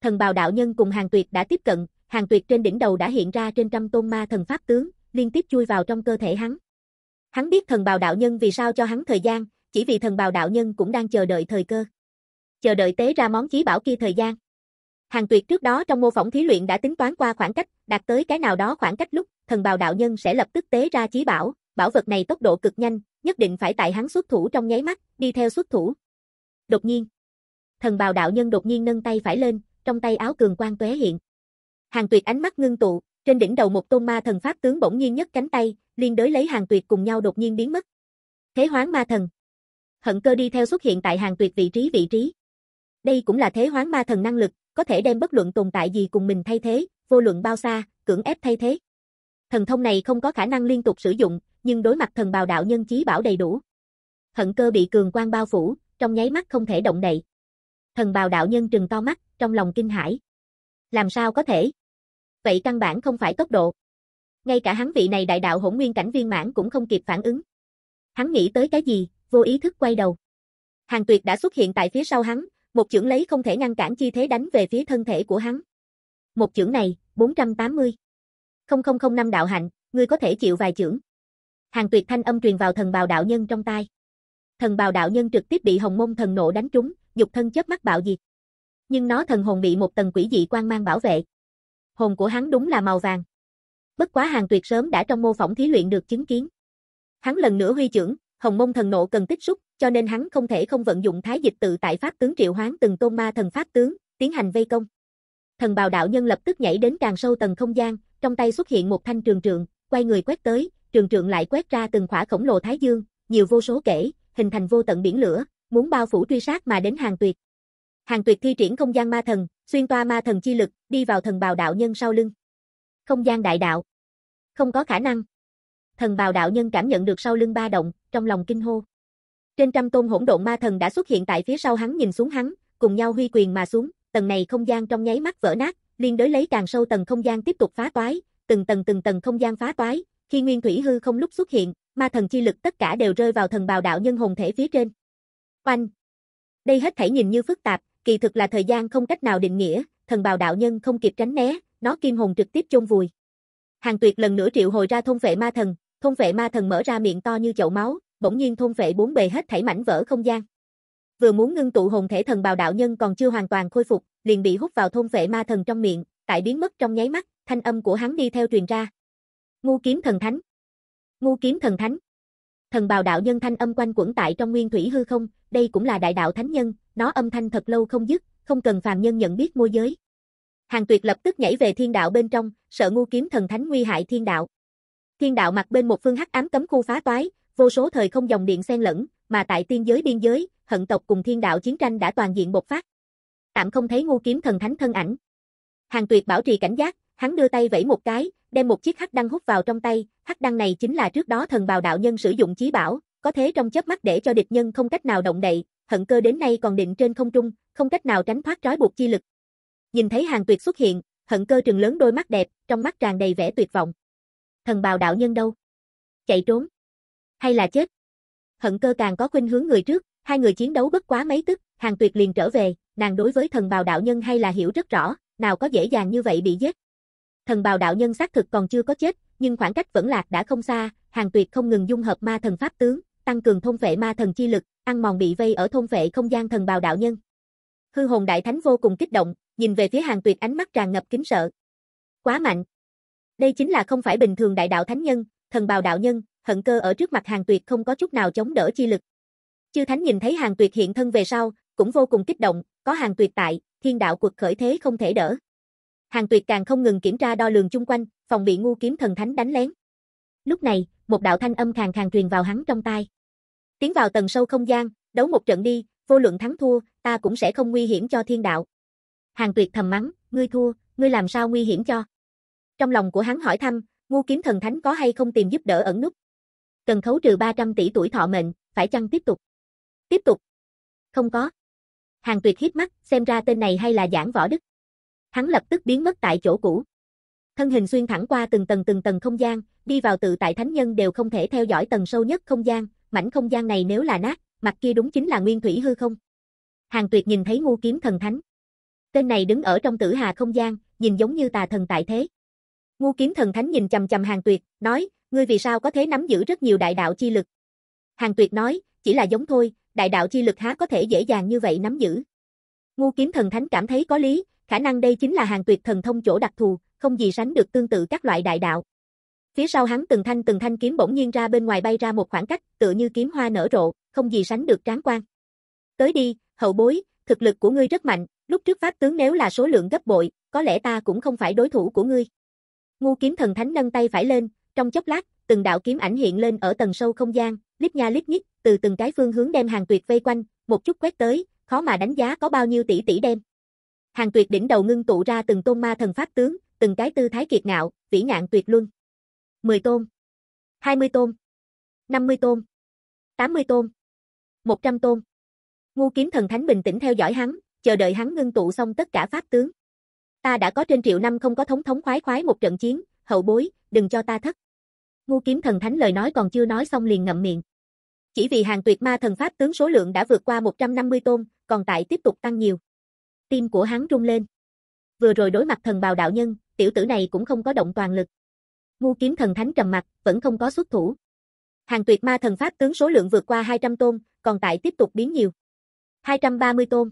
thần bào đạo nhân cùng hàng tuyệt đã tiếp cận, hàng tuyệt trên đỉnh đầu đã hiện ra trên trăm tôn ma thần pháp tướng, liên tiếp chui vào trong cơ thể hắn. Hắn biết thần bào đạo nhân vì sao cho hắn thời gian, chỉ vì thần bào đạo nhân cũng đang chờ đợi thời cơ. Chờ đợi tế ra món chí bảo kia thời gian. Hàng tuyệt trước đó trong mô phỏng thí luyện đã tính toán qua khoảng cách, đạt tới cái nào đó khoảng cách lúc, thần bào đạo nhân sẽ lập tức tế ra chí bảo, bảo vật này tốc độ cực nhanh, nhất định phải tại hắn xuất thủ trong nháy mắt, đi theo xuất thủ. Đột nhiên, thần bào đạo nhân đột nhiên nâng tay phải lên, trong tay áo cường quang tóe hiện. Hàng Tuyệt ánh mắt ngưng tụ, trên đỉnh đầu một tôn ma thần pháp tướng bỗng nhiên nhấc cánh tay, liên đối lấy Hàng Tuyệt cùng nhau đột nhiên biến mất. Thế hoán ma thần. Hận cơ đi theo xuất hiện tại Hàng Tuyệt vị trí vị trí. Đây cũng là thế hoán ma thần năng lực, có thể đem bất luận tồn tại gì cùng mình thay thế, vô luận bao xa, cưỡng ép thay thế. Thần thông này không có khả năng liên tục sử dụng, nhưng đối mặt thần bào đạo nhân chí bảo đầy đủ. Hận cơ bị cường quang bao phủ, trong nháy mắt không thể động đậy. Thần bào đạo nhân trừng to mắt, trong lòng kinh hãi. Làm sao có thể? Vậy căn bản không phải tốc độ. Ngay cả hắn vị này đại đạo hỗn nguyên cảnh viên mãn cũng không kịp phản ứng. Hắn nghĩ tới cái gì, vô ý thức quay đầu. Hàng tuyệt đã xuất hiện tại phía sau hắn, một chưởng lấy không thể ngăn cản chi thế đánh về phía thân thể của hắn. Một chưởng này, 480. 0005 đạo hạnh, ngươi có thể chịu vài chưởng. Hàng tuyệt thanh âm truyền vào thần bào đạo nhân trong tai. Thần bào đạo nhân trực tiếp bị hồng mông thần nộ đánh trúng, dục thân chớp mắt bạo diệt. Nhưng nó thần hồn bị một tầng quỷ dị quang mang bảo vệ. Hồn của hắn đúng là màu vàng. Bất quá hàng tuyệt sớm đã trong mô phỏng thí luyện được chứng kiến. Hắn lần nữa huy trưởng, hồng mông thần nộ cần tích xúc, cho nên hắn không thể không vận dụng thái dịch tự tại pháp tướng triệu hoán từng tôn ma thần pháp tướng, tiến hành vây công. Thần bào đạo nhân lập tức nhảy đến càng sâu tầng không gian, trong tay xuất hiện một thanh trường trượng, quay người quét tới, trường trượng lại quét ra từng khỏa khổng lồ thái dương, nhiều vô số kể, hình thành vô tận biển lửa, muốn bao phủ truy sát mà đến hàng tuyệt. Hàng tuyệt thi triển không gian ma thần, xuyên toa ma thần chi lực, đi vào thần bào đạo nhân sau lưng. Không gian đại đạo. Không có khả năng. Thần bào đạo nhân cảm nhận được sau lưng ba động, trong lòng kinh hô. Trên trăm tôn hỗn độn ma thần đã xuất hiện tại phía sau hắn nhìn xuống hắn, cùng nhau huy quyền mà xuống, tầng này không gian trong nháy mắt vỡ nát, liên đối lấy càng sâu tầng không gian tiếp tục phá toái, từng tầng từng tầng không gian phá toái, khi nguyên thủy hư không lúc xuất hiện, ma thần chi lực tất cả đều rơi vào thần bào đạo nhân hồn thể phía trên. Oanh! Đây hết thảy nhìn như phức tạp, kỳ thực là thời gian không cách nào định nghĩa, thần bào đạo nhân không kịp tránh né, nó kim hồn trực tiếp chôn vùi. Hàng Tuyệt lần nữa triệu hồi ra thông vệ ma thần, thôn vệ ma thần mở ra miệng to như chậu máu, bỗng nhiên thôn vệ bốn bề hết thảy mảnh vỡ không gian. Vừa muốn ngưng tụ hồn thể thần bào đạo nhân còn chưa hoàn toàn khôi phục, liền bị hút vào thôn vệ ma thần trong miệng, tại biến mất trong nháy mắt, thanh âm của hắn đi theo truyền ra. Ngu kiếm thần thánh. Ngu kiếm thần thánh. Thần bào đạo nhân thanh âm quanh quẩn tại trong nguyên thủy hư không, đây cũng là đại đạo thánh nhân, nó âm thanh thật lâu không dứt, không cần phàm nhân nhận biết môi giới. Hàng Tuyệt lập tức nhảy về thiên đạo bên trong, sợ ngu kiếm thần thánh nguy hại thiên đạo. Thiên đạo mặt bên một phương hắc ám cấm khu phá toái, vô số thời không dòng điện xen lẫn, mà tại tiên giới biên giới, hận tộc cùng thiên đạo chiến tranh đã toàn diện bộc phát. Tạm không thấy ngu kiếm thần thánh thân ảnh. Hàng Tuyệt bảo trì cảnh giác, hắn đưa tay vẫy một cái, đem một chiếc hắc đăng hút vào trong tay, hắc đăng này chính là trước đó thần bào đạo nhân sử dụng chí bảo, có thế trong chớp mắt để cho địch nhân không cách nào động đậy, hận cơ đến nay còn định trên không trung, không cách nào tránh thoát trói buộc chi lực. Nhìn thấy hàng tuyệt xuất hiện, hận cơ trừng lớn đôi mắt đẹp, trong mắt tràn đầy vẻ tuyệt vọng. Thần bào đạo nhân đâu? Chạy trốn? Hay là chết? Hận cơ càng có khuynh hướng người trước, hai người chiến đấu bất quá mấy tức, hàng tuyệt liền trở về, nàng đối với thần bào đạo nhân hay là hiểu rất rõ, nào có dễ dàng như vậy bị giết. Thần bào đạo nhân xác thực còn chưa có chết, nhưng khoảng cách vẫn lạc đã không xa, hàng tuyệt không ngừng dung hợp ma thần pháp tướng, tăng cường thôn vệ ma thần chi lực, ăn mòn bị vây ở thôn vệ không gian thần bào đạo nhân. Hư hồn đại thánh vô cùng kích động, nhìn về phía hàng tuyệt ánh mắt tràn ngập kính sợ. Quá mạnh. Đây chính là không phải bình thường đại đạo thánh nhân, thần bào đạo nhân, hận cơ ở trước mặt hàng tuyệt không có chút nào chống đỡ chi lực. Chư thánh nhìn thấy hàng tuyệt hiện thân về sau, cũng vô cùng kích động, có hàng tuyệt tại, thiên đạo cuộc khởi thế không thể đỡ. Hàng Tuyệt càng không ngừng kiểm tra đo lường chung quanh, phòng bị ngu kiếm thần thánh đánh lén. Lúc này, một đạo thanh âm khàn khàn truyền vào hắn trong tai. Tiến vào tầng sâu không gian, đấu một trận đi, vô luận thắng thua, ta cũng sẽ không nguy hiểm cho thiên đạo. Hàng Tuyệt thầm mắng, ngươi thua, ngươi làm sao nguy hiểm cho? Trong lòng của hắn hỏi thăm, ngu kiếm thần thánh có hay không tìm giúp đỡ ẩn nút? Cần khấu trừ 300 tỷ tuổi thọ mệnh, phải chăng tiếp tục? Tiếp tục. Không có. Hàng Tuyệt hít mắt, xem ra tên này hay là giảng võ đức. Hắn lập tức biến mất tại chỗ cũ. Thân hình xuyên thẳng qua từng tầng từng tầng không gian, đi vào tự tại thánh nhân đều không thể theo dõi tầng sâu nhất không gian, mảnh không gian này nếu là nát, mặt kia đúng chính là nguyên thủy hư không. Hàng Tuyệt nhìn thấy ngu kiếm thần thánh. Tên này đứng ở trong tử hà không gian, nhìn giống như tà thần tại thế. Ngu kiếm thần thánh nhìn chầm chầm Hàng Tuyệt, nói, ngươi vì sao có thể nắm giữ rất nhiều đại đạo chi lực? Hàng Tuyệt nói, chỉ là giống thôi, đại đạo chi lực há có thể dễ dàng như vậy nắm giữ. Ngu kiếm thần thánh cảm thấy có lý, khả năng đây chính là hàng tuyệt thần thông chỗ đặc thù, không gì sánh được tương tự các loại đại đạo. Phía sau hắn từng thanh từng thanh kiếm bỗng nhiên ra bên ngoài bay ra một khoảng cách, tựa như kiếm hoa nở rộ, không gì sánh được tráng quan. Tới đi, hậu bối, thực lực của ngươi rất mạnh, lúc trước pháp tướng nếu là số lượng gấp bội, có lẽ ta cũng không phải đối thủ của ngươi. Ngu kiếm thần thánh nâng tay phải lên, trong chốc lát, từng đạo kiếm ảnh hiện lên ở tầng sâu không gian, lít nha lít nhít, từ từng cái phương hướng đem hàng tuyệt vây quanh, một chút quét tới, khó mà đánh giá có bao nhiêu tỷ tỷ đem. Hàng tuyệt đỉnh đầu ngưng tụ ra từng tôn ma thần pháp tướng, từng cái tư thái kiệt ngạo, vĩ ngạn tuyệt luân. 10 tôn, 20 tôn, 50 tôn, 80 tôn, 100 tôn. Ngu kiếm thần thánh bình tĩnh theo dõi hắn, chờ đợi hắn ngưng tụ xong tất cả pháp tướng. Ta đã có trên triệu năm không có thống thống khoái khoái một trận chiến, hậu bối, đừng cho ta thất. Ngu kiếm thần thánh lời nói còn chưa nói xong liền ngậm miệng. Chỉ vì hàng tuyệt ma thần pháp tướng số lượng đã vượt qua 150 tôn, còn tại tiếp tục tăng nhiều. Tim của hắn rung lên. Vừa rồi đối mặt thần bào đạo nhân, tiểu tử này cũng không có động toàn lực. Ngu kiếm thần thánh trầm mặt, vẫn không có xuất thủ. Hàng tuyệt ma thần pháp tướng số lượng vượt qua 200 tôn, còn tại tiếp tục biến nhiều. 230 tôn.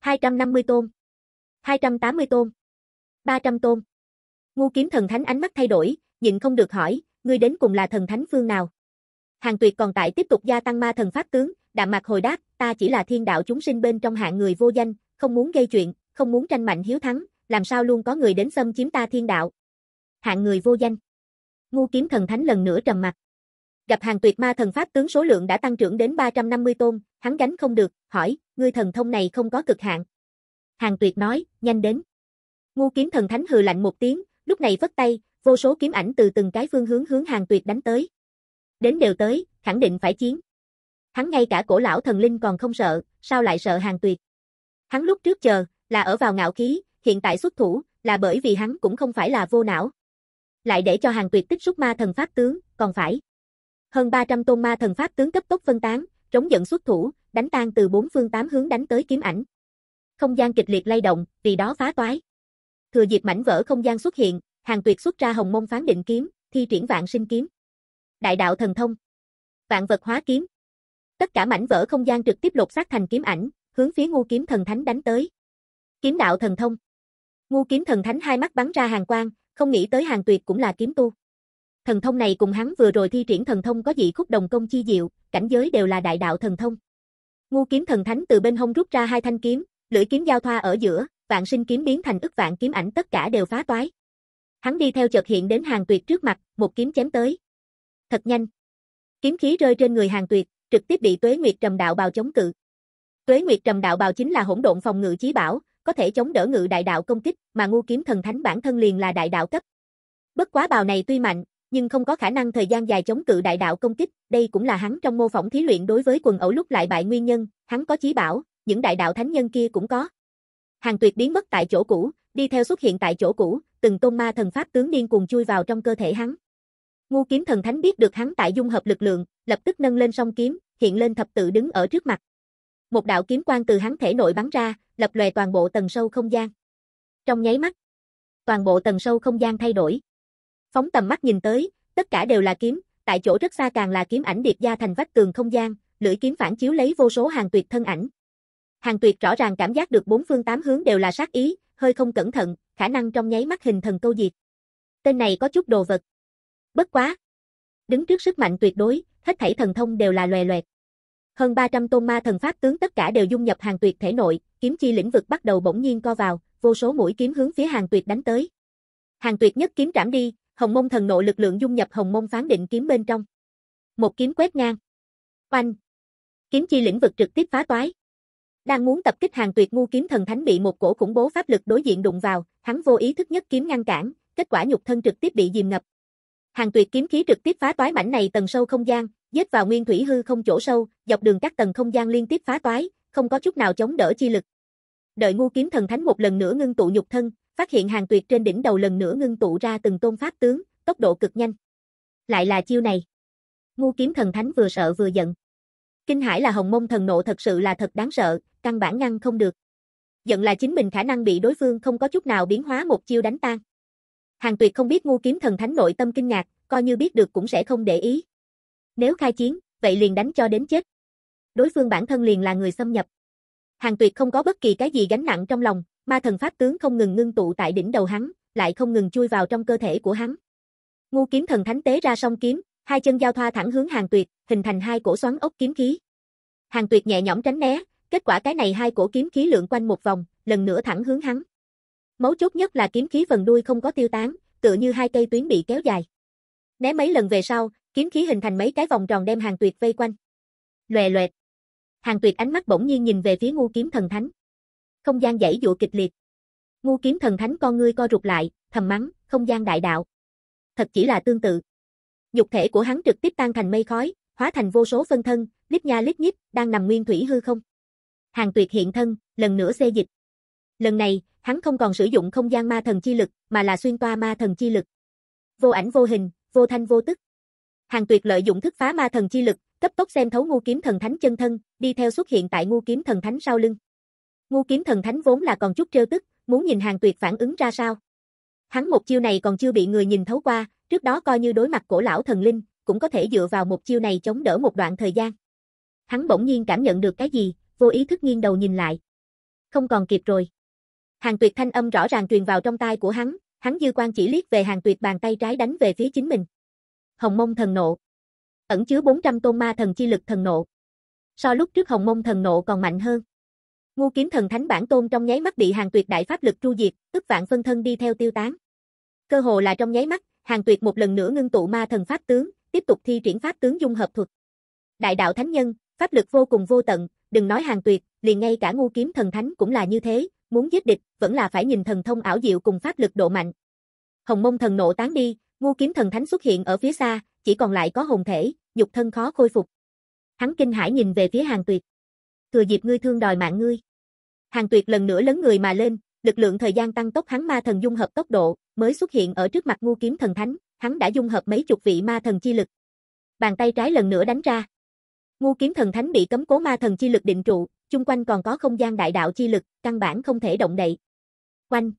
250 tôn. 280 tôn. 300 tôn. Ngu kiếm thần thánh ánh mắt thay đổi, nhịn không được hỏi, ngươi đến cùng là thần thánh phương nào? Hàng tuyệt còn tại tiếp tục gia tăng ma thần pháp tướng, đạm mạc hồi đáp, ta chỉ là thiên đạo chúng sinh bên trong hạng người vô danh, không muốn gây chuyện, không muốn tranh mạnh hiếu thắng, làm sao luôn có người đến xâm chiếm ta thiên đạo. Hạng người vô danh. Ngu kiếm thần thánh lần nữa trầm mặt. Gặp hàng tuyệt ma thần pháp tướng số lượng đã tăng trưởng đến 350 tôn, hắn gánh không được, hỏi, ngươi thần thông này không có cực hạn. Hàng tuyệt nói, nhanh đến. Ngu kiếm thần thánh hừ lạnh một tiếng, lúc này vất tay, vô số kiếm ảnh từ từng cái phương hướng hướng hàng tuyệt đánh tới. Đến đều tới, khẳng định phải chiến. Hắn ngay cả cổ lão thần linh còn không sợ, sao lại sợ hàng tuyệt. Hắn lúc trước chờ, là ở vào ngạo khí, hiện tại xuất thủ, là bởi vì hắn cũng không phải là vô não. Lại để cho hàng tuyệt tích xúc ma thần pháp tướng, còn phải. Hơn 300 tôn ma thần pháp tướng cấp tốc phân tán, trống giận xuất thủ, đánh tan từ bốn phương tám hướng đánh tới kiếm ảnh. Không gian kịch liệt lay động, vì đó phá toái. Thừa dịp mảnh vỡ không gian xuất hiện, hàng tuyệt xuất ra hồng mông phán định kiếm, thi triển vạn sinh kiếm. Đại đạo thần thông. Vạn vật hóa kiếm. Tất cả mảnh vỡ không gian trực tiếp lột xác thành kiếm ảnh, hướng phía ngu kiếm thần thánh đánh tới. Kiếm đạo thần thông. Ngu kiếm thần thánh hai mắt bắn ra hàng quang, không nghĩ tới hàng tuyệt cũng là kiếm tu. Thần thông này cùng hắn vừa rồi thi triển thần thông có dị khúc đồng công chi diệu, cảnh giới đều là đại đạo thần thông. Ngu kiếm thần thánh từ bên hông rút ra hai thanh kiếm, lưỡi kiếm giao thoa ở giữa, vạn sinh kiếm biến thành ức vạn kiếm ảnh tất cả đều phá toái. Hắn đi theo chợt hiện đến hàng tuyệt trước mặt, một kiếm chém tới. Thật nhanh. Kiếm khí rơi trên người hàng tuyệt, trực tiếp bị tuế nguyệt trầm đạo bào chống cự. Tuế Nguyệt Trầm Đạo Bào chính là hỗn độn phòng ngự chí bảo, có thể chống đỡ ngự đại đạo công kích, mà ngu kiếm thần thánh bản thân liền là đại đạo cấp. Bất quá bào này tuy mạnh, nhưng không có khả năng thời gian dài chống cự đại đạo công kích, đây cũng là hắn trong mô phỏng thí luyện đối với quần ẩu lúc lại bại nguyên nhân, hắn có chí bảo, những đại đạo thánh nhân kia cũng có. Hàng Tuyệt biến mất tại chỗ cũ, đi theo xuất hiện tại chỗ cũ, từng tôn ma thần pháp tướng điên cuồng chui vào trong cơ thể hắn. Ngu kiếm thần thánh biết được hắn tại dung hợp lực lượng, lập tức nâng lên song kiếm, hiện lên thập tự đứng ở trước mặt. Một đạo kiếm quang từ hắn thể nội bắn ra, lập lòe toàn bộ tầng sâu không gian. Trong nháy mắt, toàn bộ tầng sâu không gian thay đổi. Phóng tầm mắt nhìn tới, tất cả đều là kiếm, tại chỗ rất xa càng là kiếm ảnh điệp gia thành vách tường không gian, lưỡi kiếm phản chiếu lấy vô số hàng tuyệt thân ảnh. Hàng tuyệt rõ ràng cảm giác được bốn phương tám hướng đều là sát ý, hơi không cẩn thận, khả năng trong nháy mắt hình thần câu diệt. Tên này có chút đồ vật. Bất quá. Đứng trước sức mạnh tuyệt đối, hết thảy thần thông đều là loè loẹt. Hơn 300 tôn ma thần pháp tướng tất cả đều dung nhập hàng tuyệt thể nội, kiếm chi lĩnh vực bắt đầu bỗng nhiên co vào, vô số mũi kiếm hướng phía Hàng Tuyệt đánh tới. Hàng Tuyệt nhất kiếm trảm đi, Hồng Mông thần nộ lực lượng dung nhập Hồng Mông phán định kiếm bên trong. Một kiếm quét ngang. Oanh! Kiếm chi lĩnh vực trực tiếp phá toái. Đang muốn tập kích Hàng Tuyệt ngu kiếm thần thánh bị một cổ khủng bố pháp lực đối diện đụng vào, hắn vô ý thức nhất kiếm ngăn cản, kết quả nhục thân trực tiếp bị dìm ngập. Hàng Tuyệt kiếm khí trực tiếp phá toái mảnh này tầng sâu không gian, giết vào nguyên thủy hư không chỗ sâu, dọc đường các tầng không gian liên tiếp phá toái, không có chút nào chống đỡ chi lực. Đợi ngu kiếm thần thánh một lần nữa ngưng tụ nhục thân, phát hiện hàng tuyệt trên đỉnh đầu lần nữa ngưng tụ ra từng tôn pháp tướng, tốc độ cực nhanh. Lại là chiêu này. Ngu kiếm thần thánh vừa sợ vừa giận. Kinh hải là hồng mông thần nộ thật sự là thật đáng sợ, căn bản ngăn không được. Giận là chính mình khả năng bị đối phương không có chút nào biến hóa một chiêu đánh tan. Hàng tuyệt không biết ngu kiếm thần thánh nội tâm kinh ngạc, coi như biết được cũng sẽ không để ý. Nếu khai chiến, vậy liền đánh cho đến chết. Đối phương bản thân liền là người xâm nhập. Hàng tuyệt không có bất kỳ cái gì gánh nặng trong lòng, ma thần pháp tướng không ngừng ngưng tụ tại đỉnh đầu hắn, lại không ngừng chui vào trong cơ thể của hắn. Ngu kiếm thần thánh tế ra song kiếm, hai chân giao thoa thẳng hướng hàng tuyệt, hình thành hai cổ xoắn ốc kiếm khí. Hàng tuyệt nhẹ nhõm tránh né, kết quả cái này hai cổ kiếm khí lượn quanh một vòng, lần nữa thẳng hướng hắn. Mấu chốt nhất là kiếm khí phần đuôi không có tiêu tán, tựa như hai cây tuyến bị kéo dài. Né mấy lần về sau, kiếm khí hình thành mấy cái vòng tròn đem hàng tuyệt vây quanh. Loè loẹt. Hàng tuyệt ánh mắt bỗng nhiên nhìn về phía ngu kiếm thần thánh. Không gian dãy dụa kịch liệt. Ngu kiếm thần thánh con ngươi co rụt lại, thầm mắng, không gian đại đạo. Thật chỉ là tương tự. Nhục thể của hắn trực tiếp tan thành mây khói, hóa thành vô số phân thân, lít nha lít nhít, đang nằm nguyên thủy hư không. Hàng tuyệt hiện thân, lần nữa xê dịch. Lần này, hắn không còn sử dụng không gian ma thần chi lực, mà là xuyên toa ma thần chi lực. Vô ảnh vô hình, vô thanh vô tức. Hàng tuyệt lợi dụng thức phá ma thần chi lực, cấp tốc xem thấu ngu kiếm thần thánh chân thân, đi theo xuất hiện tại ngu kiếm thần thánh sau lưng. Ngu kiếm thần thánh vốn là còn chút trêu tức, muốn nhìn hàng tuyệt phản ứng ra sao. Hắn một chiêu này còn chưa bị người nhìn thấu qua, trước đó coi như đối mặt cổ lão thần linh, cũng có thể dựa vào một chiêu này chống đỡ một đoạn thời gian. Hắn bỗng nhiên cảm nhận được cái gì, vô ý thức nghiêng đầu nhìn lại. Không còn kịp rồi. Hàng tuyệt thanh âm rõ ràng truyền vào trong tai của hắn, hắn dư quan chỉ liếc về hàng tuyệt bàn tay trái đánh về phía chính mình. Hồng mông thần nộ. Ẩn chứa 400 tôn ma thần chi lực thần nộ. So lúc trước hồng mông thần nộ còn mạnh hơn. Ngu kiếm thần thánh bản tôn trong nháy mắt bị hàng tuyệt đại pháp lực tru diệt, tức vạn phân thân đi theo tiêu tán. Cơ hồ là trong nháy mắt, hàng tuyệt một lần nữa ngưng tụ ma thần pháp tướng, tiếp tục thi triển pháp tướng dung hợp thuật. Đại đạo thánh nhân, pháp lực vô cùng vô tận, đừng nói hàng tuyệt, liền ngay cả ngu kiếm thần thánh cũng là như thế, muốn giết địch, vẫn là phải nhìn thần thông ảo diệu cùng pháp lực độ mạnh. Hồng mông thần nộ tán đi, ngu kiếm thần thánh xuất hiện ở phía xa, chỉ còn lại có hồn thể, nhục thân khó khôi phục. Hắn kinh hãi nhìn về phía hàng tuyệt. Thừa dịp ngươi thương đòi mạng ngươi. Hàng tuyệt lần nữa lớn người mà lên, lực lượng thời gian tăng tốc hắn ma thần dung hợp tốc độ, mới xuất hiện ở trước mặt ngu kiếm thần thánh, hắn đã dung hợp mấy chục vị ma thần chi lực. Bàn tay trái lần nữa đánh ra. Ngu kiếm thần thánh bị cấm cố ma thần chi lực định trụ, chung quanh còn có không gian đại đạo chi lực, căn bản không thể động đậy. Quanh.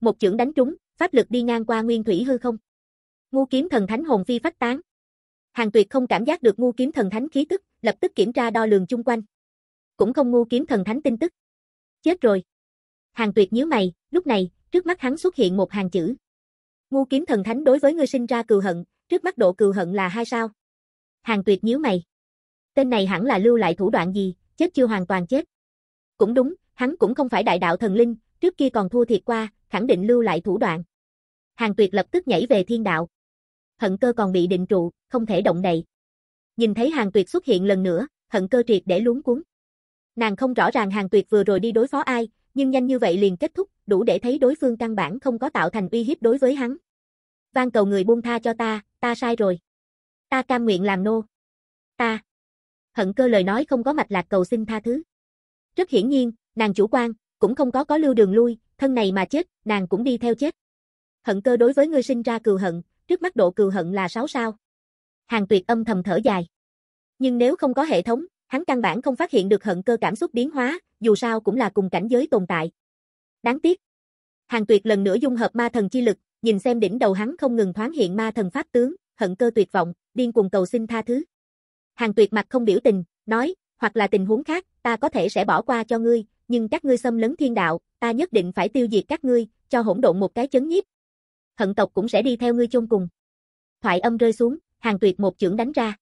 Một chưởng đánh trúng, pháp lực đi ngang qua nguyên thủy hư không. Ngu kiếm thần thánh hồn phi phách tán. Hàng Tuyệt không cảm giác được ngu kiếm thần thánh khí tức, lập tức kiểm tra đo lường chung quanh. Cũng không ngu kiếm thần thánh tin tức. Chết rồi. Hàng Tuyệt nhíu mày, lúc này, trước mắt hắn xuất hiện một hàng chữ. Ngu kiếm thần thánh đối với ngươi sinh ra cừu hận, trước mắt độ cừu hận là hai sao. Hàng Tuyệt nhíu mày. Tên này hẳn là lưu lại thủ đoạn gì, chết chưa hoàn toàn chết. Cũng đúng, hắn cũng không phải đại đạo thần linh, trước kia còn thua thiệt qua, khẳng định lưu lại thủ đoạn. Hàng Tuyệt lập tức nhảy về thiên đạo. Hận cơ còn bị định trụ, không thể động đậy. Nhìn thấy Hàng Tuyệt xuất hiện lần nữa, hận cơ triệt để luống cuốn. Nàng không rõ ràng Hàng Tuyệt vừa rồi đi đối phó ai, nhưng nhanh như vậy liền kết thúc, đủ để thấy đối phương căn bản không có tạo thành uy hiếp đối với hắn. Van cầu người buông tha cho ta, ta sai rồi. Ta cam nguyện làm nô. Ta. Hận cơ lời nói không có mạch lạc cầu xin tha thứ. Rất hiển nhiên, nàng chủ quan, cũng không có có lưu đường lui, thân này mà chết, nàng cũng đi theo chết. Hận cơ đối với ngươi sinh ra cừu hận, trước mắt độ cừu hận là 6 sao. Hàng tuyệt âm thầm thở dài. Nhưng nếu không có hệ thống, hắn căn bản không phát hiện được hận cơ cảm xúc biến hóa, dù sao cũng là cùng cảnh giới tồn tại. Đáng tiếc. Hàng tuyệt lần nữa dung hợp ma thần chi lực, nhìn xem đỉnh đầu hắn không ngừng thoáng hiện ma thần pháp tướng, hận cơ tuyệt vọng, điên cuồng cầu xin tha thứ. Hàng tuyệt mặt không biểu tình, nói, hoặc là tình huống khác, ta có thể sẽ bỏ qua cho ngươi, nhưng các ngươi xâm lấn thiên đạo, ta nhất định phải tiêu diệt các ngươi, cho hỗn độn một cái chấn nhiếp. Hận tộc cũng sẽ đi theo ngươi chôn cùng. Thoại âm rơi xuống, hàng tuyệt một chưởng đánh ra.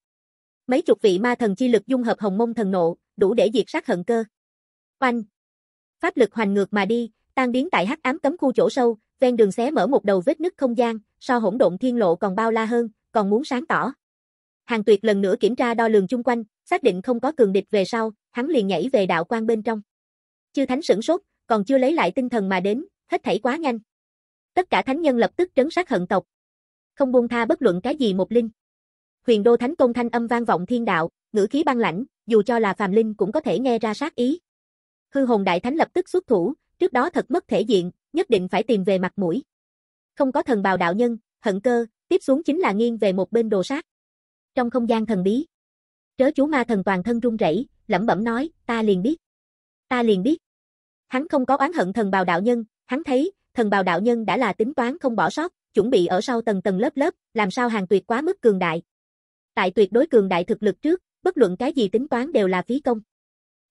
Mấy chục vị ma thần chi lực dung hợp hồng mông thần nộ, đủ để diệt sát hận cơ. Oanh! Pháp lực hoành ngược mà đi, tan biến tại hắc ám cấm khu chỗ sâu, ven đường xé mở một đầu vết nứt không gian, so hỗn độn thiên lộ còn bao la hơn, còn muốn sáng tỏ. Hàng Tuyệt lần nữa kiểm tra đo lường chung quanh, xác định không có cường địch về sau, hắn liền nhảy về đạo quan bên trong. Chư thánh sửng sốt, còn chưa lấy lại tinh thần mà đến, hết thảy quá nhanh. Tất cả thánh nhân lập tức trấn sát hận tộc. Không buông tha bất luận cái gì một linh. Huyền đô thánh công thanh âm vang vọng thiên đạo, ngữ khí băng lãnh, dù cho là phàm linh cũng có thể nghe ra sát ý. Hư hồn đại thánh lập tức xuất thủ, trước đó thật mất thể diện, nhất định phải tìm về mặt mũi. Không có thần bào đạo nhân, hận cơ, tiếp xuống chính là nghiêng về một bên đồ sát. Trong không gian thần bí, trớ chú ma thần toàn thân run rẩy, lẩm bẩm nói, ta liền biết. Ta liền biết. Hắn không có oán hận thần bào đạo nhân, hắn thấy, thần bào đạo nhân đã là tính toán không bỏ sót, chuẩn bị ở sau tầng tầng lớp lớp, làm sao hàng tuyệt quá mức cường đại. Tại tuyệt đối cường đại thực lực trước, bất luận cái gì tính toán đều là phí công.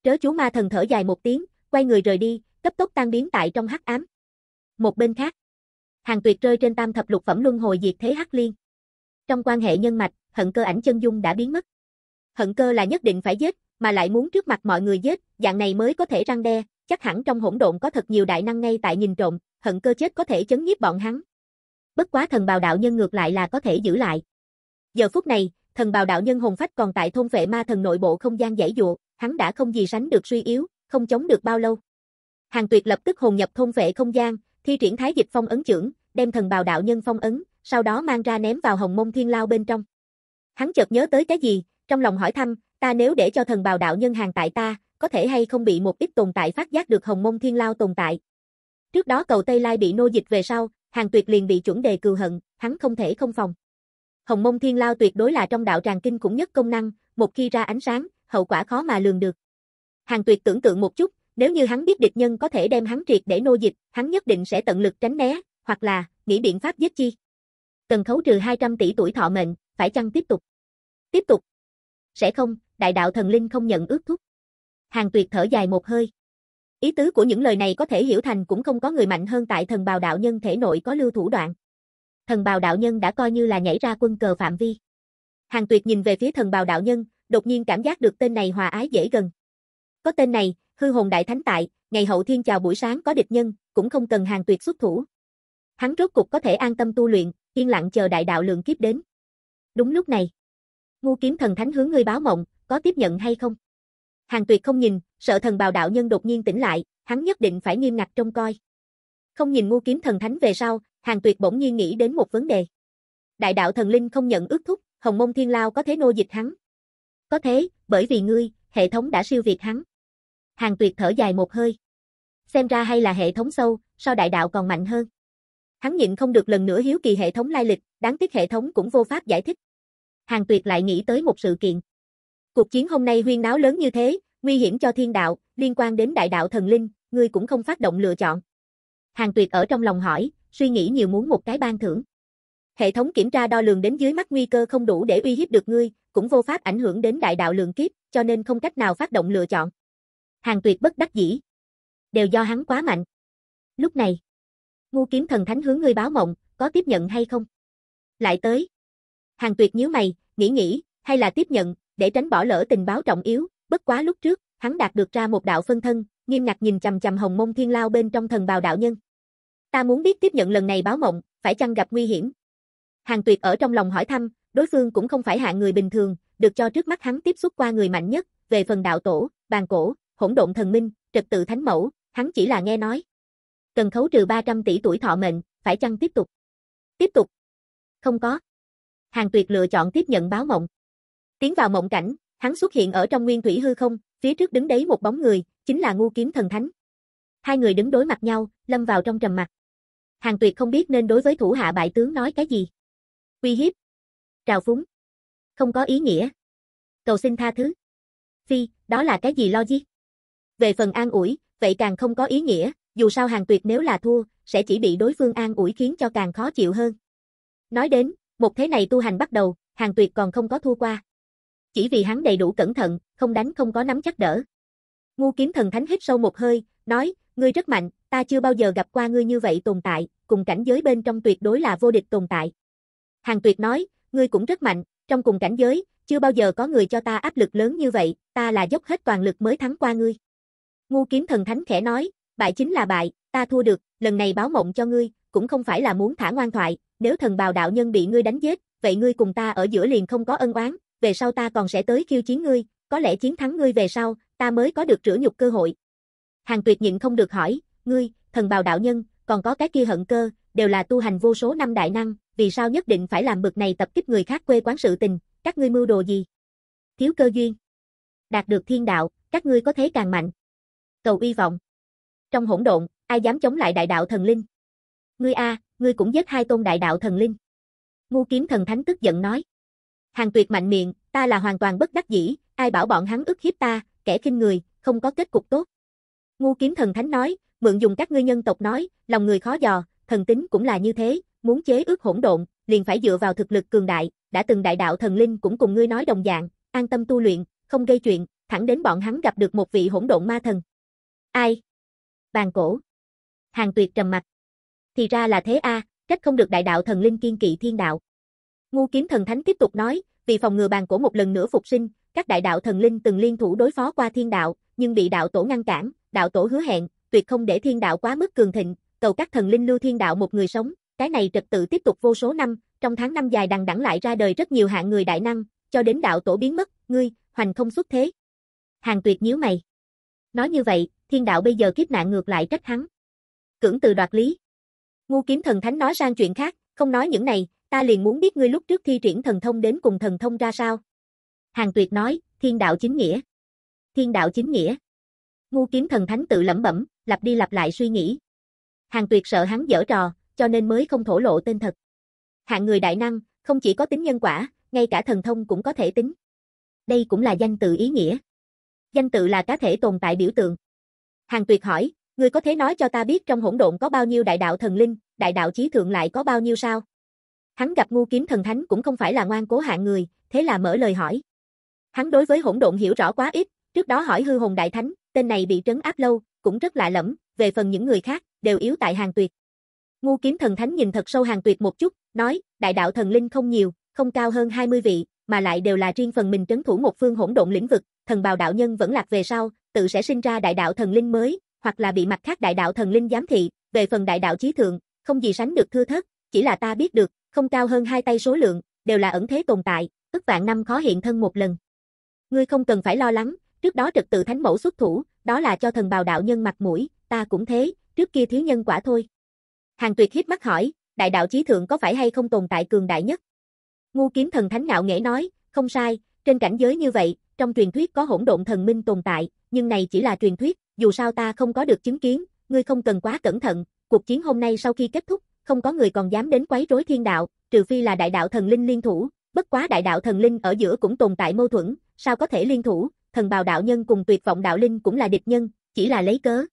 Trớ chú ma thần thở dài một tiếng, quay người rời đi, cấp tốc tan biến tại trong hắc ám. Một bên khác, hàng tuyệt rơi trên tam thập lục phẩm luân hồi diệt thế hắc liên. Trong quan hệ nhân mạch, hận cơ ảnh chân dung đã biến mất. Hận cơ là nhất định phải giết, mà lại muốn trước mặt mọi người giết, dạng này mới có thể răng đe, chắc hẳn trong hỗn độn có thật nhiều đại năng ngay tại nhìn trộm, hận cơ chết có thể chấn nhiếp bọn hắn. Bất quá thần bào đạo nhân ngược lại là có thể giữ lại. Giờ phút này, thần bào đạo nhân hồn phách còn tại thôn vệ ma thần nội bộ không gian giải dụ, hắn đã không gì sánh được suy yếu, không chống được bao lâu. Hàng Tuyệt lập tức hồn nhập thôn vệ không gian, thi triển thái dịch phong ấn trưởng, đem thần bào đạo nhân phong ấn, sau đó mang ra ném vào hồng mông thiên lao bên trong. Hắn chợt nhớ tới cái gì, trong lòng hỏi thăm, ta nếu để cho thần bào đạo nhân hàng tại ta, có thể hay không bị một ít tồn tại phát giác được hồng mông thiên lao tồn tại. Trước đó cầu Tây Lai bị nô dịch về sau, hàng tuyệt liền bị chuẩn đề cừu hận, hắn không thể không phòng. Hồng mông thiên lao tuyệt đối là trong đạo tràng kinh cũng nhất công năng, một khi ra ánh sáng, hậu quả khó mà lường được. Hàng tuyệt tưởng tượng một chút, nếu như hắn biết địch nhân có thể đem hắn triệt để nô dịch, hắn nhất định sẽ tận lực tránh né, hoặc là, nghĩ biện pháp giết chi. Cần khấu trừ 200 tỷ tuổi thọ mệnh, phải chăng tiếp tục? Tiếp tục. Sẽ không, đại đạo thần linh không nhận ước thúc. Hàng tuyệt thở dài một hơi. Ý tứ của những lời này có thể hiểu thành cũng không có người mạnh hơn tại thần bào đạo nhân thể nội có lưu thủ đoạn. Thần bào đạo nhân đã coi như là nhảy ra quân cờ phạm vi. Hàng tuyệt nhìn về phía thần bào đạo nhân, đột nhiên cảm giác được tên này hòa ái dễ gần. Có tên này, hư hồn đại thánh tại, ngày hậu thiên chào buổi sáng có địch nhân, cũng không cần hàng tuyệt xuất thủ. Hắn rốt cục có thể an tâm tu luyện, yên lặng chờ đại đạo lượng kiếp đến. Đúng lúc này, ngu kiếm thần thánh hướng ngươi báo mộng, có tiếp nhận hay không? Hàng tuyệt không nhìn, sợ thần bào đạo nhân đột nhiên tỉnh lại, hắn nhất định phải nghiêm ngặt trông coi. Không nhìn ngu kiếm thần thánh về sau, hàng tuyệt bỗng nhiên nghĩ đến một vấn đề. Đại đạo thần linh không nhận ước thúc, hồng mông thiên lao có thế nô dịch hắn. Có thế, bởi vì ngươi, hệ thống đã siêu việt hắn. Hàng tuyệt thở dài một hơi. Xem ra hay là hệ thống sâu, so đại đạo còn mạnh hơn. Hắn nhịn không được lần nữa hiếu kỳ hệ thống lai lịch, đáng tiếc hệ thống cũng vô pháp giải thích. Hàng tuyệt lại nghĩ tới một sự kiện. Cuộc chiến hôm nay huyên náo lớn như thế, nguy hiểm cho thiên đạo, liên quan đến đại đạo thần linh, ngươi cũng không phát động lựa chọn. Hàng tuyệt ở trong lòng hỏi, suy nghĩ nhiều muốn một cái ban thưởng. Hệ thống kiểm tra đo lường đến dưới mắt nguy cơ không đủ để uy hiếp được ngươi, cũng vô pháp ảnh hưởng đến đại đạo lượng kiếp, cho nên không cách nào phát động lựa chọn. Hàng tuyệt bất đắc dĩ. Đều do hắn quá mạnh. Lúc này, ngu kiếm thần thánh hướng ngươi báo mộng, có tiếp nhận hay không? Lại tới. Hàng tuyệt nhíu mày, nghĩ nghĩ, hay là tiếp nhận, để tránh bỏ lỡ tình báo trọng yếu, bất quá lúc trước, hắn đạt được ra một đạo phân thân, nghiêm ngặt nhìn chằm chằm hồng mông thiên lao bên trong thần bào đạo nhân. Ta muốn biết tiếp nhận lần này báo mộng, phải chăng gặp nguy hiểm? Hàng tuyệt ở trong lòng hỏi thăm, đối phương cũng không phải hạng người bình thường, được cho trước mắt hắn tiếp xúc qua người mạnh nhất, về phần đạo tổ, bàn cổ, hỗn độn thần minh, trật tự thánh mẫu, hắn chỉ là nghe nói. Cần khấu trừ 300 tỷ tuổi thọ mệnh, phải chăng tiếp tục? Tiếp tục. Không có. Hàng tuyệt lựa chọn tiếp nhận báo mộng. Tiến vào mộng cảnh, hắn xuất hiện ở trong nguyên thủy hư không, phía trước đứng đấy một bóng người, chính là ngu kiếm thần thánh. Hai người đứng đối mặt nhau, lâm vào trong trầm mặc. Hàng tuyệt không biết nên đối với thủ hạ bại tướng nói cái gì. Uy hiếp. Trào phúng. Không có ý nghĩa. Cầu xin tha thứ. Phi, đó là cái gì lo gì? Về phần an ủi, vậy càng không có ý nghĩa, dù sao hàng tuyệt nếu là thua, sẽ chỉ bị đối phương an ủi khiến cho càng khó chịu hơn. Nói đến, một thế này tu hành bắt đầu, hàng tuyệt còn không có thua qua. Chỉ vì hắn đầy đủ cẩn thận, không đánh không có nắm chắc đỡ. Ngu kiếm thần thánh hít sâu một hơi, nói, ngươi rất mạnh, ta chưa bao giờ gặp qua ngươi như vậy tồn tại, cùng cảnh giới bên trong tuyệt đối là vô địch tồn tại. Hàng tuyệt nói, ngươi cũng rất mạnh, trong cùng cảnh giới, chưa bao giờ có người cho ta áp lực lớn như vậy, ta là dốc hết toàn lực mới thắng qua ngươi. Ngu kiếm thần thánh khẽ nói, bại chính là bại, ta thua được, lần này báo mộng cho ngươi, cũng không phải là muốn thả ngoan thoại, nếu thần bào đạo nhân bị ngươi đánh giết, vậy ngươi cùng ta ở giữa liền không có ân oán, về sau ta còn sẽ tới khiêu chiến ngươi, có lẽ chiến thắng ngươi về sau, ta mới có được rửa nhục cơ hội. Hàng tuyệt nhịn không được hỏi, ngươi, thần bào đạo nhân, còn có cái kia hận cơ, đều là tu hành vô số năm đại năng, vì sao nhất định phải làm bực này tập kích người khác quê quán sự tình, các ngươi mưu đồ gì? Thiếu cơ duyên. Đạt được thiên đạo, các ngươi có thế càng mạnh. Cầu uy vọng. Trong hỗn độn, ai dám chống lại đại đạo thần linh? Ngươi a, ngươi cũng giết hai tôn đại đạo thần linh. Ngu kiếm thần thánh tức giận nói. Hàng tuyệt mạnh miệng, ta là hoàn toàn bất đắc dĩ, ai bảo bọn hắn ức hiếp ta, kẻ khinh người, không có kết cục tốt. Ngu kiếm thần thánh nói, mượn dùng các ngươi nhân tộc nói, lòng người khó dò, thần tính cũng là như thế, muốn chế ước hỗn độn, liền phải dựa vào thực lực cường đại, đã từng đại đạo thần linh cũng cùng ngươi nói đồng dạng, an tâm tu luyện, không gây chuyện, thẳng đến bọn hắn gặp được một vị hỗn độn ma thần. Ai? Bàn cổ. Hàng tuyệt trầm mặt. Thì ra là thế a, trách không được đại đạo thần linh kiên kỵ thiên đạo. Ngu kiếm thần thánh tiếp tục nói, vì phòng ngừa bàn cổ một lần nữa phục sinh, các đại đạo thần linh từng liên thủ đối phó qua thiên đạo, nhưng bị đạo tổ ngăn cản, đạo tổ hứa hẹn, tuyệt không để thiên đạo quá mức cường thịnh, cầu các thần linh lưu thiên đạo một người sống, cái này trật tự tiếp tục vô số năm, trong tháng năm dài đằng đẵng lại ra đời rất nhiều hạng người đại năng, cho đến đạo tổ biến mất, ngươi, hoành không xuất thế. Hàng tuyệt nhíu mày. Nói như vậy, thiên đạo bây giờ kiếp nạn ngược lại trách hắn. Cưỡng từ đoạt lý. Ngu kiếm thần thánh nói sang chuyện khác, không nói những này, ta liền muốn biết ngươi lúc trước thi triển thần thông đến cùng thần thông ra sao. Hàng tuyệt nói, thiên đạo chính nghĩa. Thiên đạo chính nghĩa. Ngu kiếm thần thánh tự lẩm bẩm, lặp đi lặp lại suy nghĩ. Hàng tuyệt sợ hắn dở trò, cho nên mới không thổ lộ tên thật. Hạng người đại năng, không chỉ có tính nhân quả, ngay cả thần thông cũng có thể tính. Đây cũng là danh tự ý nghĩa. Danh tự là cá thể tồn tại biểu tượng. Hàng tuyệt hỏi, ngươi có thể nói cho ta biết trong hỗn độn có bao nhiêu đại đạo thần linh, đại đạo chí thượng lại có bao nhiêu sao? Hắn gặp ngu kiếm thần thánh cũng không phải là ngoan cố hạng người, thế là mở lời hỏi. Hắn đối với hỗn độn hiểu rõ quá ít, trước đó hỏi hư hồn đại thánh, tên này bị trấn áp lâu, cũng rất lạ lẫm, về phần những người khác, đều yếu tại hàng tuyệt. Ngu kiếm thần thánh nhìn thật sâu hàng tuyệt một chút, nói, đại đạo thần linh không nhiều, không cao hơn 20 vị, mà lại đều là riêng phần mình trấn thủ một phương hỗn độn lĩnh vực, thần bào đạo nhân vẫn lạc về sau, tự sẽ sinh ra đại đạo thần linh mới, hoặc là bị mặt khác đại đạo thần linh giám thị, về phần đại đạo chí thượng, không gì sánh được thưa thớt, chỉ là ta biết được, không cao hơn hai tay số lượng, đều là ẩn thế tồn tại, ức vạn năm khó hiện thân một lần. Ngươi không cần phải lo lắng, trước đó trật tự thánh mẫu xuất thủ, đó là cho thần bào đạo nhân mặt mũi, ta cũng thế, trước kia thiếu nhân quả thôi. Hàng tuyệt hiếp mắt hỏi, đại đạo chí thượng có phải hay không tồn tại cường đại nhất? Ngu kiếm thần thánh ngạo nghễ nói, không sai, trên cảnh giới như vậy, trong truyền thuyết có hỗn độn thần minh tồn tại, nhưng này chỉ là truyền thuyết, dù sao ta không có được chứng kiến, ngươi không cần quá cẩn thận, cuộc chiến hôm nay sau khi kết thúc, không có người còn dám đến quấy rối thiên đạo, trừ phi là đại đạo thần linh liên thủ, bất quá đại đạo thần linh ở giữa cũng tồn tại mâu thuẫn, sao có thể liên thủ, thần bào đạo nhân cùng tuyệt vọng đạo linh cũng là địch nhân, chỉ là lấy cớ.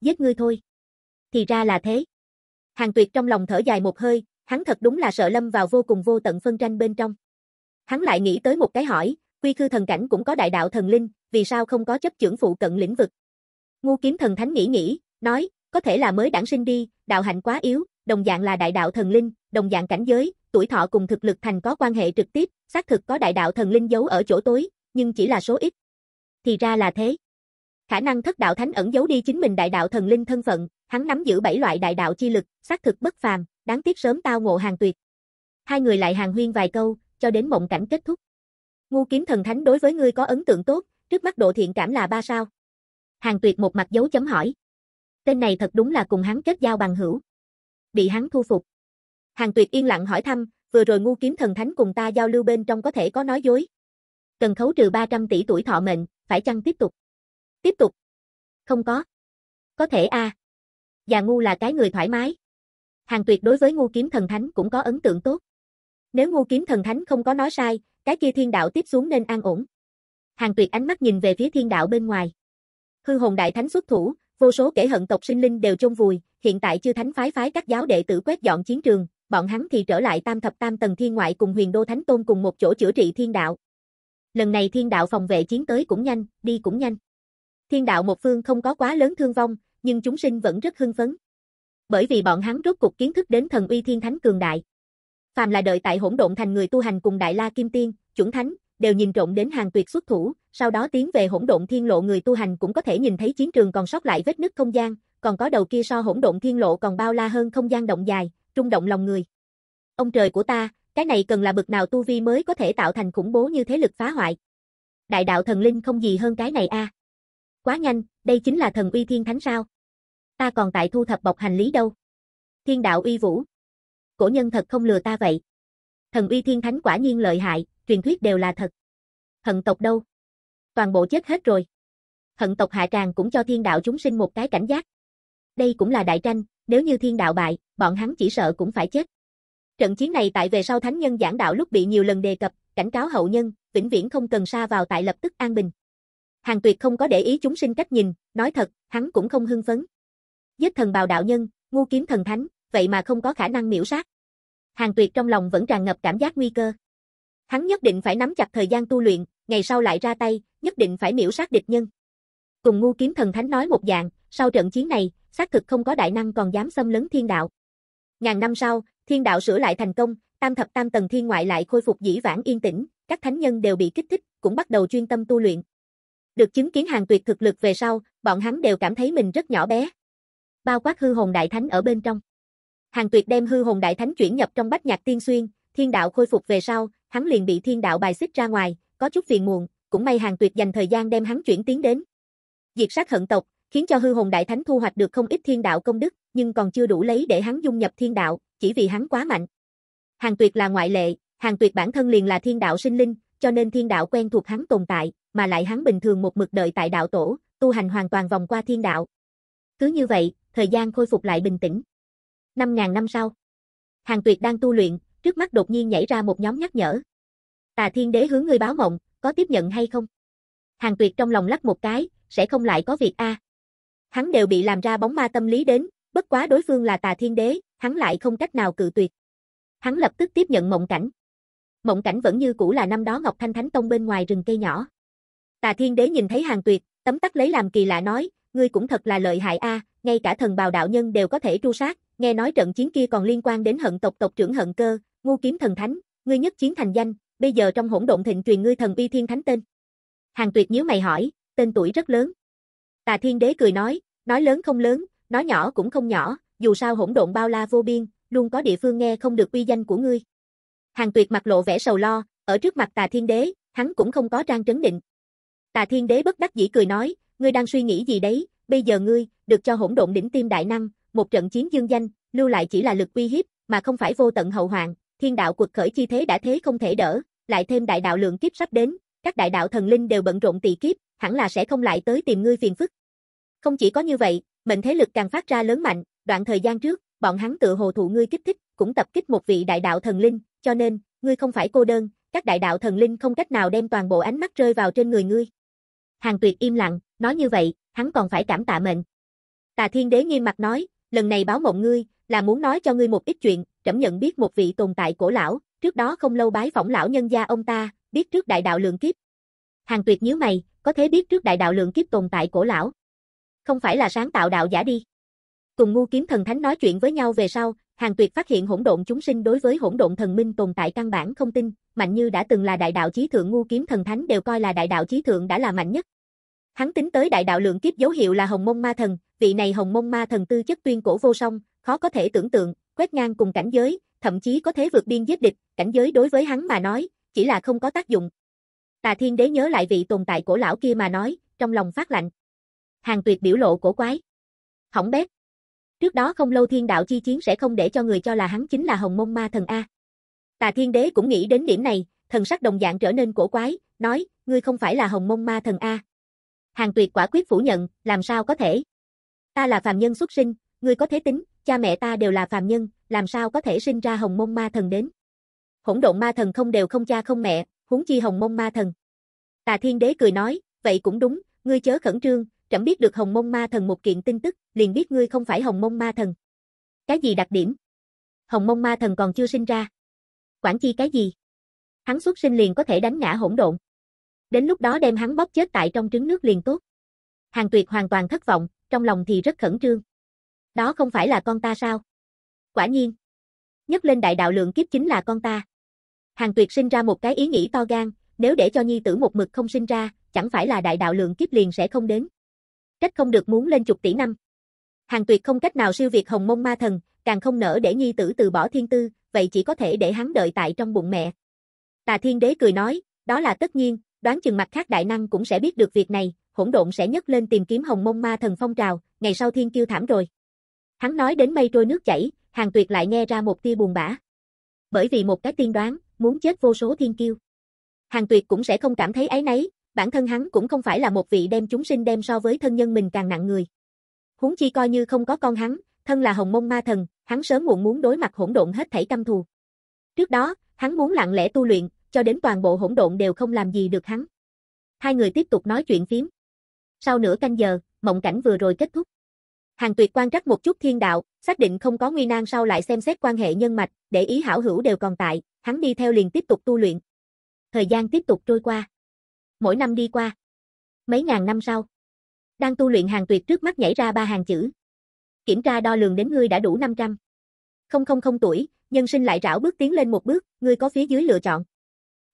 Giết ngươi thôi. Thì ra là thế. Hàng tuyệt trong lòng thở dài một hơi, hắn thật đúng là sợ lâm vào vô cùng vô tận phân tranh bên trong. Hắn lại nghĩ tới một cái hỏi, quy khư thần cảnh cũng có đại đạo thần linh, vì sao không có chấp trưởng phụ cận lĩnh vực? Ngu kiếm thần thánh nghĩ nghĩ, nói, có thể là mới đản sinh đi, đạo hạnh quá yếu, đồng dạng là đại đạo thần linh, đồng dạng cảnh giới, tuổi thọ cùng thực lực thành có quan hệ trực tiếp, xác thực có đại đạo thần linh giấu ở chỗ tối, nhưng chỉ là số ít. Thì ra là thế. Khả năng thất đạo thánh ẩn giấu đi chính mình đại đạo thần linh thân phận, hắn nắm giữ bảy loại đại đạo chi lực, xác thực bất phàm, đáng tiếc sớm tao ngộ hàng tuyệt. Hai người lại hàng huyên vài câu, cho đến mộng cảnh kết thúc. Ngu kiếm thần thánh đối với ngươi có ấn tượng tốt, trước mắt độ thiện cảm là ba sao. Hàng tuyệt một mặt dấu chấm hỏi. Tên này thật đúng là cùng hắn kết giao bằng hữu. Bị hắn thu phục. Hàng tuyệt yên lặng hỏi thăm, vừa rồi ngu kiếm thần thánh cùng ta giao lưu bên trong có thể có nói dối. Cần khấu trừ 300 tỷ tuổi thọ mệnh, phải chăng tiếp tục? Tiếp tục. Không có. Có thể a. À. Già ngu là cái người thoải mái. Hàng tuyệt đối với ngu kiếm thần thánh cũng có ấn tượng tốt. Nếu ngu kiếm thần thánh không có nói sai, cái kia thiên đạo tiếp xuống nên an ổn. Hàng tuyệt ánh mắt nhìn về phía thiên đạo bên ngoài. Hư hồn đại thánh xuất thủ, vô số kẻ hận tộc sinh linh đều chôn vùi, hiện tại chưa thánh phái phái các giáo đệ tử quét dọn chiến trường, bọn hắn thì trở lại tam thập tam tầng thiên ngoại cùng huyền đô thánh tôn cùng một chỗ chữa trị thiên đạo. Lần này thiên đạo phòng vệ chiến tới cũng nhanh, đi cũng nhanh. Thiên đạo một phương không có quá lớn thương vong, nhưng chúng sinh vẫn rất hưng phấn. Bởi vì bọn hắn rốt cục kiến thức đến thần uy thiên thánh cường đại. Phàm là đợi tại hỗn độn thành người tu hành cùng đại la kim tiên, chuẩn thánh, đều nhìn trộm đến hàng tuyệt xuất thủ, sau đó tiến về hỗn độn thiên lộ người tu hành cũng có thể nhìn thấy chiến trường còn sót lại vết nứt không gian, còn có đầu kia so hỗn độn thiên lộ còn bao la hơn không gian động dài, trung động lòng người. Ông trời của ta, cái này cần là bực nào tu vi mới có thể tạo thành khủng bố như thế lực phá hoại. Đại đạo thần linh không gì hơn cái này a. Quá nhanh, đây chính là thần uy thiên thánh sao? Ta còn tại thu thập bọc hành lý đâu. Thiên đạo uy vũ. Cổ nhân thật không lừa ta vậy. Thần uy thiên thánh quả nhiên lợi hại, truyền thuyết đều là thật. Hận tộc đâu? Toàn bộ chết hết rồi. Hận tộc hạ tràng cũng cho thiên đạo chúng sinh một cái cảnh giác. Đây cũng là đại tranh, nếu như thiên đạo bại, bọn hắn chỉ sợ cũng phải chết. Trận chiến này tại về sau thánh nhân giảng đạo lúc bị nhiều lần đề cập, cảnh cáo hậu nhân, vĩnh viễn không cần xa vào tại lập tức an bình. Hàng tuyệt không có để ý chúng sinh cách nhìn, nói thật, hắn cũng không hưng phấn. Giết thần bào đạo nhân, ngu kiếm thần thánh, vậy mà không có khả năng miễu sát. Hàng tuyệt trong lòng vẫn tràn ngập cảm giác nguy cơ. Hắn nhất định phải nắm chặt thời gian tu luyện, ngày sau lại ra tay, nhất định phải miễu sát địch nhân. Cùng ngu kiếm thần thánh nói một dạng, sau trận chiến này, xác thực không có đại năng còn dám xâm lấn thiên đạo. Ngàn năm sau, thiên đạo sửa lại thành công, tam thập tam tầng thiên ngoại lại khôi phục dĩ vãng yên tĩnh, các thánh nhân đều bị kích thích, cũng bắt đầu chuyên tâm tu luyện. Được chứng kiến hàng tuyệt thực lực về sau, bọn hắn đều cảm thấy mình rất nhỏ bé. Bao quát hư hồn đại thánh ở bên trong. Hàng tuyệt đem hư hồn đại thánh chuyển nhập trong bách nhạc tiên xuyên, thiên đạo khôi phục về sau, hắn liền bị thiên đạo bài xích ra ngoài, có chút phiền muộn, cũng may hàng tuyệt dành thời gian đem hắn chuyển tiến đến. Diệt sát hận tộc, khiến cho hư hồn đại thánh thu hoạch được không ít thiên đạo công đức, nhưng còn chưa đủ lấy để hắn dung nhập thiên đạo, chỉ vì hắn quá mạnh. Hàng tuyệt là ngoại lệ, hàng tuyệt bản thân liền là thiên đạo sinh linh, cho nên thiên đạo quen thuộc hắn tồn tại, mà lại hắn bình thường một mực đợi tại đạo tổ, tu hành hoàn toàn vòng qua thiên đạo. Cứ như vậy, thời gian khôi phục lại bình tĩnh. 5.000 năm sau, hàng tuyệt đang tu luyện, trước mắt đột nhiên nhảy ra một nhóm nhắc nhở. Tà thiên đế hướng ngươi báo mộng, có tiếp nhận hay không? Hàng tuyệt trong lòng lắc một cái, sẽ không lại có việc a. Hắn đều bị làm ra bóng ma tâm lý đến, bất quá đối phương là tà thiên đế, hắn lại không cách nào cự tuyệt. Hắn lập tức tiếp nhận mộng cảnh. Mộng cảnh vẫn như cũ là năm đó Ngọc Thanh Thánh Tông bên ngoài rừng cây nhỏ. Tà Thiên Đế nhìn thấy Hàng Tuyệt, tấm tắc lấy làm kỳ lạ nói, ngươi cũng thật là lợi hại a, ngay cả thần bào đạo nhân đều có thể tru sát, nghe nói trận chiến kia còn liên quan đến hận tộc tộc trưởng hận cơ, ngu kiếm thần thánh, ngươi nhất chiến thành danh, bây giờ trong hỗn độn thịnh truyền ngươi thần uy thiên thánh tên. Hàng Tuyệt nhíu mày hỏi, tên tuổi rất lớn. Tà Thiên Đế cười nói, nói lớn không lớn, nói nhỏ cũng không nhỏ, dù sao hỗn độn bao la vô biên, luôn có địa phương nghe không được uy danh của ngươi. Hàng Tuyệt mặt lộ vẻ sầu lo, ở trước mặt Tà Thiên Đế, hắn cũng không có trang trấn định. Tà Thiên Đế bất đắc dĩ cười nói, ngươi đang suy nghĩ gì đấy, bây giờ ngươi, được cho hỗn độn đỉnh tim đại năng, một trận chiến dương danh, lưu lại chỉ là lực uy hiếp, mà không phải vô tận hậu hoạn, thiên đạo cuộc khởi chi thế đã thế không thể đỡ, lại thêm đại đạo lượng kiếp sắp đến, các đại đạo thần linh đều bận rộn tỳ kiếp, hẳn là sẽ không lại tới tìm ngươi phiền phức. Không chỉ có như vậy, mệnh thế lực càng phát ra lớn mạnh, đoạn thời gian trước, bọn hắn tự hồ thụ ngươi kích thích, cũng tập kích một vị đại đạo thần linh, cho nên, ngươi không phải cô đơn, các đại đạo thần linh không cách nào đem toàn bộ ánh mắt rơi vào trên người ngươi. Hàng Tuyệt im lặng, nói như vậy, hắn còn phải cảm tạ mệnh. Tà Thiên Đế nghiêm mặt nói, lần này báo mộng ngươi, là muốn nói cho ngươi một ít chuyện, trẫm nhận biết một vị tồn tại cổ lão, trước đó không lâu bái phỏng lão nhân gia ông ta, biết trước đại đạo lượng kiếp. Hàng Tuyệt nhíu mày, có thể biết trước đại đạo lượng kiếp tồn tại cổ lão. Không phải là sáng tạo đạo giả đi. Cùng ngu kiếm thần thánh nói chuyện với nhau về sau, Hàng Tuyệt phát hiện hỗn độn chúng sinh đối với hỗn độn thần minh tồn tại căn bản không tin, mạnh như đã từng là đại đạo chí thượng ngu kiếm thần thánh đều coi là đại đạo chí thượng đã là mạnh nhất. Hắn tính tới đại đạo lượng kiếp dấu hiệu là hồng mông ma thần, vị này hồng mông ma thần tư chất tuyên cổ vô song, khó có thể tưởng tượng, quét ngang cùng cảnh giới, thậm chí có thể vượt biên giết địch, cảnh giới đối với hắn mà nói, chỉ là không có tác dụng. Tà Thiên Đế nhớ lại vị tồn tại cổ lão kia mà nói, trong lòng phát lạnh. Hàng Tuyệt biểu lộ cổ quái. Hỏng bét. Trước đó không lâu thiên đạo chi chiến sẽ không để cho người cho là hắn chính là hồng mông ma thần A. Tà thiên đế cũng nghĩ đến điểm này, thần sắc đồng dạng trở nên cổ quái, nói, ngươi không phải là hồng mông ma thần A. Hàng tuyệt quả quyết phủ nhận, làm sao có thể. Ta là phàm nhân xuất sinh, ngươi có thế tính, cha mẹ ta đều là phàm nhân, làm sao có thể sinh ra hồng mông ma thần đến. Hỗn độn ma thần không đều không cha không mẹ, huống chi hồng mông ma thần. Tà thiên đế cười nói, vậy cũng đúng, ngươi chớ khẩn trương, trẫm biết được hồng mông ma thần một kiện tin tức, liền biết ngươi không phải hồng mông ma thần. Cái gì đặc điểm? Hồng mông ma thần còn chưa sinh ra. Quản chi cái gì? Hắn xuất sinh liền có thể đánh ngã hỗn độn. Đến lúc đó đem hắn bóp chết tại trong trứng nước liền tốt. Hàng tuyệt hoàn toàn thất vọng, trong lòng thì rất khẩn trương. Đó không phải là con ta sao? Quả nhiên. Nhất lên đại đạo lượng kiếp chính là con ta. Hàng tuyệt sinh ra một cái ý nghĩ to gan, nếu để cho nhi tử một mực không sinh ra, chẳng phải là đại đạo lượng kiếp liền sẽ không đến trách không được muốn lên chục tỷ năm. Hàng Tuyệt không cách nào siêu việt Hồng Mông Ma Thần, càng không nỡ để nhi tử từ bỏ thiên tư, vậy chỉ có thể để hắn đợi tại trong bụng mẹ. Tà Thiên Đế cười nói, đó là tất nhiên, đoán chừng mặt khác đại năng cũng sẽ biết được việc này, hỗn độn sẽ nhấc lên tìm kiếm Hồng Mông Ma Thần phong trào, ngày sau thiên kiêu thảm rồi. Hắn nói đến mây trôi nước chảy, Hàng Tuyệt lại nghe ra một tia buồn bã. Bởi vì một cái tiên đoán, muốn chết vô số thiên kiêu. Hàng Tuyệt cũng sẽ không cảm thấy ấy nấy, bản thân hắn cũng không phải là một vị đem chúng sinh đem so với thân nhân mình càng nặng người. Huống chi coi như không có con hắn, thân là hồng mông ma thần, hắn sớm muộn muốn đối mặt hỗn độn hết thảy căm thù. Trước đó, hắn muốn lặng lẽ tu luyện, cho đến toàn bộ hỗn độn đều không làm gì được hắn. Hai người tiếp tục nói chuyện phím. Sau nửa canh giờ, mộng cảnh vừa rồi kết thúc. Hàng tuyệt quan trắc một chút thiên đạo, xác định không có nguy nan sau lại xem xét quan hệ nhân mạch, để ý hảo hữu đều còn tại, hắn đi theo liền tiếp tục tu luyện. Thời gian tiếp tục trôi qua. Mỗi năm đi qua. Mấy ngàn năm sau. Đang tu luyện hàng tuyệt trước mắt nhảy ra ba hàng chữ. Kiểm tra đo lường đến ngươi đã đủ 500. Không không không tuổi, nhân sinh lại rảo bước tiến lên một bước, ngươi có phía dưới lựa chọn.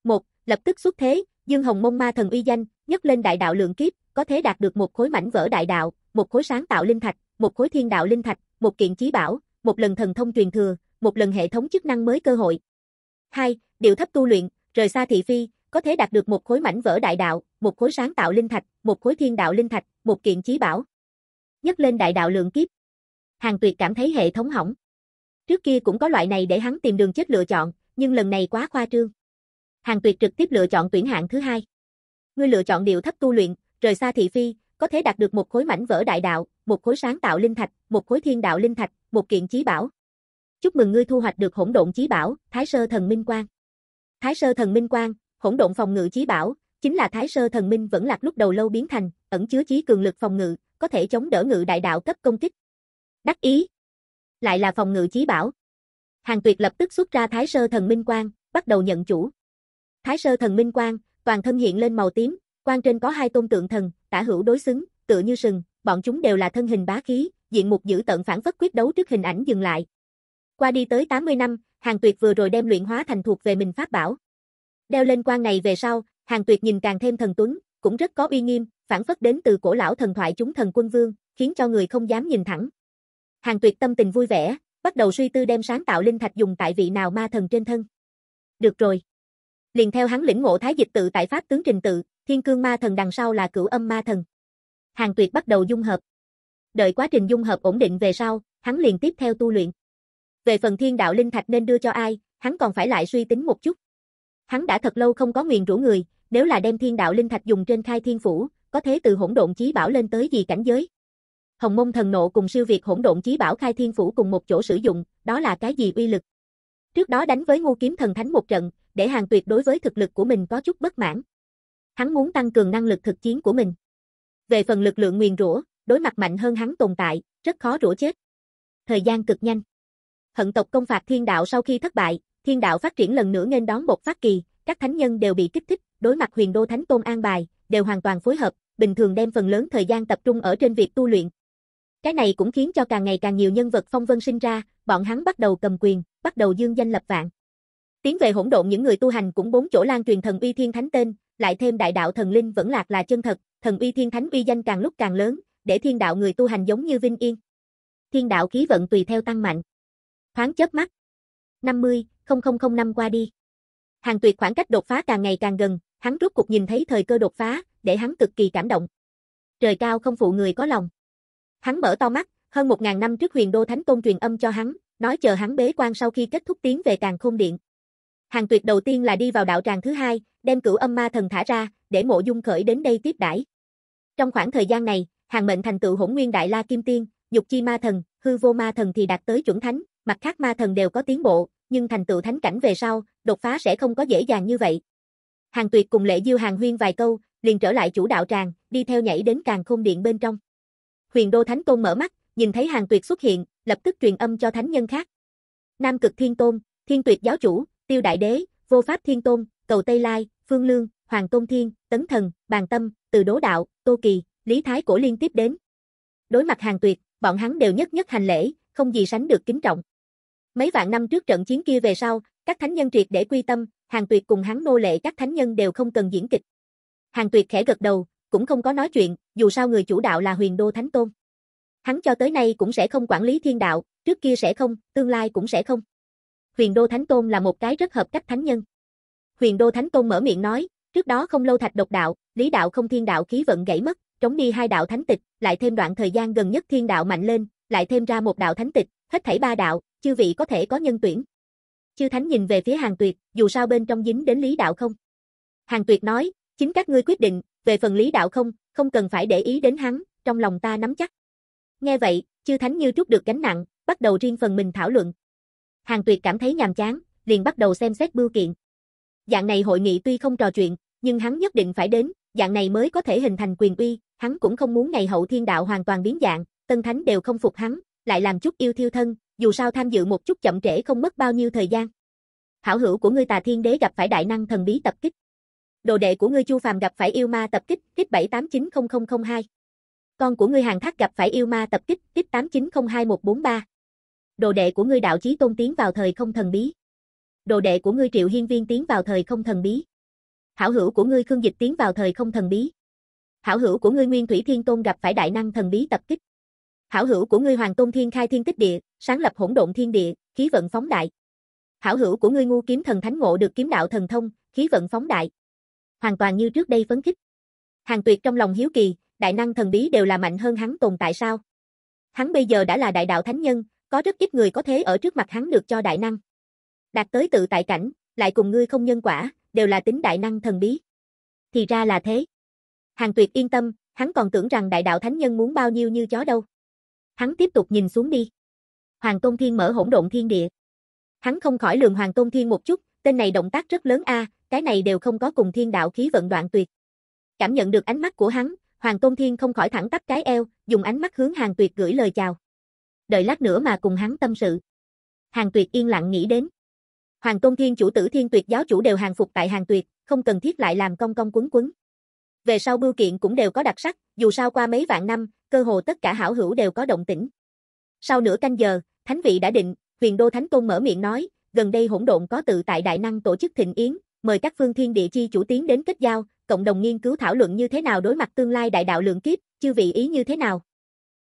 một Lập tức xuất thế, Dương Hồng Mông Ma thần uy danh, nhất lên đại đạo lượng kiếp, có thể đạt được một khối mảnh vỡ đại đạo, một khối sáng tạo linh thạch, một khối thiên đạo linh thạch, một kiện chí bảo, một lần thần thông truyền thừa, một lần hệ thống chức năng mới cơ hội. 2. Điều thấp tu luyện, rời xa thị phi, có thể đạt được một khối mảnh vỡ đại đạo, một khối sáng tạo linh thạch, một khối thiên đạo linh thạch, một kiện chí bảo. Nhất lên đại đạo lượng kiếp. Hàng Tuyệt cảm thấy hệ thống hỏng. Trước kia cũng có loại này để hắn tìm đường chết lựa chọn, nhưng lần này quá khoa trương. Hàng Tuyệt trực tiếp lựa chọn tuyển hạng thứ hai. Ngươi lựa chọn điều thấp tu luyện, rời xa thị phi, có thể đạt được một khối mảnh vỡ đại đạo, một khối sáng tạo linh thạch, một khối thiên đạo linh thạch, một kiện chí bảo. Chúc mừng ngươi thu hoạch được hỗn độn chí bảo, Thái Sơ Thần Minh Quang. Thái Sơ Thần Minh Quang, hỗn độn phòng ngự chí bảo, chính là Thái Sơ Thần Minh vẫn lạc lúc đầu lâu biến thành, ẩn chứa chí cường lực phòng ngự, có thể chống đỡ ngự đại đạo cấp công kích. Đắc ý. Lại là phòng ngự chí bảo. Hàng Tuyệt lập tức xuất ra Thái Sơ Thần Minh Quang, bắt đầu nhận chủ. Thái Sơ Thần Minh Quang, toàn thân hiện lên màu tím, quang trên có hai tôn tượng thần, tả hữu đối xứng, tựa như sừng, bọn chúng đều là thân hình bá khí, diện mục giữ tận phản phất quyết đấu trước hình ảnh dừng lại. Qua đi tới 80 năm, Hàng Tuyệt vừa rồi đem luyện hóa thành thuộc về mình pháp bảo. Đeo lên quan này về sau, Hàng Tuyệt nhìn càng thêm thần tuấn, cũng rất có uy nghiêm, phản phất đến từ cổ lão thần thoại chúng thần quân vương, khiến cho người không dám nhìn thẳng. Hàng Tuyệt tâm tình vui vẻ, bắt đầu suy tư đem sáng tạo linh thạch dùng tại vị nào ma thần trên thân. Được rồi. Liền theo hắn lĩnh ngộ thái dịch tự tại pháp tướng trình tự, thiên cương ma thần đằng sau là cửu âm ma thần. Hàng Tuyệt bắt đầu dung hợp. Đợi quá trình dung hợp ổn định về sau, hắn liền tiếp theo tu luyện. Về phần thiên đạo linh thạch nên đưa cho ai, hắn còn phải lại suy tính một chút. Hắn đã thật lâu không có nguyền rủ người, nếu là đem thiên đạo linh thạch dùng trên khai thiên phủ, có thể từ hỗn độn chí bảo lên tới gì cảnh giới. Hồng mông thần nộ cùng siêu việt hỗn độn chí bảo khai thiên phủ cùng một chỗ sử dụng, đó là cái gì uy lực. Trước đó đánh với ngu kiếm thần thánh một trận, để hàng tuyệt đối với thực lực của mình có chút bất mãn. Hắn muốn tăng cường năng lực thực chiến của mình. Về phần lực lượng nguyền rủa, đối mặt mạnh hơn hắn tồn tại, rất khó rủa chết. Thời gian cực nhanh. Hận tộc công phạt thiên đạo sau khi thất bại, thiên đạo phát triển lần nữa nên đón một phát kỳ, các thánh nhân đều bị kích thích, đối mặt huyền đô thánh tôn an bài, đều hoàn toàn phối hợp, bình thường đem phần lớn thời gian tập trung ở trên việc tu luyện. Cái này cũng khiến cho càng ngày càng nhiều nhân vật phong vân sinh ra, bọn hắn bắt đầu cầm quyền, bắt đầu dương danh lập vạn. Tiến về hỗn độn những người tu hành cũng bốn chỗ lan truyền thần uy thiên thánh tên, lại thêm đại đạo thần linh vẫn lạc là chân thật, thần uy thiên thánh uy danh càng lúc càng lớn, để thiên đạo người tu hành giống như vinh yên. Thiên đạo khí vận tùy theo tăng mạnh. Thoáng chớp mắt. 50, 0005 năm qua đi. Hàng tuyệt khoảng cách đột phá càng ngày càng gần, hắn rút cục nhìn thấy thời cơ đột phá, để hắn cực kỳ cảm động. Trời cao không phụ người có lòng. Hắn mở to mắt, hơn một ngàn năm trước huyền đô thánh tôn truyền âm cho hắn, nói chờ hắn bế quan sau khi kết thúc tiến về càng khôn điện. Hàng tuyệt đầu tiên là đi vào đạo tràng thứ hai, đem cửu âm ma thần thả ra, để mộ dung khởi đến đây tiếp đãi. Trong khoảng thời gian này, hàng mệnh thành tựu hỗn nguyên đại la kim tiên, nhục chi ma thần, hư vô ma thần thì đạt tới chuẩn thánh, mặt khác ma thần đều có tiến bộ, nhưng thành tựu thánh cảnh về sau, đột phá sẽ không có dễ dàng như vậy. Hàng tuyệt cùng lệ diêu hàng huyên vài câu, liền trở lại chủ đạo tràng, đi theo nhảy đến càng khôn điện bên trong. Huyền đô thánh tôn mở mắt, nhìn thấy hàng tuyệt xuất hiện, lập tức truyền âm cho thánh nhân khác. Nam cực thiên tôn, thiên tuyệt giáo chủ, tiêu đại đế, vô pháp thiên tôn, cầu Tây Lai, phương lương, hoàng tôn thiên, tấn thần, bàn tâm, từ đố đạo, tô kỳ, lý thái cổ liên tiếp đến. Đối mặt hàng tuyệt, bọn hắn đều nhất nhất hành lễ, không gì sánh được kính trọng. Mấy vạn năm trước trận chiến kia về sau, các thánh nhân triệt để quy tâm, hàng tuyệt cùng hắn nô lệ các thánh nhân đều không cần diễn kịch. Hàng tuyệt khẽ gật đầu, cũng không có nói chuyện, dù sao người chủ đạo là huyền đô thánh tôn. Hắn cho tới nay cũng sẽ không quản lý thiên đạo, trước kia sẽ không, tương lai cũng sẽ không. Huyền Đô Thánh Tôn là một cái rất hợp cách thánh nhân. Huyền Đô Thánh Tôn mở miệng nói, trước đó không lâu thạch độc đạo, lý đạo không thiên đạo khí vận gãy mất, trống đi hai đạo thánh tịch, lại thêm đoạn thời gian gần nhất thiên đạo mạnh lên, lại thêm ra một đạo thánh tịch, hết thảy ba đạo, chư vị có thể có nhân tuyển. Chư thánh nhìn về phía Hàng Tuyệt, dù sao bên trong dính đến lý đạo không. Hàng Tuyệt nói, chính các ngươi quyết định, về phần lý đạo không, không cần phải để ý đến hắn, trong lòng ta nắm chắc. Nghe vậy, chư thánh như trút được gánh nặng, bắt đầu riêng phần mình thảo luận. Hàng Tuyệt cảm thấy nhàm chán, liền bắt đầu xem xét bưu kiện. Dạng này hội nghị tuy không trò chuyện, nhưng hắn nhất định phải đến, dạng này mới có thể hình thành quyền uy, hắn cũng không muốn ngày hậu thiên đạo hoàn toàn biến dạng, tân thánh đều không phục hắn, lại làm chút yêu thiêu thân, dù sao tham dự một chút chậm trễ không mất bao nhiêu thời gian. Hảo hữu của ngươi Tà Thiên Đế gặp phải đại năng thần bí tập kích. Đồ đệ của ngươi Chu Phàm gặp phải yêu ma tập kích, kích 7890002. Con của ngươi Hàng Thác gặp phải yêu ma tập kích, kích 8902143. Đồ đệ của ngươi Đạo Chí Tôn tiến vào thời không thần bí. Đồ đệ của ngươi Triệu Hiên Viên tiến vào thời không thần bí. Hảo hữu của ngươi Khương Dịch tiến vào thời không thần bí. Hảo hữu của ngươi Nguyên Thủy Thiên Tôn gặp phải đại năng thần bí tập kích. Hảo hữu của ngươi Hoàng Tôn Thiên khai thiên tích địa, sáng lập hỗn độn thiên địa, khí vận phóng đại. Hảo hữu của ngươi ngu kiếm thần thánh ngộ được kiếm đạo thần thông, khí vận phóng đại. Hoàn toàn như trước đây phấn khích. Hàng Tuyệt trong lòng hiếu kỳ, đại năng thần bí đều là mạnh hơn hắn tồn tại sao? Hắn bây giờ đã là đại đạo thánh nhân, có rất ít người có thế ở trước mặt hắn được cho đại năng. Đạt tới tự tại cảnh, lại cùng ngươi không nhân quả, đều là tính đại năng thần bí. Thì ra là thế. Hàng Tuyệt yên tâm, hắn còn tưởng rằng đại đạo thánh nhân muốn bao nhiêu như chó đâu. Hắn tiếp tục nhìn xuống đi. Hoàng Tôn Thiên mở hỗn độn thiên địa. Hắn không khỏi lường Hoàng Tôn Thiên một chút, tên này động tác rất lớn a, cái này đều không có cùng thiên đạo khí vận đoạn tuyệt. Cảm nhận được ánh mắt của hắn, Hoàng Tôn Thiên không khỏi thẳng tắp cái eo, dùng ánh mắt hướng Hàng Tuyệt gửi lời chào. Đợi lát nữa mà cùng hắn tâm sự. Hàng Tuyệt yên lặng nghĩ đến. Hoàng Tôn Thiên chủ tử Thiên Tuyệt giáo chủ đều hàng phục tại Hàng Tuyệt, không cần thiết lại làm công công quấn quấn. Về sau bưu kiện cũng đều có đặc sắc, dù sao qua mấy vạn năm, cơ hồ tất cả hảo hữu đều có động tĩnh. Sau nửa canh giờ, thánh vị đã định, Huyền Đô Thánh Tôn mở miệng nói, gần đây hỗn độn có tự tại đại năng tổ chức thịnh yến, mời các phương thiên địa chi chủ tiến đến kết giao, cộng đồng nghiên cứu thảo luận như thế nào đối mặt tương lai đại đạo lượng kiếp, chư vị ý như thế nào.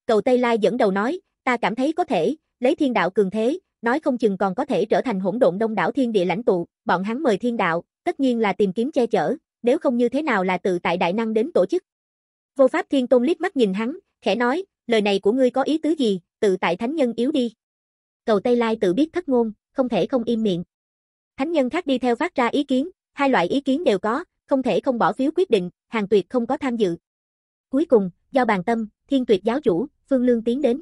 Cầu Tây Lai dẫn đầu nói, ta cảm thấy có thể, lấy thiên đạo cường thế, nói không chừng còn có thể trở thành hỗn độn đông đảo thiên địa lãnh tụ, bọn hắn mời thiên đạo, tất nhiên là tìm kiếm che chở, nếu không như thế nào là tự tại đại năng đến tổ chức. Vô Pháp Thiên Tôn liếc mắt nhìn hắn, khẽ nói, lời này của ngươi có ý tứ gì, tự tại thánh nhân yếu đi. Cầu Tây Lai tự biết thất ngôn, không thể không im miệng. Thánh nhân khác đi theo phát ra ý kiến, hai loại ý kiến đều có, không thể không bỏ phiếu quyết định, hàng tuyệt không có tham dự. Cuối cùng, do bàn tâm, thiên tuyệt giáo chủ, Phương Lương tiến đến.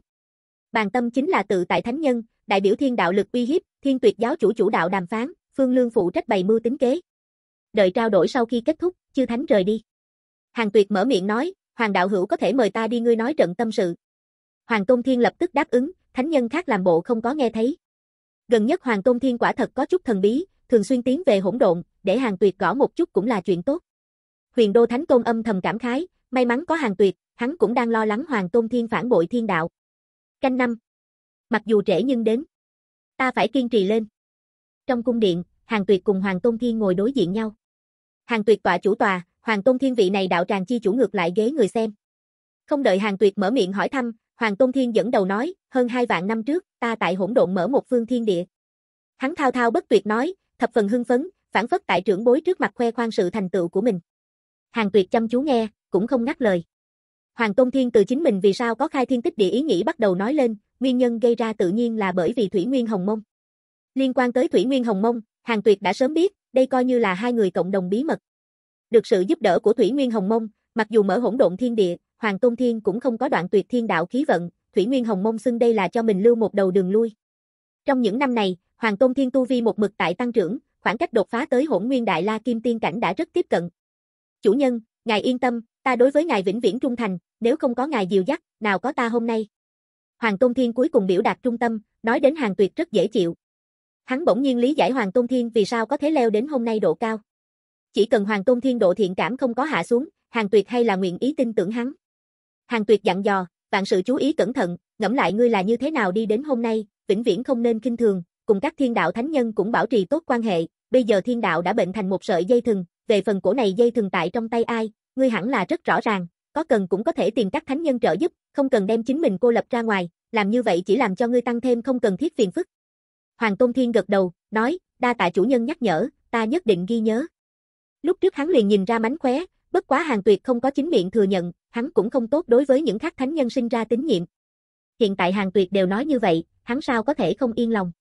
Bàn tâm chính là tự tại thánh nhân, đại biểu thiên đạo lực uy hiếp, thiên tuyệt giáo chủ chủ đạo đàm phán, Phương Lương phụ trách bày mưu tính kế. Đợi trao đổi sau khi kết thúc, chư thánh rời đi. Hàng tuyệt mở miệng nói, Hoàng đạo hữu có thể mời ta đi ngươi nói trận tâm sự. Hoàng Tôn Thiên lập tức đáp ứng, thánh nhân khác làm bộ không có nghe thấy. Gần nhất Hoàng Tôn Thiên quả thật có chút thần bí, thường xuyên tiến về hỗn độn, để hàng tuyệt gõ một chút cũng là chuyện tốt. Huyền Đô Thánh Tôn âm thầm cảm khái, may mắn có hàng tuyệt, hắn cũng đang lo lắng Hoàng Tôn Thiên phản bội thiên đạo. Canh năm. Mặc dù trễ nhưng đến. Ta phải kiên trì lên. Trong cung điện, hàng tuyệt cùng Hoàng Tôn Thiên ngồi đối diện nhau. Hàng tuyệt tọa chủ tòa, Hoàng Tôn Thiên vị này đạo tràng chi chủ ngược lại ghế người xem. Không đợi Hàng Tuyệt mở miệng hỏi thăm, Hoàng Tôn Thiên dẫn đầu nói, hơn hai vạn năm trước, ta tại hỗn độn mở một phương thiên địa. Hắn thao thao bất tuyệt nói, thập phần hưng phấn, phản phất tại trưởng bối trước mặt khoe khoang sự thành tựu của mình. Hàng Tuyệt chăm chú nghe, cũng không ngắt lời. Hoàng Tôn Thiên từ chính mình vì sao có khai thiên tích địa ý nghĩ bắt đầu nói lên, nguyên nhân gây ra tự nhiên là bởi vì Thủy Nguyên Hồng Mông. Liên quan tới Thủy Nguyên Hồng Mông, Hàng Tuyệt đã sớm biết, đây coi như là hai người cộng đồng bí mật. Được sự giúp đỡ của Thủy Nguyên Hồng Mông, mặc dù mở hỗn độn thiên địa, Hoàng Tôn Thiên cũng không có đoạn tuyệt thiên đạo khí vận, Thủy Nguyên Hồng Mông xưng đây là cho mình lưu một đầu đường lui. Trong những năm này, Hoàng Tôn Thiên tu vi một mực tại tăng trưởng, khoảng cách đột phá tới Hỗn Nguyên Đại La Kim Tiên cảnh đã rất tiếp cận. Chủ nhân, ngài yên tâm, ta đối với ngài vĩnh viễn trung thành, nếu không có ngài dìu dắt, nào có ta hôm nay. Hoàng Tôn Thiên cuối cùng biểu đạt trung tâm, nói đến hàng tuyệt rất dễ chịu. Hắn bỗng nhiên lý giải Hoàng Tôn Thiên vì sao có thể leo đến hôm nay độ cao. Chỉ cần Hoàng Tôn Thiên độ thiện cảm không có hạ xuống, Hàng Tuyệt hay là nguyện ý tin tưởng hắn. Hàng Tuyệt dặn dò, vạn sự chú ý cẩn thận, ngẫm lại ngươi là như thế nào đi đến hôm nay, vĩnh viễn không nên kinh thường, cùng các thiên đạo thánh nhân cũng bảo trì tốt quan hệ, bây giờ thiên đạo đã bệnh thành một sợi dây thừng, về phần cổ này dây thừng tại trong tay ai, ngươi hẳn là rất rõ ràng, có cần cũng có thể tìm các thánh nhân trợ giúp, không cần đem chính mình cô lập ra ngoài, làm như vậy chỉ làm cho ngươi tăng thêm không cần thiết phiền phức. Hoàng Tôn Thiên gật đầu, nói, đa tạ chủ nhân nhắc nhở, ta nhất định ghi nhớ. Lúc trước hắn liền nhìn ra mánh khóe, bất quá hàng tuyệt không có chính miệng thừa nhận, hắn cũng không tốt đối với những khác thánh nhân sinh ra tín nhiệm. Hiện tại hàng tuyệt đều nói như vậy, hắn sao có thể không yên lòng.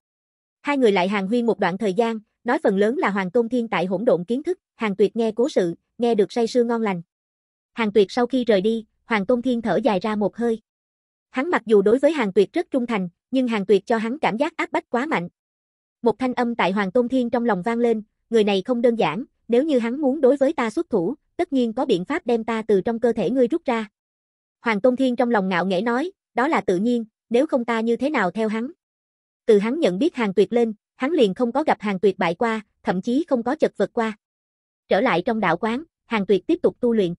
Hai người lại hàng huyên một đoạn thời gian, nói phần lớn là Hoàng Tôn Thiên tại hỗn độn kiến thức, hàng tuyệt nghe cố sự, nghe được say sưa ngon lành. Hàng tuyệt sau khi rời đi, Hoàng Tôn Thiên thở dài ra một hơi. Hắn mặc dù đối với hàng tuyệt rất trung thành, nhưng hàng tuyệt cho hắn cảm giác áp bách quá mạnh. Một thanh âm tại Hoàng Tôn Thiên trong lòng vang lên, người này không đơn giản, nếu như hắn muốn đối với ta xuất thủ, tất nhiên có biện pháp đem ta từ trong cơ thể ngươi rút ra. Hoàng Tôn Thiên trong lòng ngạo nghễ nói, đó là tự nhiên, nếu không ta như thế nào theo hắn. Từ hắn nhận biết hàng tuyệt lên, hắn liền không có gặp hàng tuyệt bại qua, thậm chí không có chật vật qua. Trở lại trong đạo quán, hàng tuyệt tiếp tục tu luyện.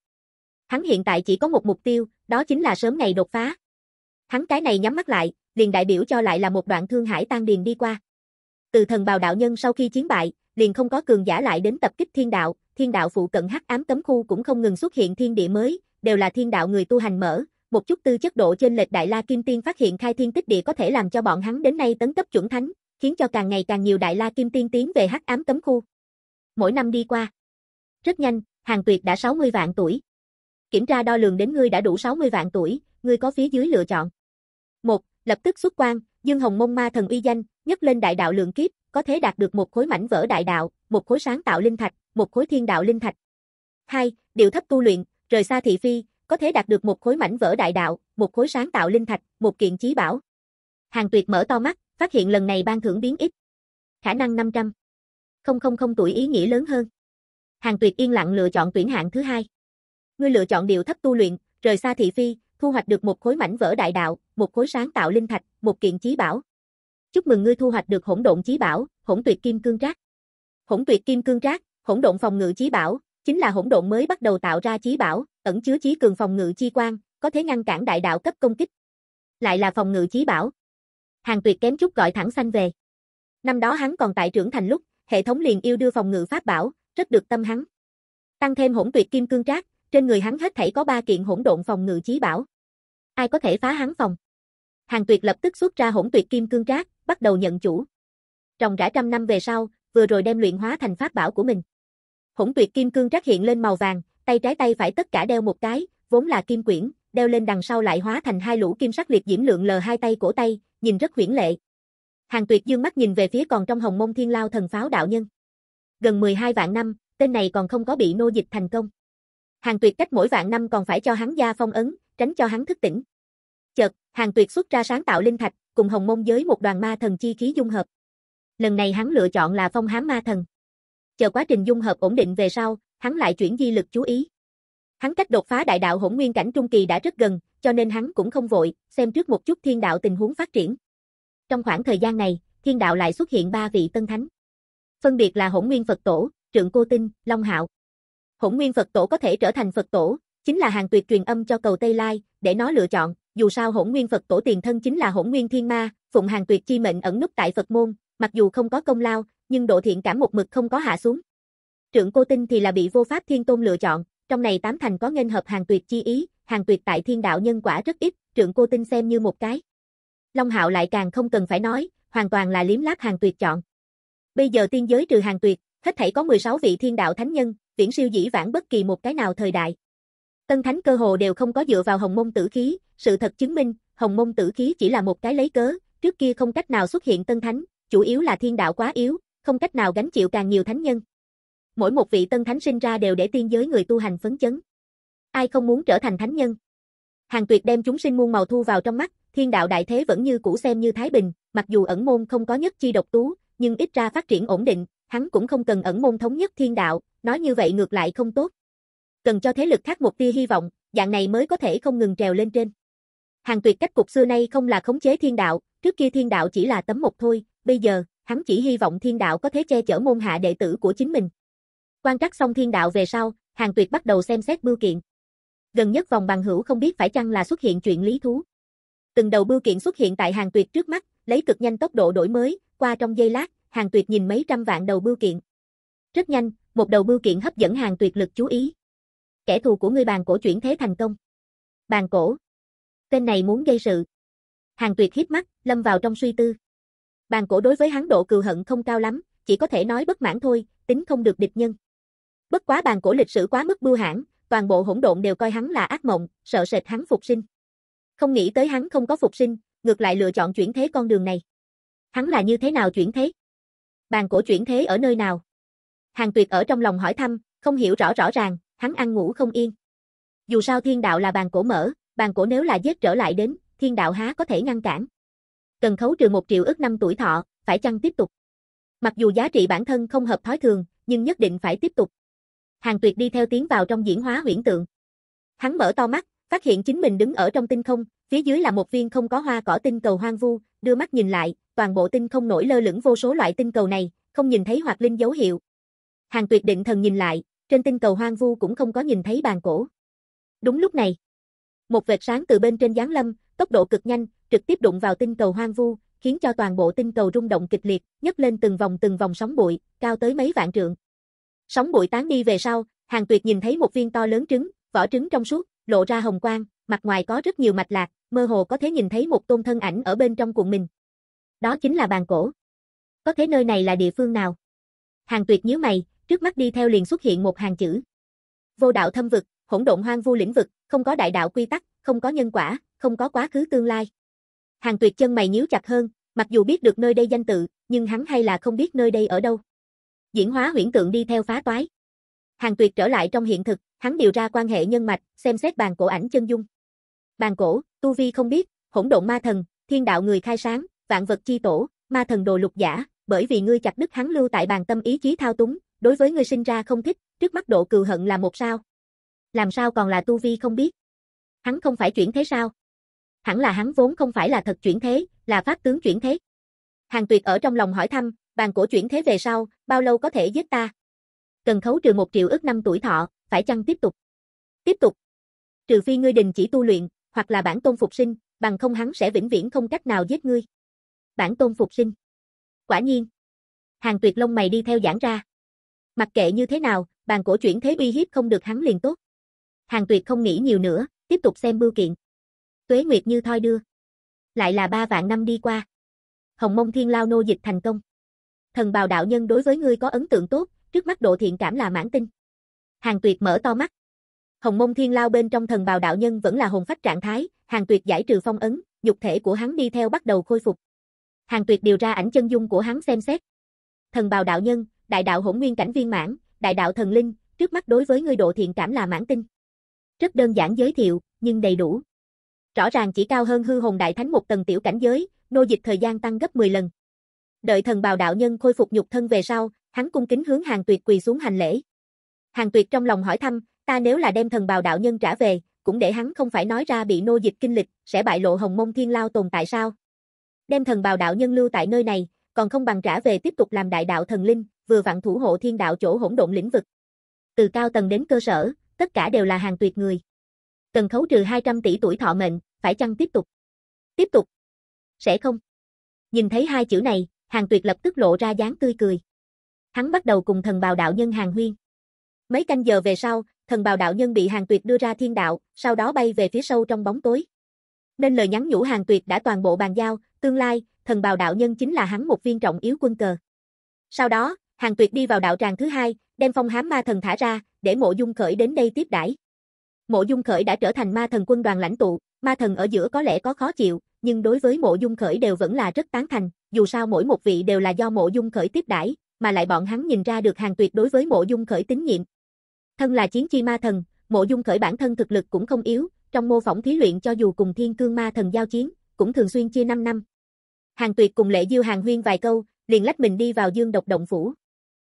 Hắn hiện tại chỉ có một mục tiêu, đó chính là sớm ngày đột phá. Hắn cái này nhắm mắt lại, liền đại biểu cho lại là một đoạn thương hải tan điền đi qua. Từ thần bào đạo nhân sau khi chiến bại, liền không có cường giả lại đến tập kích thiên đạo, thiên đạo phụ cận hắc ám cấm khu cũng không ngừng xuất hiện thiên địa mới, đều là thiên đạo người tu hành mở, một chút tư chất độ trên lệch đại la kim tiên phát hiện khai thiên tích địa có thể làm cho bọn hắn đến nay tấn cấp chuẩn thánh, khiến cho càng ngày càng nhiều đại la kim tiên tiến về hắc ám cấm khu. Mỗi năm đi qua, rất nhanh, Hàng Tuyệt đã 60 vạn tuổi. Kiểm tra đo lường đến ngươi đã đủ 60 vạn tuổi, ngươi có phía dưới lựa chọn. 1. Lập tức xuất quan, Dương Hồng Mông Ma thần uy danh, nhất lên đại đạo lượng kiếp, có thể đạt được một khối mảnh vỡ đại đạo, một khối sáng tạo linh thạch, một khối thiên đạo linh thạch. 2. Điều thấp tu luyện, rời xa thị phi, có thể đạt được một khối mảnh vỡ đại đạo, một khối sáng tạo linh thạch, một kiện chí bảo. Hàng Tuyệt mở to mắt, phát hiện lần này ban thưởng biến ít. Khả năng 500. Không không không tuổi ý nghĩa lớn hơn. Hàng Tuyệt yên lặng lựa chọn tuyển hạng thứ hai. Ngươi lựa chọn điều thấp tu luyện, rời xa thị phi, thu hoạch được một khối mảnh vỡ đại đạo, một khối sáng tạo linh thạch, một kiện chí bảo. Chúc mừng ngươi thu hoạch được hỗn độn chí bảo, hỗn tuyệt kim cương trác. Hỗn tuyệt kim cương trác, hỗn độn phòng ngự chí bảo, chính là hỗn độn mới bắt đầu tạo ra chí bảo, ẩn chứa chí cường phòng ngự chi quan, có thể ngăn cản đại đạo cấp công kích. Lại là phòng ngự chí bảo. Hàng Tuyệt kém chút gọi thẳng xanh về. Năm đó hắn còn tại trưởng thành lúc, hệ thống liền yêu đưa phòng ngự pháp bảo, rất được tâm hắn. Tăng thêm hỗn tuyệt kim cương trác, trên người hắn hết thảy có ba kiện hỗn độn phòng ngự chí bảo. Ai có thể phá hắn phòng? Hàng Tuyệt lập tức xuất ra hỗn tuyệt kim cương trác, bắt đầu nhận chủ. Trồng rã trăm năm về sau, vừa rồi đem luyện hóa thành pháp bảo của mình. Hỗn tuyệt kim cương trác hiện lên màu vàng, tay trái tay phải tất cả đeo một cái, vốn là kim quyển, đeo lên đằng sau lại hóa thành hai lũ kim sắc liệt diễm lượng lờ hai tay cổ tay, nhìn rất huyễn lệ. Hàng Tuyệt dương mắt nhìn về phía còn trong hồng mông thiên lao thần pháo đạo nhân. Gần 12 vạn năm, tên này còn không có bị nô dịch thành công. Hàng Tuyệt cách mỗi vạn năm còn phải cho hắn gia phong ấn, tránh cho hắn thức tỉnh. Chợt, Hàng Tuyệt xuất ra sáng tạo linh thạch, cùng hồng mông giới một đoàn ma thần chi khí dung hợp. Lần này hắn lựa chọn là phong hám ma thần. Chờ quá trình dung hợp ổn định về sau, hắn lại chuyển di lực chú ý. Hắn cách đột phá đại đạo hỗn nguyên cảnh trung kỳ đã rất gần, cho nên hắn cũng không vội, xem trước một chút thiên đạo tình huống phát triển. Trong khoảng thời gian này, thiên đạo lại xuất hiện ba vị tân thánh. Phân biệt là hỗn nguyên Phật tổ, trượng cô tinh, Long Hạo. Hỗn nguyên Phật tổ có thể trở thành Phật tổ, chính là hàng tuyệt truyền âm cho cầu Tây Lai, để nó lựa chọn, dù sao hỗn nguyên Phật tổ tiền thân chính là hỗn nguyên thiên ma, phụng hàng tuyệt chi mệnh ẩn núp tại Phật môn, mặc dù không có công lao, nhưng độ thiện cảm một mực không có hạ xuống. Trưởng cô tinh thì là bị vô pháp thiên tôn lựa chọn, trong này tám thành có nghênh hợp hàng tuyệt chi ý, hàng tuyệt tại thiên đạo nhân quả rất ít, Trưởng cô tinh xem như một cái. Long hạo lại càng không cần phải nói, hoàn toàn là liếm láp hàng tuyệt chọn. Bây giờ tiên giới trừ hàng tuyệt, hết thảy có 16 vị thiên đạo thánh nhân, viễn siêu dĩ vãng bất kỳ một cái nào thời đại. Tân thánh cơ hồ đều không có dựa vào hồng môn tử khí, sự thật chứng minh, hồng môn tử khí chỉ là một cái lấy cớ, trước kia không cách nào xuất hiện tân thánh, chủ yếu là thiên đạo quá yếu, không cách nào gánh chịu càng nhiều thánh nhân. Mỗi một vị tân thánh sinh ra đều để tiên giới người tu hành phấn chấn. Ai không muốn trở thành thánh nhân? Hàng tuyệt đem chúng sinh muôn màu thu vào trong mắt, thiên đạo đại thế vẫn như cũ xem như Thái Bình, mặc dù ẩn môn không có nhất chi độc tú, nhưng ít ra phát triển ổn định, hắn cũng không cần ẩn môn thống nhất thiên đạo, nói như vậy ngược lại không tốt. Cần cho thế lực khác một tia hy vọng, dạng này mới có thể không ngừng trèo lên trên. Hàng tuyệt cách cục xưa nay không là khống chế thiên đạo, trước kia thiên đạo chỉ là tấm một thôi, bây giờ, hắn chỉ hy vọng thiên đạo có thể che chở môn hạ đệ tử của chính mình. Quan trắc xong thiên đạo về sau, hàng tuyệt bắt đầu xem xét bưu kiện. Gần nhất vòng bằng hữu không biết phải chăng là xuất hiện chuyện lý thú. Từng đầu bưu kiện xuất hiện tại hàng tuyệt trước mắt, lấy cực nhanh tốc độ đổi mới, qua trong giây lát, hàng tuyệt nhìn mấy trăm vạn đầu bưu kiện. Rất nhanh, một đầu bưu kiện hấp dẫn hàng tuyệt lực chú ý. Kẻ thù của ngươi bàn cổ chuyển thế thành công. Bàn cổ. Tên này muốn gây sự. Hàng tuyệt hiếp mắt, lâm vào trong suy tư. Bàn cổ đối với hắn độ cừu hận không cao lắm, chỉ có thể nói bất mãn thôi, tính không được địch nhân. Bất quá bàn cổ lịch sử quá mức bưu hãn, toàn bộ hỗn độn đều coi hắn là ác mộng, sợ sệt hắn phục sinh. Không nghĩ tới hắn không có phục sinh, ngược lại lựa chọn chuyển thế con đường này. Hắn là như thế nào chuyển thế? Bàn cổ chuyển thế ở nơi nào? Hàng tuyệt ở trong lòng hỏi thăm, không hiểu rõ rõ ràng, hắn ăn ngủ không yên. Dù sao thiên đạo là bàn cổ mở, bàn cổ nếu là giết trở lại đến, thiên đạo há có thể ngăn cản. Cần khấu trừ một triệu ức năm tuổi thọ, phải chăng tiếp tục? Mặc dù giá trị bản thân không hợp thói thường, nhưng nhất định phải tiếp tục. Hàng tuyệt đi theo tiến vào trong diễn hóa huyễn tượng. Hắn mở to mắt, phát hiện chính mình đứng ở trong tinh không, phía dưới là một viên không có hoa cỏ tinh cầu hoang vu, đưa mắt nhìn lại, toàn bộ tinh không nổi lơ lửng vô số loại tinh cầu này, không nhìn thấy hoạt linh dấu hiệu. Hàng tuyệt định thần nhìn lại, trên tinh cầu hoang vu cũng không có nhìn thấy bàn cổ. Đúng lúc này, một vệt sáng từ bên trên giáng lâm, tốc độ cực nhanh, trực tiếp đụng vào tinh cầu hoang vu, khiến cho toàn bộ tinh cầu rung động kịch liệt, nhấc lên từng vòng từng vòng sóng bụi, cao tới mấy vạn trượng. Sóng bụi tán đi về sau, Hàng Tuyệt nhìn thấy một viên to lớn trứng, vỏ trứng trong suốt, lộ ra hồng quang, mặt ngoài có rất nhiều mạch lạc, mơ hồ có thể nhìn thấy một tôn thân ảnh ở bên trong cuộn mình. Đó chính là bàn cổ. Có thể nơi này là địa phương nào? Hàng Tuyệt nhíu mày, trước mắt đi theo liền xuất hiện một hàng chữ. Vô đạo thâm vực, hỗn độn hoang vu lĩnh vực, không có đại đạo quy tắc, không có nhân quả, không có quá khứ tương lai. Hàng Tuyệt chân mày nhíu chặt hơn, mặc dù biết được nơi đây danh tự, nhưng hắn hay là không biết nơi đây ở đâu. Diễn hóa huyễn tượng đi theo phá toái. Hàng Tuyệt trở lại trong hiện thực, hắn điều ra quan hệ nhân mạch, xem xét bàn cổ ảnh chân dung. Bàn cổ, tu vi không biết, hỗn độn ma thần, thiên đạo người khai sáng, vạn vật chi tổ, ma thần đồ lục giả, bởi vì ngươi chặt đứt hắn lưu tại bàn tâm ý chí thao túng, đối với ngươi sinh ra không thích, trước mắt độ cừu hận là một sao. Làm sao còn là tu vi không biết? Hắn không phải chuyển thế sao? Hẳn là hắn vốn không phải là thật chuyển thế, là pháp tướng chuyển thế. Hàng Tuyệt ở trong lòng hỏi thăm, bàn cổ chuyển thế về sau, bao lâu có thể giết ta? Cần khấu trừ một triệu ước năm tuổi thọ, phải chăng tiếp tục? Tiếp tục. Trừ phi ngươi đình chỉ tu luyện, hoặc là bản tôn phục sinh, bằng không hắn sẽ vĩnh viễn không cách nào giết ngươi. Bản tôn phục sinh. Quả nhiên. Hàng tuyệt lông mày đi theo giảng ra. Mặc kệ như thế nào, bàn cổ chuyển thế uy hiếp không được hắn liền tốt. Hàng tuyệt không nghĩ nhiều nữa, tiếp tục xem bưu kiện. Tuế Nguyệt như thoi đưa. Lại là ba vạn năm đi qua. Hồng mông thiên lao nô dịch thành công. Thần bào đạo nhân đối với ngươi có ấn tượng tốt, trước mắt độ thiện cảm là mãn tinh. Hàng tuyệt mở to mắt. Hồng mông thiên lao bên trong thần bào đạo nhân vẫn là hồn phách trạng thái, hàng tuyệt giải trừ phong ấn, dục thể của hắn đi theo bắt đầu khôi phục. Hàng tuyệt điều ra ảnh chân dung của hắn xem xét. Thần bào đạo nhân, đại đạo hỗn nguyên cảnh viên mãn, đại đạo thần linh, trước mắt đối với ngươi độ thiện cảm là mãn tinh. Rất đơn giản giới thiệu, nhưng đầy đủ. Rõ ràng chỉ cao hơn hư hồn đại thánh một tầng tiểu cảnh giới, nô dịch thời gian tăng gấp 10 lần. Đợi thần bào đạo nhân khôi phục nhục thân về sau, hắn cung kính hướng hàng tuyệt quỳ xuống hành lễ. Hàng tuyệt trong lòng hỏi thăm, ta nếu là đem thần bào đạo nhân trả về, cũng để hắn không phải nói ra bị nô dịch kinh lịch, sẽ bại lộ hồng mông thiên lao tồn tại sao? Đem thần bào đạo nhân lưu tại nơi này, còn không bằng trả về tiếp tục làm đại đạo thần linh, vừa vặn thủ hộ thiên đạo chỗ hỗn độn lĩnh vực. Từ cao tầng đến cơ sở, tất cả đều là hàng tuyệt người. Cần khấu trừ 200 tỷ tuổi thọ mệnh, phải chăng tiếp tục? Tiếp tục. Sẽ không. Nhìn thấy hai chữ này, hàng tuyệt lập tức lộ ra dáng tươi cười. Hắn bắt đầu cùng thần bào đạo nhân hàng huyên. Mấy canh giờ về sau, thần bào đạo nhân bị hàng tuyệt đưa ra thiên đạo, sau đó bay về phía sâu trong bóng tối. Nên lời nhắn nhủ hàng tuyệt đã toàn bộ bàn giao, tương lai, thần bào đạo nhân chính là hắn một viên trọng yếu quân cờ. Sau đó, hàng tuyệt đi vào đạo tràng thứ hai, đem phong hám ma thần thả ra, để mộ dung khởi đến đây tiếp đãi. Mộ dung khởi đã trở thành ma thần quân đoàn lãnh tụ, ma thần ở giữa có lẽ có khó chịu, nhưng đối với mộ dung khởi đều vẫn là rất tán thành, dù sao mỗi một vị đều là do mộ dung khởi tiếp đãi, mà lại bọn hắn nhìn ra được hàng tuyệt đối với mộ dung khởi tín nhiệm. Thân là chiến chi ma thần, mộ dung khởi bản thân thực lực cũng không yếu, trong mô phỏng thí luyện cho dù cùng thiên cương ma thần giao chiến, cũng thường xuyên chia 5 năm. Hàng tuyệt cùng lệ diêu hàng huyên vài câu, liền lách mình đi vào dương độc động phủ.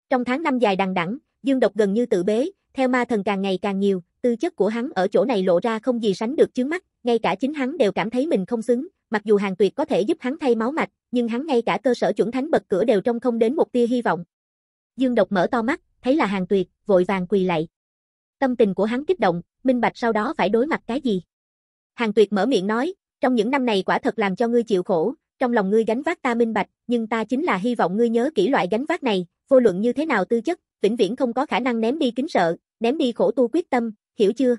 Trong tháng năm dài đằng đẵng, dương độc gần như tự bế, theo ma thần càng ngày càng nhiều, tư chất của hắn ở chỗ này lộ ra không gì sánh được chướng mắt, ngay cả chính hắn đều cảm thấy mình không xứng, mặc dù hàng tuyệt có thể giúp hắn thay máu mạch, nhưng hắn ngay cả cơ sở chuẩn thánh bật cửa đều trông không đến một tia hy vọng. Dương độc mở to mắt, thấy là hàng tuyệt, vội vàng quỳ lạy. Tâm tình của hắn kích động, minh bạch sau đó phải đối mặt cái gì. Hàng tuyệt mở miệng nói, trong những năm này quả thật làm cho ngươi chịu khổ, trong lòng ngươi gánh vác ta minh bạch, nhưng ta chính là hy vọng ngươi nhớ kỹ loại gánh vác này, vô luận như thế nào tư chất, vĩnh viễn không có khả năng ném đi kính sợ, ném đi khổ tu quyết tâm, hiểu chưa?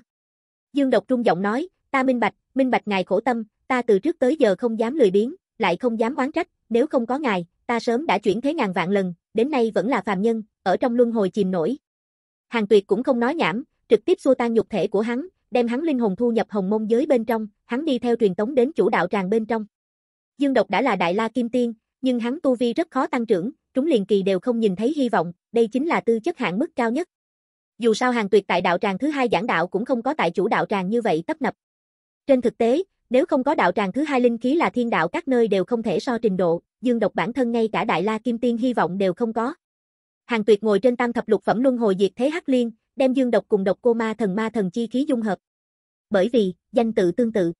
Dương Độc trung giọng nói, ta minh bạch, minh bạch ngài khổ tâm, ta từ trước tới giờ không dám lười biếng, lại không dám oán trách, nếu không có ngài, ta sớm đã chuyển thế ngàn vạn lần, đến nay vẫn là phàm nhân, ở trong luân hồi chìm nổi. Hàng Tuyệt cũng không nói nhảm, trực tiếp xua tan nhục thể của hắn, đem hắn linh hồn thu nhập hồng môn giới bên trong, hắn đi theo truyền tống đến chủ đạo tràng bên trong. Dương Độc đã là đại la kim tiên, nhưng hắn tu vi rất khó tăng trưởng, trúng liền kỳ đều không nhìn thấy hy vọng, đây chính là tư chất hạng mức cao nhất. Dù sao hàng tuyệt tại đạo tràng thứ hai giảng đạo cũng không có tại chủ đạo tràng như vậy tấp nập. Trên thực tế, nếu không có đạo tràng thứ hai linh khí là thiên đạo các nơi đều không thể so trình độ, dương độc bản thân ngay cả đại la kim tiên hy vọng đều không có. Hàng tuyệt ngồi trên tam thập lục phẩm luân hồi diệt thế hắc liên, đem dương độc cùng độc cô ma thần ma thần chi khí dung hợp. Bởi vì, danh tự tương tự.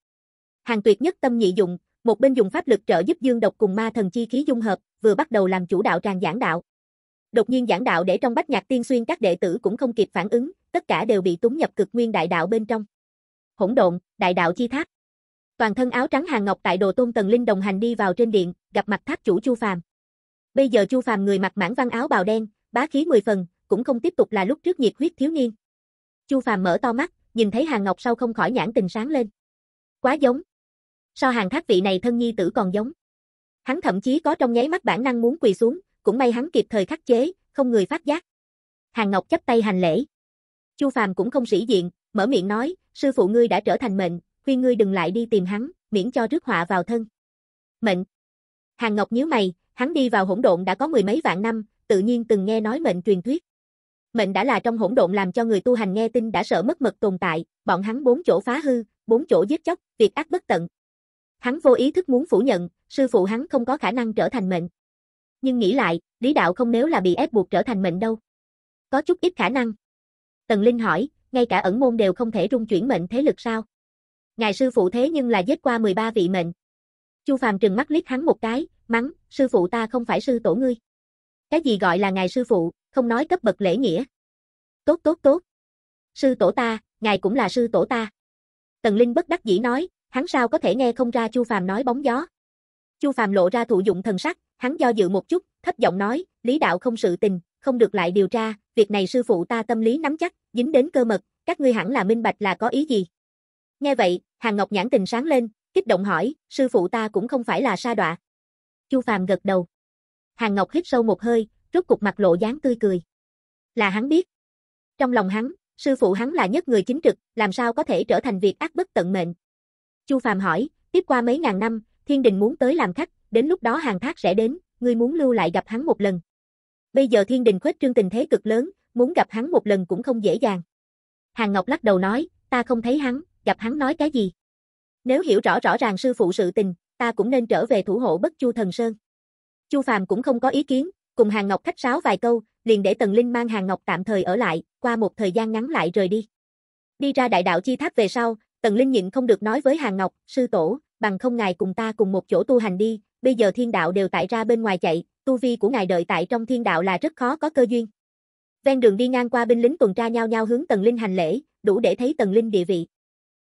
Hàng tuyệt nhất tâm nhị dụng, một bên dùng pháp lực trợ giúp dương độc cùng ma thần chi khí dung hợp, vừa bắt đầu làm chủ đạo tràng giảng đạo. Đột nhiên giảng đạo để trong bách nhạc tiên xuyên các đệ tử cũng không kịp phản ứng, tất cả đều bị túng nhập cực nguyên đại đạo bên trong. Hỗn độn, đại đạo chi tháp. Toàn thân áo trắng hàng ngọc tại đồ tôn tần linh đồng hành đi vào trên điện, gặp mặt tháp chủ Chu Phàm. Bây giờ Chu Phàm người mặc mãn văn áo bào đen, bá khí 10 phần, cũng không tiếp tục là lúc trước nhiệt huyết thiếu niên. Chu Phàm mở to mắt, nhìn thấy hàng ngọc sau không khỏi nhãn tình sáng lên. Quá giống. So hàng thác vị này thân nhi tử còn giống. Hắn thậm chí có trong nháy mắt bản năng muốn quỳ xuống, cũng may hắn kịp thời khắc chế, không người phát giác. Hàng Ngọc chấp tay hành lễ. Chu Phàm cũng không sĩ diện, mở miệng nói, sư phụ ngươi đã trở thành mệnh, khuyên ngươi đừng lại đi tìm hắn, miễn cho rước họa vào thân. Mệnh. Hàng Ngọc nhíu mày, hắn đi vào hỗn độn đã có mười mấy vạn năm, tự nhiên từng nghe nói mệnh truyền thuyết. Mệnh đã là trong hỗn độn làm cho người tu hành nghe tin đã sợ mất mật tồn tại, bọn hắn bốn chỗ phá hư, bốn chỗ giết chóc, việc ác bất tận. Hắn vô ý thức muốn phủ nhận, sư phụ hắn không có khả năng trở thành mệnh. Nhưng nghĩ lại, Lý Đạo không nếu là bị ép buộc trở thành mệnh đâu. Có chút ít khả năng. Tần Linh hỏi, ngay cả ẩn môn đều không thể rung chuyển mệnh thế lực sao? Ngài sư phụ thế nhưng là giết qua 13 vị mệnh. Chu Phàm trừng mắt liếc hắn một cái, mắng, sư phụ ta không phải sư tổ ngươi. Cái gì gọi là ngài sư phụ, không nói cấp bậc lễ nghĩa. Tốt tốt tốt. Sư tổ ta, ngài cũng là sư tổ ta. Tần Linh bất đắc dĩ nói, hắn sao có thể nghe không ra Chu Phàm nói bóng gió. Chu Phàm lộ ra thụ dụng thần sắc, hắn do dự một chút, thấp giọng nói, lý đạo không sự tình, không được lại điều tra, việc này sư phụ ta tâm lý nắm chắc, dính đến cơ mật, các ngươi hẳn là minh bạch là có ý gì. Nghe vậy, Hàng Ngọc nhãn tình sáng lên, kích động hỏi, sư phụ ta cũng không phải là sa đọa. Chu Phàm gật đầu. Hàng Ngọc hít sâu một hơi, rút cục mặt lộ dáng tươi cười. Là hắn biết. Trong lòng hắn, sư phụ hắn là nhất người chính trực, làm sao có thể trở thành việc ác bất tận mệnh. Chu Phàm hỏi, tiếp qua mấy ngàn năm, thiên đình muốn tới làm khách, đến lúc đó hàng thác sẽ đến, ngươi muốn lưu lại gặp hắn một lần. Bây giờ thiên đình khuếch trương tình thế cực lớn, muốn gặp hắn một lần cũng không dễ dàng. Hàng Ngọc lắc đầu nói, ta không thấy hắn, gặp hắn nói cái gì. Nếu hiểu rõ rõ ràng sư phụ sự tình, ta cũng nên trở về thủ hộ bất chu thần sơn. Chu Phàm cũng không có ý kiến, cùng Hàng Ngọc khách sáo vài câu, liền để Tần Linh mang Hàng Ngọc tạm thời ở lại, qua một thời gian ngắn lại rời đi. Đi ra đại đạo chi tháp về sau, Tần Linh nhịn không được nói với Hàng Ngọc, sư tổ, bằng không ngài cùng ta cùng một chỗ tu hành đi, bây giờ thiên đạo đều tại ra bên ngoài chạy, tu vi của ngài đợi tại trong thiên đạo là rất khó có cơ duyên. Ven đường đi ngang qua binh lính tuần tra nhau nhau hướng Tần Linh hành lễ, đủ để thấy Tần Linh địa vị.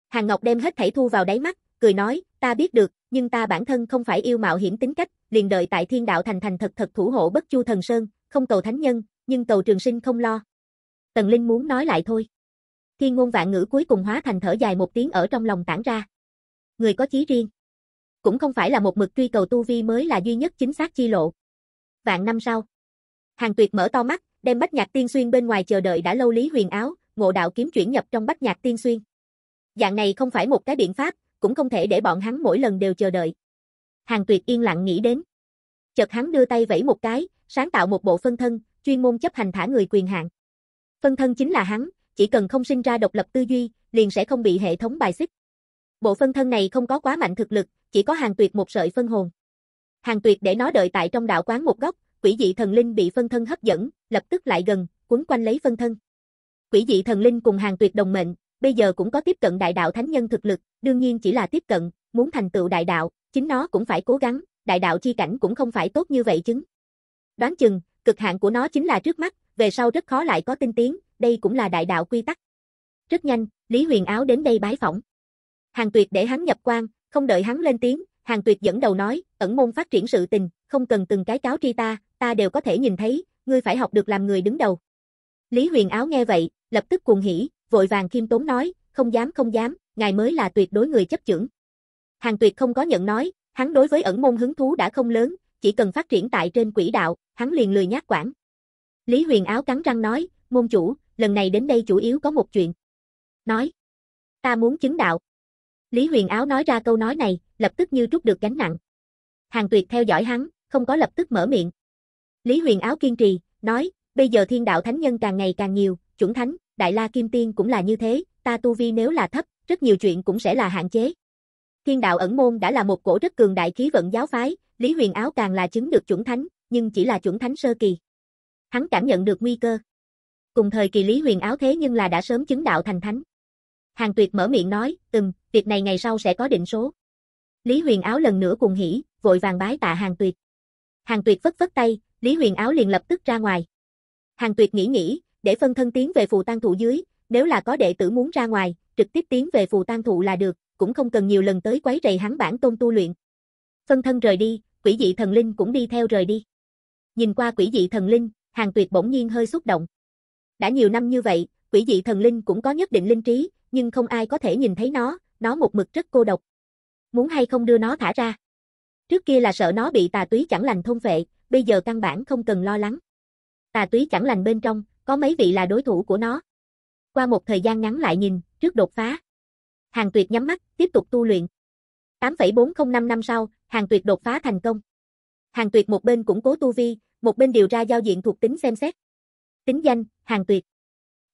Hàng Ngọc đem hết thảy thu vào đáy mắt, cười nói, ta biết được, nhưng ta bản thân không phải yêu mạo hiểm tính cách, liền đợi tại thiên đạo thành thành thật thật thủ hộ bất chu thần sơn, không cầu thánh nhân, nhưng cầu trường sinh không lo. Tần Linh muốn nói lại thôi. Thiên ngôn vạn ngữ cuối cùng hóa thành thở dài một tiếng ở trong lòng tản ra. Người có chí riêng. Cũng không phải là một mực truy cầu tu vi mới là duy nhất chính xác chi lộ. Vạn năm sau. Hàng tuyệt mở to mắt, đem bách nhạc tiên xuyên bên ngoài chờ đợi đã lâu Lý Huyền áo, ngộ đạo kiếm chuyển nhập trong bách nhạc tiên xuyên. Dạng này không phải một cái biện pháp, cũng không thể để bọn hắn mỗi lần đều chờ đợi. Hàng tuyệt yên lặng nghĩ đến. Chợt hắn đưa tay vẫy một cái, sáng tạo một bộ phân thân, chuyên môn chấp hành thả người quyền hạn. Phân thân chính là hắn, chỉ cần không sinh ra độc lập tư duy, liền sẽ không bị hệ thống bài xích. Bộ phân thân này không có quá mạnh thực lực, chỉ có hàng tuyệt một sợi phân hồn. Hàng tuyệt để nó đợi tại trong đạo quán một góc, quỷ dị thần linh bị phân thân hấp dẫn, lập tức lại gần, quấn quanh lấy phân thân. Quỷ dị thần linh cùng hàng tuyệt đồng mệnh, bây giờ cũng có tiếp cận đại đạo thánh nhân thực lực, đương nhiên chỉ là tiếp cận, muốn thành tựu đại đạo, chính nó cũng phải cố gắng, đại đạo chi cảnh cũng không phải tốt như vậy chứng. Đoán chừng, cực hạn của nó chính là trước mắt, về sau rất khó lại có tinh tiến, đây cũng là đại đạo quy tắc. Rất nhanh, Lý Huyền Áo đến đây bái phỏng. Hàng Tuyệt để hắn nhập quan, không đợi hắn lên tiếng, Hàng Tuyệt dẫn đầu nói, ẩn môn phát triển sự tình, không cần từng cái cáo tri ta, ta đều có thể nhìn thấy, ngươi phải học được làm người đứng đầu. Lý Huyền Áo nghe vậy, lập tức cuồng hỉ, vội vàng khiêm tốn nói, không dám không dám, ngài mới là tuyệt đối người chấp chưởng. Hàng tuyệt không có nhận nói, hắn đối với ẩn môn hứng thú đã không lớn, chỉ cần phát triển tại trên quỹ đạo, hắn liền lười nhát quản. Lý Huyền Áo cắn răng nói, môn chủ, lần này đến đây chủ yếu có một chuyện. Nói, ta muốn chứng đạo. Lý Huyền Áo nói ra câu nói này, lập tức như trút được gánh nặng. Hàng tuyệt theo dõi hắn, không có lập tức mở miệng. Lý Huyền Áo kiên trì, nói, bây giờ thiên đạo thánh nhân càng ngày càng nhiều, chuẩn thánh, đại la kim tiên cũng là như thế, ta tu vi nếu là thấp, rất nhiều chuyện cũng sẽ là hạn chế. Thiên đạo ẩn môn đã là một cổ rất cường đại khí vận giáo phái, Lý Huyền Áo càng là chứng được chuẩn thánh, nhưng chỉ là chuẩn thánh sơ kỳ. Hắn cảm nhận được nguy cơ. Cùng thời kỳ Lý Huyền Áo thế nhưng là đã sớm chứng đạo thành thánh. Hàng Tuyệt mở miệng nói, ừm, việc này ngày sau sẽ có định số. Lý Huyền Áo lần nữa cùng hỉ, vội vàng bái tạ Hàng Tuyệt. Hàng Tuyệt vất vất tay, Lý Huyền Áo liền lập tức ra ngoài. Hàng Tuyệt nghĩ nghĩ, để phân thân tiến về phù tang thụ dưới, nếu là có đệ tử muốn ra ngoài, trực tiếp tiến về phù tang thụ là được, cũng không cần nhiều lần tới quấy rầy hắn bản tôn tu luyện. Phân thân rời đi, quỷ dị thần linh cũng đi theo rời đi. Nhìn qua quỷ dị thần linh, Hàng Tuyệt bỗng nhiên hơi xúc động. Đã nhiều năm như vậy, quỷ dị thần linh cũng có nhất định linh trí, nhưng không ai có thể nhìn thấy nó, nó một mực rất cô độc. Muốn hay không đưa nó thả ra. Trước kia là sợ nó bị tà túy chẳng lành thôn vệ, bây giờ căn bản không cần lo lắng. Tà túy chẳng lành bên trong, có mấy vị là đối thủ của nó. Qua một thời gian ngắn lại nhìn, trước đột phá. Hàng tuyệt nhắm mắt, tiếp tục tu luyện. 8,405 năm sau, hàng tuyệt đột phá thành công. Hàng tuyệt một bên củng cố tu vi, một bên điều ra giao diện thuộc tính xem xét. Tính danh, hàng tuyệt.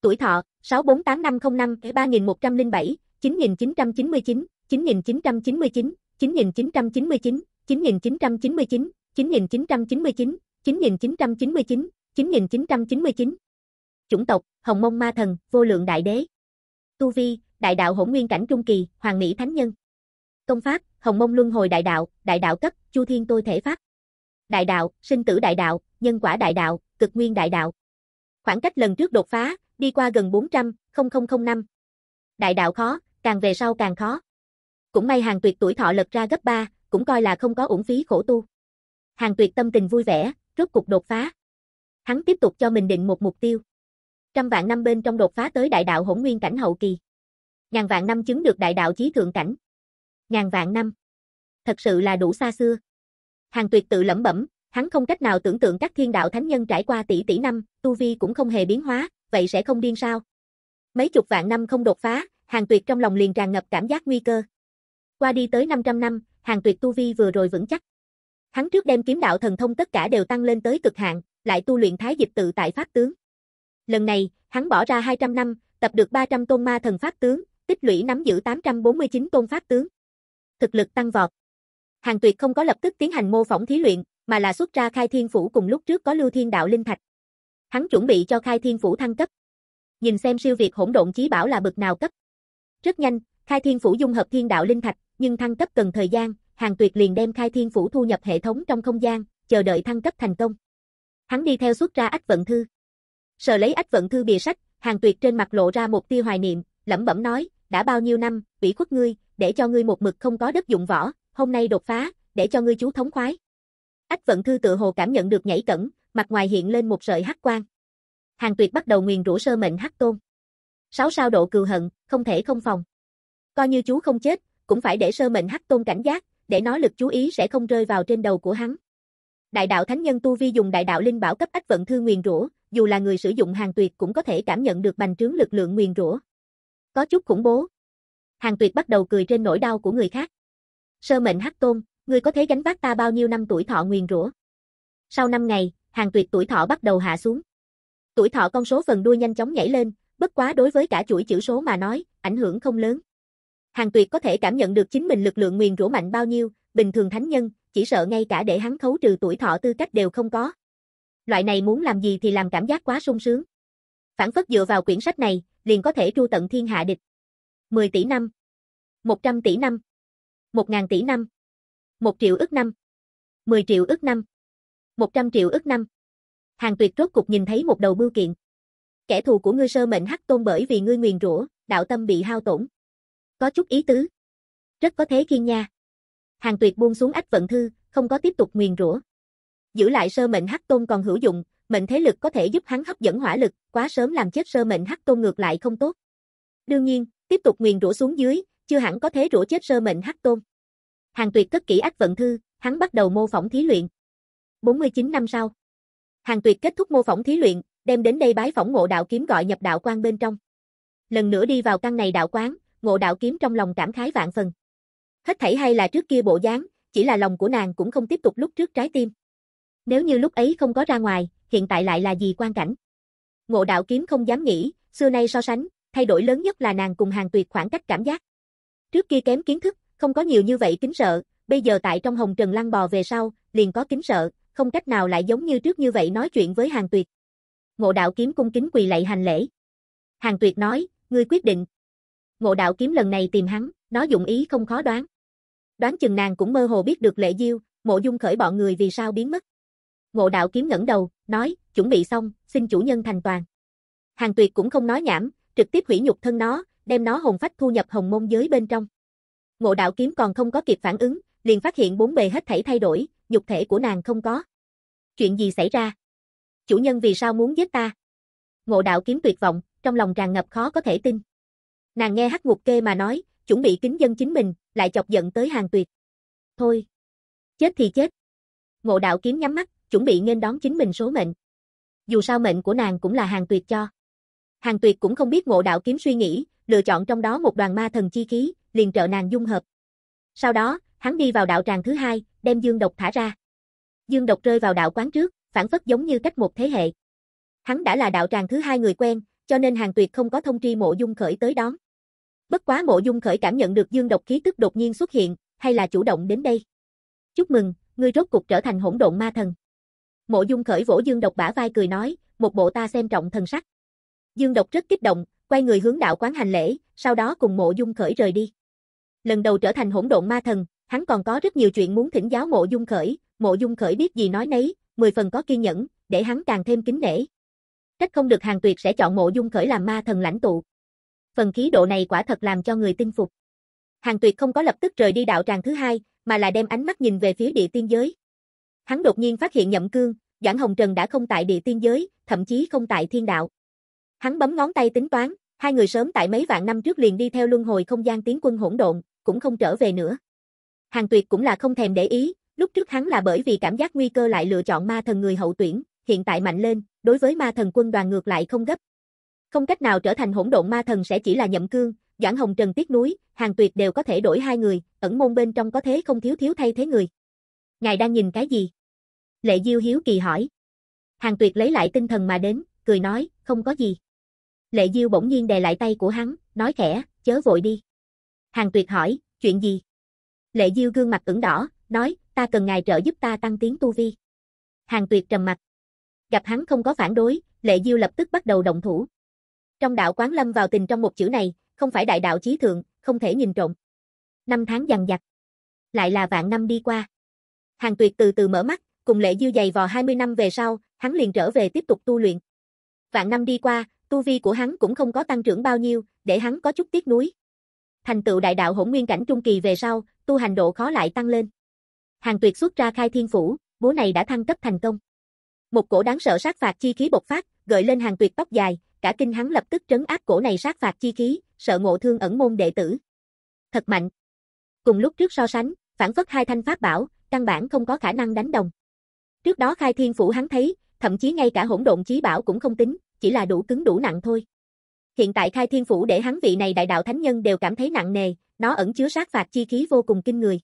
Tuổi thọ, 6485505 3107, 9999, 9999, 9999, 9999, 9999, 9999, 9999. Chủng tộc, Hồng Mông Ma Thần, Vô Lượng Đại Đế. Tu Vi, Đại Đạo Hỗn Nguyên Cảnh Trung Kỳ, Hoàng Mỹ Thánh Nhân. Công Pháp, Hồng Mông Luân Hồi Đại Đạo, Đại Đạo Cấp, Chu Thiên Tôi Thể Pháp. Đại Đạo, Sinh Tử Đại Đạo, Nhân Quả Đại Đạo, Cực Nguyên Đại Đạo. Khoảng cách lần trước đột phá, đi qua gần 400, 0005. Đại Đạo khó, càng về sau càng khó. Cũng may hàng tuyệt tuổi thọ lật ra gấp 3, cũng coi là không có uổng phí khổ tu. Hàng tuyệt tâm tình vui vẻ, rốt cục đột phá. Hắn tiếp tục cho mình định một mục tiêu. Trăm vạn năm bên trong đột phá tới đại đạo hỗn nguyên cảnh hậu kỳ. Ngàn vạn năm chứng được đại đạo chí thượng cảnh. Ngàn vạn năm. Thật sự là đủ xa xưa. Hàng tuyệt tự lẩm bẩm, hắn không cách nào tưởng tượng các thiên đạo thánh nhân trải qua tỷ tỷ năm, tu vi cũng không hề biến hóa, vậy sẽ không điên sao? Mấy chục vạn năm không đột phá, hàng tuyệt trong lòng liền tràn ngập cảm giác nguy cơ. Qua đi tới 500 năm, hàng tuyệt tu vi vừa rồi vững chắc. Hắn trước đem kiếm đạo thần thông tất cả đều tăng lên tới cực hạn, lại tu luyện thái dịch tự tại pháp tướng. Lần này, hắn bỏ ra 200 năm, tập được 300 tôn ma thần pháp tướng, tích lũy nắm giữ 849 tôn pháp tướng. Thực lực tăng vọt. Hàng Tuyệt không có lập tức tiến hành mô phỏng thí luyện, mà là xuất ra khai thiên phủ cùng lúc trước có lưu thiên đạo linh thạch. Hắn chuẩn bị cho khai thiên phủ thăng cấp. Nhìn xem siêu việt hỗn độn chí bảo là bậc nào cấp. Rất nhanh, khai thiên phủ dung hợp thiên đạo linh thạch, nhưng thăng cấp cần thời gian, Hàng Tuyệt liền đem khai thiên phủ thu nhập hệ thống trong không gian, chờ đợi thăng cấp thành công. Hắn đi theo xuất ra ách vận thư. Sờ lấy ách vận thư bìa sách, Hàng Tuyệt trên mặt lộ ra một tia hoài niệm, lẩm bẩm nói, đã bao nhiêu năm, ủy khuất ngươi, để cho ngươi một mực không có đất dụng võ, hôm nay đột phá, để cho ngươi chú thống khoái. Ách vận thư tự hồ cảm nhận được nhảy cẩn, mặt ngoài hiện lên một sợi hắc quang. Hàng Tuyệt bắt đầu nguyền rủa sơ mệnh hắc tôn. Sáu sao độ cừu hận, không thể không phòng. Coi như chú không chết, cũng phải để sơ mệnh hắc tôn cảnh giác, để nó lực chú ý sẽ không rơi vào trên đầu của hắn. Đại đạo thánh nhân tu vi dùng đại đạo linh bảo cấp ách vận thư nguyền rủa, dù là người sử dụng hàng tuyệt cũng có thể cảm nhận được bành trướng lực lượng nguyền rủa. Có chút khủng bố. Hàng tuyệt bắt đầu cười trên nỗi đau của người khác. Sơ mệnh hắc tôn, ngươi có thể gánh vác ta bao nhiêu năm tuổi thọ nguyền rủa? Sau 5 ngày, hàng tuyệt tuổi thọ bắt đầu hạ xuống. Tuổi thọ con số phần đuôi nhanh chóng nhảy lên, bất quá đối với cả chuỗi chữ số mà nói, ảnh hưởng không lớn. Hàng tuyệt có thể cảm nhận được chính mình lực lượng nguyền rủa mạnh bao nhiêu, bình thường thánh nhân, chỉ sợ ngay cả để hắn khấu trừ tuổi thọ tư cách đều không có. Loại này muốn làm gì thì làm cảm giác quá sung sướng. Phản phất dựa vào quyển sách này, liền có thể tru tận thiên hạ địch. 10 tỷ năm, 100 tỷ năm, 1000 tỷ năm, 1 triệu ức năm, 10 triệu ức năm, 100 triệu ức năm. Hàng tuyệt rốt cục nhìn thấy một đầu bưu kiện. Kẻ thù của ngươi sơ mệnh hắc tôn bởi vì ngươi nguyền rủa, đạo tâm bị hao tổn. Có chút ý tứ. Rất có thế kiên nha. Hàng tuyệt buông xuống ách vận thư, không có tiếp tục nguyền rủa. Giữ lại sơ mệnh hắc tôn còn hữu dụng, mệnh thế lực có thể giúp hắn hấp dẫn hỏa lực, quá sớm làm chết sơ mệnh hắc tôn ngược lại không tốt. Đương nhiên, tiếp tục nguyền rủa xuống dưới, chưa hẳn có thế rủa chết sơ mệnh hắc tôn. Hàng Tuyệt cất kỹ ác vận thư, hắn bắt đầu mô phỏng thí luyện. 49 năm sau, Hàng Tuyệt kết thúc mô phỏng thí luyện, đem đến đây bái phỏng ngộ đạo kiếm gọi nhập đạo quan bên trong. Lần nữa đi vào căn này đạo quán, ngộ đạo kiếm trong lòng cảm khái vạn phần. Hết thảy hay là trước kia bộ dáng, chỉ là lòng của nàng cũng không tiếp tục lúc trước trái tim. Nếu như lúc ấy không có ra ngoài, hiện tại lại là gì quan cảnh? Ngộ đạo kiếm không dám nghĩ, xưa nay so sánh, thay đổi lớn nhất là nàng cùng hàng tuyệt khoảng cách cảm giác. Trước kia kém kiến thức, không có nhiều như vậy kính sợ, bây giờ tại trong hồng trần lăn bò về sau, liền có kính sợ, không cách nào lại giống như trước như vậy nói chuyện với hàng tuyệt. Ngộ đạo kiếm cung kính quỳ lạy hành lễ. Hàng tuyệt nói, ngươi quyết định. Ngộ đạo kiếm lần này tìm hắn, nó dụng ý không khó đoán. Đoán chừng nàng cũng mơ hồ biết được lệ diêu, mộ dung khởi bọn người vì sao biến mất. Ngộ đạo kiếm ngẩng đầu, nói, chuẩn bị xong, xin chủ nhân thành toàn. Hàng tuyệt cũng không nói nhảm, trực tiếp hủy nhục thân nó, đem nó hồn phách thu nhập hồng môn giới bên trong. Ngộ đạo kiếm còn không có kịp phản ứng, liền phát hiện bốn bề hết thảy thay đổi, nhục thể của nàng không có. Chuyện gì xảy ra? Chủ nhân vì sao muốn giết ta? Ngộ đạo kiếm tuyệt vọng, trong lòng tràn ngập khó có thể tin. Nàng nghe hắc ngục kê mà nói, chuẩn bị kính dân chính mình, lại chọc giận tới hàng tuyệt. Thôi. Chết thì chết. Ngộ đạo kiếm nhắm mắt, chuẩn bị nên đón chính mình số mệnh. Dù sao mệnh của nàng cũng là hàng tuyệt cho. Hàng tuyệt cũng không biết ngộ đạo kiếm suy nghĩ, lựa chọn trong đó một đoàn ma thần chi khí, liền trợ nàng dung hợp. Sau đó, hắn đi vào đạo tràng thứ hai, đem dương độc thả ra. Dương độc rơi vào đạo quán trước, phản phất giống như cách một thế hệ. Hắn đã là đạo tràng thứ hai người quen, cho nên hàng tuyệt không có thông tri mộ dung khởi tới đón. Bất quá mộ dung khởi cảm nhận được dương độc khí tức đột nhiên xuất hiện, hay là chủ động đến đây. Chúc mừng, ngươi rốt cục trở thành hỗn độn ma thần. Mộ dung khởi vỗ dương độc bả vai cười nói, một bộ ta xem trọng thần sắc. Dương độc rất kích động, quay người hướng đạo quán hành lễ, sau đó cùng mộ dung khởi rời đi. Lần đầu trở thành hỗn độn ma thần, hắn còn có rất nhiều chuyện muốn thỉnh giáo mộ dung khởi, mộ dung khởi biết gì nói nấy, mười phần có kiên nhẫn, để hắn càng thêm kính nể. Trách không được hàng tuyệt sẽ chọn mộ dung khởi làm ma thần lãnh tụ. Phần khí độ này quả thật làm cho người tin phục. Hàng tuyệt không có lập tức rời đi đạo tràng thứ hai, mà là đem ánh mắt nhìn về phía địa tiên giới. Hắn đột nhiên phát hiện nhậm cương, Doãn Hồng Trần đã không tại địa tiên giới, thậm chí không tại thiên đạo. Hắn bấm ngón tay tính toán, hai người sớm tại mấy vạn năm trước liền đi theo luân hồi không gian tiến quân hỗn độn, cũng không trở về nữa. Hàng Tuyệt cũng là không thèm để ý, lúc trước hắn là bởi vì cảm giác nguy cơ lại lựa chọn ma thần người hậu tuyển, hiện tại mạnh lên, đối với ma thần quân đoàn ngược lại không gấp. Không cách nào trở thành hỗn độn ma thần sẽ chỉ là nhậm cương, Doãn Hồng Trần tiếc núi, Hàng Tuyệt đều có thể đổi hai người, ẩn môn bên trong có thế không thiếu thiếu thay thế người. Ngài đang nhìn cái gì? Lệ Diêu hiếu kỳ hỏi. Hàng Tuyệt lấy lại tinh thần mà đến, cười nói, không có gì. Lệ Diêu bỗng nhiên đè lại tay của hắn, nói khẽ, chớ vội đi. Hàng Tuyệt hỏi, chuyện gì? Lệ Diêu gương mặt ửng đỏ, nói, ta cần ngài trợ giúp ta tăng tiến tu vi. Hàng Tuyệt trầm mặt. Gặp hắn không có phản đối, Lệ Diêu lập tức bắt đầu động thủ. Trong đạo quán lâm vào tình trong một chữ này, không phải đại đạo chí thượng, không thể nhìn trộm. Năm tháng dằn dặt. Lại là vạn năm đi qua. Hàng Tuyệt từ từ mở mắt, cùng Lệ Diêu dày vò 20 năm về sau, hắn liền trở về tiếp tục tu luyện. Vạn năm đi qua, tu vi của hắn cũng không có tăng trưởng bao nhiêu, để hắn có chút tiếc nuối. Thành tựu đại đạo hỗn nguyên cảnh trung kỳ về sau, tu hành độ khó lại tăng lên. Hàng Tuyệt xuất ra khai thiên phủ, bố này đã thăng cấp thành công. Một cổ đáng sợ sát phạt chi khí bộc phát, gợi lên Hàng Tuyệt tóc dài, cả kinh hắn lập tức trấn áp cổ này sát phạt chi khí, sợ ngộ thương ẩn môn đệ tử. Thật mạnh. Cùng lúc trước so sánh, phản phất hai thanh pháp bảo, căn bản không có khả năng đánh đồng. Trước đó khai thiên phủ hắn thấy, thậm chí ngay cả hỗn độn chí bảo cũng không tính, chỉ là đủ cứng đủ nặng thôi. Hiện tại khai thiên phủ để hắn vị này đại đạo thánh nhân đều cảm thấy nặng nề, nó ẩn chứa sát phạt chi khí vô cùng kinh người.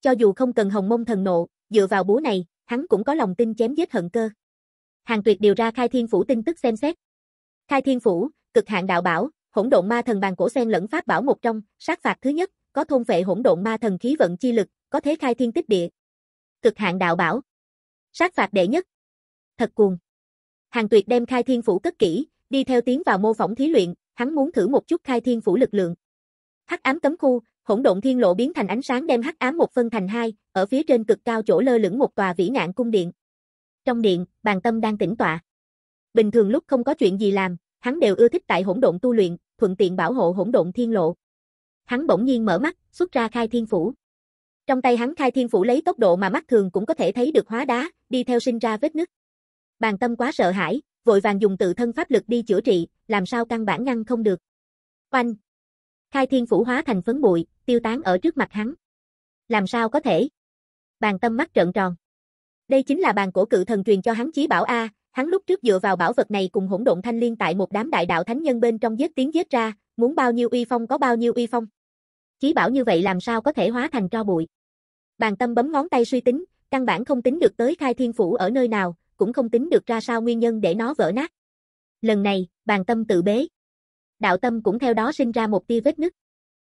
Cho dù không cần hồng mông thần nộ, dựa vào búa này, hắn cũng có lòng tin chém giết hận cơ. Hàng tuyệt điều ra khai thiên phủ tin tức xem xét. Khai thiên phủ, cực hạn đạo bảo, hỗn độn ma thần bàn cổ sen lẫn pháp bảo một trong, sát phạt thứ nhất, có thôn vệ hỗn độn ma thần khí vận chi lực, có thế khai thiên tích địa. Cực hạn đạo bảo. Sát phạt đệ nhất. Thật cuồng. Hàng Tuyệt đem khai thiên phủ cất kỹ, đi theo tiến vào mô phỏng thí luyện, hắn muốn thử một chút khai thiên phủ lực lượng. Hắc ám cấm khu, hỗn độn thiên lộ biến thành ánh sáng đem hắc ám một phân thành hai, ở phía trên cực cao chỗ lơ lửng một tòa vĩ ngạn cung điện. Trong điện, bàn tâm đang tĩnh tọa. Bình thường lúc không có chuyện gì làm, hắn đều ưa thích tại hỗn độn tu luyện, thuận tiện bảo hộ hỗn độn thiên lộ. Hắn bỗng nhiên mở mắt, xuất ra khai thiên phủ. Trong tay hắn khai thiên phủ lấy tốc độ mà mắt thường cũng có thể thấy được hóa đá, đi theo sinh ra vết nứt. Bàn tâm quá sợ hãi, vội vàng dùng tự thân pháp lực đi chữa trị, làm sao căn bản ngăn không được. Oanh! Khai thiên phủ hóa thành phấn bụi, tiêu tán ở trước mặt hắn. Làm sao có thể? Bàn tâm mắt trợn tròn. Đây chính là bàn cổ cự thần truyền cho hắn chí bảo A, hắn lúc trước dựa vào bảo vật này cùng hỗn độn thanh liên tại một đám đại đạo thánh nhân bên trong giết tiếng giết ra, muốn bao nhiêu uy phong có bao nhiêu uy phong. Chí bảo như vậy làm sao có thể hóa thành tro bụi. Bàn tâm bấm ngón tay suy tính, căn bản không tính được tới khai thiên phủ ở nơi nào, cũng không tính được ra sao nguyên nhân để nó vỡ nát. Lần này, bàn tâm tự bế. Đạo tâm cũng theo đó sinh ra một tia vết nứt.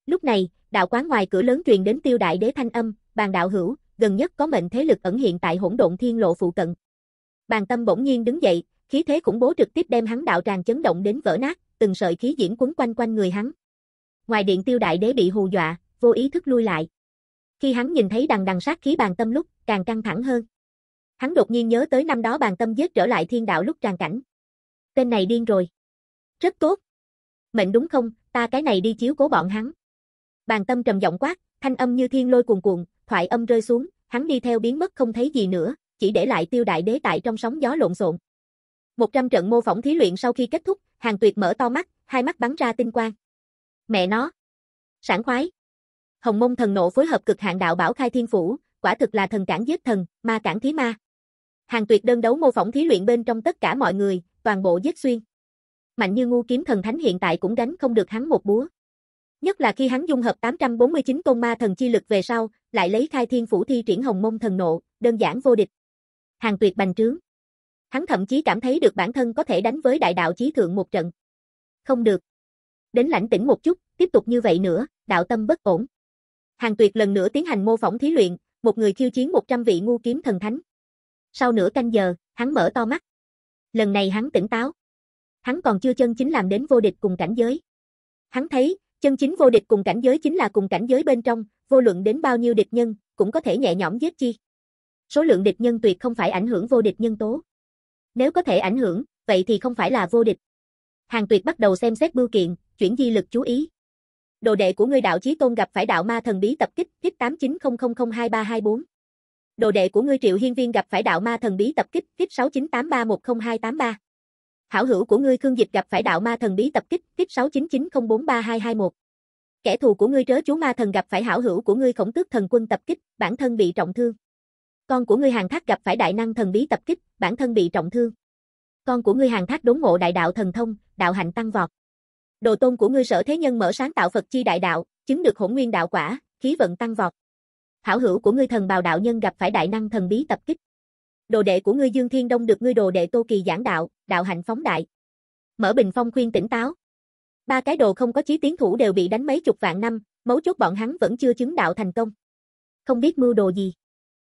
Lúc này, đạo quán ngoài cửa lớn truyền đến tiêu đại đế thanh âm, bàn đạo hữu, gần nhất có mệnh thế lực ẩn hiện tại hỗn độn thiên lộ phụ cận. Bàn tâm bỗng nhiên đứng dậy, khí thế khủng bố trực tiếp đem hắn đạo tràng chấn động đến vỡ nát, từng sợi khí diễm quấn quanh quanh người hắn. Ngoài điện tiêu đại đế bị hù dọa, vô ý thức lui lại. Khi hắn nhìn thấy đằng đằng sát khí bàn tâm lúc, càng căng thẳng hơn. Hắn đột nhiên nhớ tới năm đó bàn tâm giết trở lại thiên đạo lúc tràn cảnh. Tên này điên rồi. Rất tốt. Mệnh đúng không, ta cái này đi chiếu cố bọn hắn. Bàn tâm trầm giọng quát, thanh âm như thiên lôi cuồn cuộn, thoại âm rơi xuống, hắn đi theo biến mất không thấy gì nữa, chỉ để lại tiêu đại đế tại trong sóng gió lộn xộn. Một trăm trận mô phỏng thí luyện sau khi kết thúc, hàng tuyệt mở to mắt, hai mắt bắn ra tinh quang. Mẹ nó. Sảng khoái. Hồng mông thần nộ phối hợp cực hạn đạo bảo khai thiên phủ, quả thực là thần cản giết thần, ma cản thí ma. Hàng tuyệt đơn đấu mô phỏng thí luyện bên trong tất cả mọi người, toàn bộ giết xuyên. Mạnh như ngu kiếm thần thánh hiện tại cũng đánh không được hắn một búa. Nhất là khi hắn dung hợp 849 công ma thần chi lực về sau, lại lấy khai thiên phủ thi triển hồng mông thần nộ, đơn giản vô địch. Hàng tuyệt bành trướng. Hắn thậm chí cảm thấy được bản thân có thể đánh với đại đạo chí thượng một trận. Không được. Đến lãnh tĩnh một chút, tiếp tục như vậy nữa, đạo tâm bất ổn. Hàng tuyệt lần nữa tiến hành mô phỏng thí luyện, một người khiêu chiến 100 vị ngu kiếm thần thánh. Sau nửa canh giờ, hắn mở to mắt. Lần này hắn tỉnh táo. Hắn còn chưa chân chính làm đến vô địch cùng cảnh giới. Hắn thấy, chân chính vô địch cùng cảnh giới chính là cùng cảnh giới bên trong, vô luận đến bao nhiêu địch nhân, cũng có thể nhẹ nhõm giết chi. Số lượng địch nhân tuyệt không phải ảnh hưởng vô địch nhân tố. Nếu có thể ảnh hưởng, vậy thì không phải là vô địch. Hàng tuyệt bắt đầu xem xét bưu kiện, chuyển di lực chú ý. Đồ đệ của ngươi đạo chí tôn gặp phải đạo ma thần bí tập kích, kích 89002324. Đồ đệ của ngươi triệu hiên viên gặp phải đạo ma thần bí tập kích, kích 69831023. Hảo hữu của ngươi Khương Dịch gặp phải đạo ma thần bí tập kích, kích 6990432221. Kẻ thù của ngươi trớ chú ma thần gặp phải hảo hữu của ngươi khổng tước thần quân tập kích, bản thân bị trọng thương. Con của ngươi hàng thác gặp phải đại năng thần bí tập kích, bản thân bị trọng thương. Con của ngươi hàng thác đốn ngộ đại đạo thần thông, đạo hạnh tăng vọt. Đồ tôn của ngươi sở thế nhân mở sáng tạo Phật chi đại đạo, chứng được hỗn nguyên đạo quả, khí vận tăng vọt. Hảo hữu của ngươi thần bào đạo nhân gặp phải đại năng thần bí tập kích. Đồ đệ của ngươi Dương Thiên Đông được ngươi đồ đệ Tô Kỳ giảng đạo, đạo hạnh phóng đại. Mở bình phong khuyên tỉnh táo. Ba cái đồ không có chí tiến thủ đều bị đánh mấy chục vạn năm, mấu chốt bọn hắn vẫn chưa chứng đạo thành công. Không biết mưu đồ gì.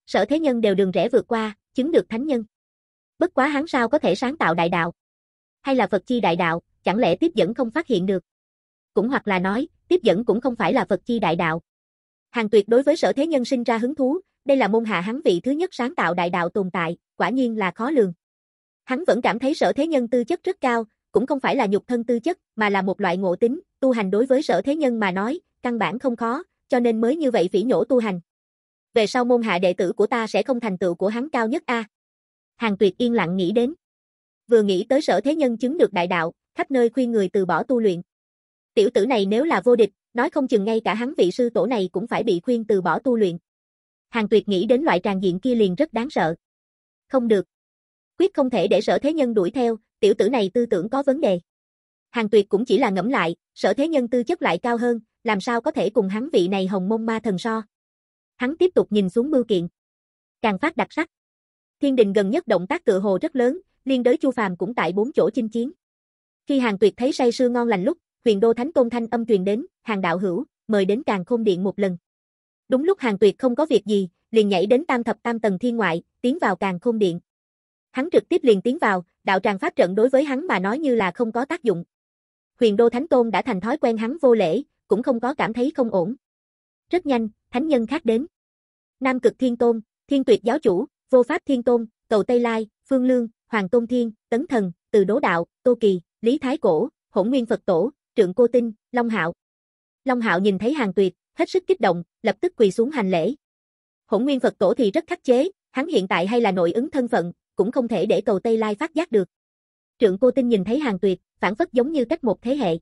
Sở thế nhân đều đường rẽ vượt qua, chứng được thánh nhân. Bất quá hắn sao có thể sáng tạo đại đạo? Hay là Phật chi đại đạo, chẳng lẽ tiếp dẫn không phát hiện được? Cũng hoặc là nói, tiếp dẫn cũng không phải là Phật chi đại đạo. Hàng tuyệt đối với sở thế nhân sinh ra hứng thú, đây là môn hạ hắn vị thứ nhất sáng tạo đại đạo tồn tại, quả nhiên là khó lường. Hắn vẫn cảm thấy sở thế nhân tư chất rất cao, cũng không phải là nhục thân tư chất, mà là một loại ngộ tính, tu hành đối với sở thế nhân mà nói, căn bản không khó, cho nên mới như vậy phỉ nhổ tu hành. Về sau môn hạ đệ tử của ta sẽ không thành tựu của hắn cao nhất a. Hàng Tuyệt yên lặng nghĩ đến. Vừa nghĩ tới sở thế nhân chứng được đại đạo, khắp nơi khuyên người từ bỏ tu luyện. Tiểu tử này nếu là vô địch, nói không chừng ngay cả hắn vị sư tổ này cũng phải bị khuyên từ bỏ tu luyện. Hàng Tuyệt nghĩ đến loại tràn diện kia liền rất đáng sợ. Không được. Quyết không thể để sở thế nhân đuổi theo, tiểu tử này tư tưởng có vấn đề. Hàng Tuyệt cũng chỉ là ngẫm lại, sở thế nhân tư chất lại cao hơn, làm sao có thể cùng hắn vị này hồng môn ma thần so. Hắn tiếp tục nhìn xuống bưu kiện. Càng phát đặc sắc. Thiên đình gần nhất động tác tựa hồ rất lớn, liên đới Chu Phàm cũng tại bốn chỗ chinh chiến. Khi Hàng Tuyệt thấy say sưa ngon lành lúc, Huyền Đô Thánh Tôn thanh âm truyền đến, "Hàng đạo hữu, mời đến Càng Khôn Điện một lần." Đúng lúc Hàng Tuyệt không có việc gì, liền nhảy đến Tam thập tam tầng thiên ngoại, tiến vào Càng Khôn Điện. Hắn trực tiếp liền tiến vào, đạo tràng pháp trận đối với hắn mà nói như là không có tác dụng. Huyền Đô Thánh Tôn đã thành thói quen hắn vô lễ, cũng không có cảm thấy không ổn. Rất nhanh, thánh nhân khác đến. Nam Cực Thiên Tôn, Thiên Tuyệt Giáo Chủ, Vô Pháp Thiên Tôn, Cầu Tây Lai, Phương Lương, Hoàng Tôn Thiên, Tấn Thần, Từ Đố Đạo, Tô Kỳ, Lý Thái Cổ, Hỗn Nguyên Phật Tổ, Trượng Cô Tinh, Long Hạo. Long Hạo nhìn thấy Hàng Tuyệt, hết sức kích động, lập tức quỳ xuống hành lễ. Hỗn Nguyên Phật Tổ thì rất khắc chế, hắn hiện tại hay là nội ứng thân phận, cũng không thể để cầu Tây Lai phát giác được. Trượng Cô Tinh nhìn thấy Hàng Tuyệt, phản phất giống như cách một thế hệ.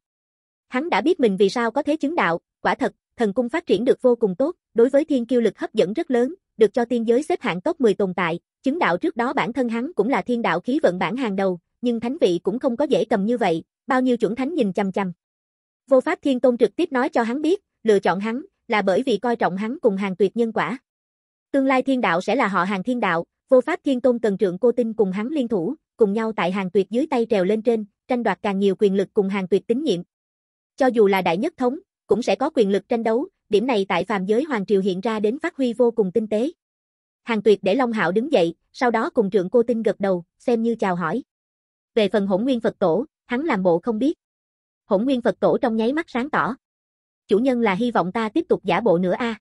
Hắn đã biết mình vì sao có thế chứng đạo, quả thật, thần cung phát triển được vô cùng tốt, đối với thiên kiêu lực hấp dẫn rất lớn, được cho tiên giới xếp hạng top 10 tồn tại, chứng đạo trước đó bản thân hắn cũng là thiên đạo khí vận bản hàng đầu, nhưng thánh vị cũng không có dễ cầm như vậy, bao nhiêu chuẩn thánh nhìn chằm chằm. Vô Pháp Thiên Tôn trực tiếp nói cho hắn biết, lựa chọn hắn là bởi vì coi trọng hắn cùng hàng tuyệt nhân quả. Tương lai thiên đạo sẽ là họ hàng thiên đạo, Vô Pháp Thiên Tôn cần trượng cô tinh cùng hắn liên thủ, cùng nhau tại hàng tuyệt dưới tay trèo lên trên, tranh đoạt càng nhiều quyền lực cùng hàng tuyệt tín nhiệm. Cho dù là đại nhất thống, cũng sẽ có quyền lực tranh đấu, điểm này tại phàm giới hoàng triều hiện ra đến phát huy vô cùng tinh tế. Hàng tuyệt để Long Hạo đứng dậy, sau đó cùng trượng cô tinh gật đầu, xem như chào hỏi. Về phần hỗn nguyên Phật tổ, hắn làm bộ không biết. Hỗn nguyên Phật tổ trong nháy mắt sáng tỏ. Chủ nhân là hy vọng ta tiếp tục giả bộ nữa a.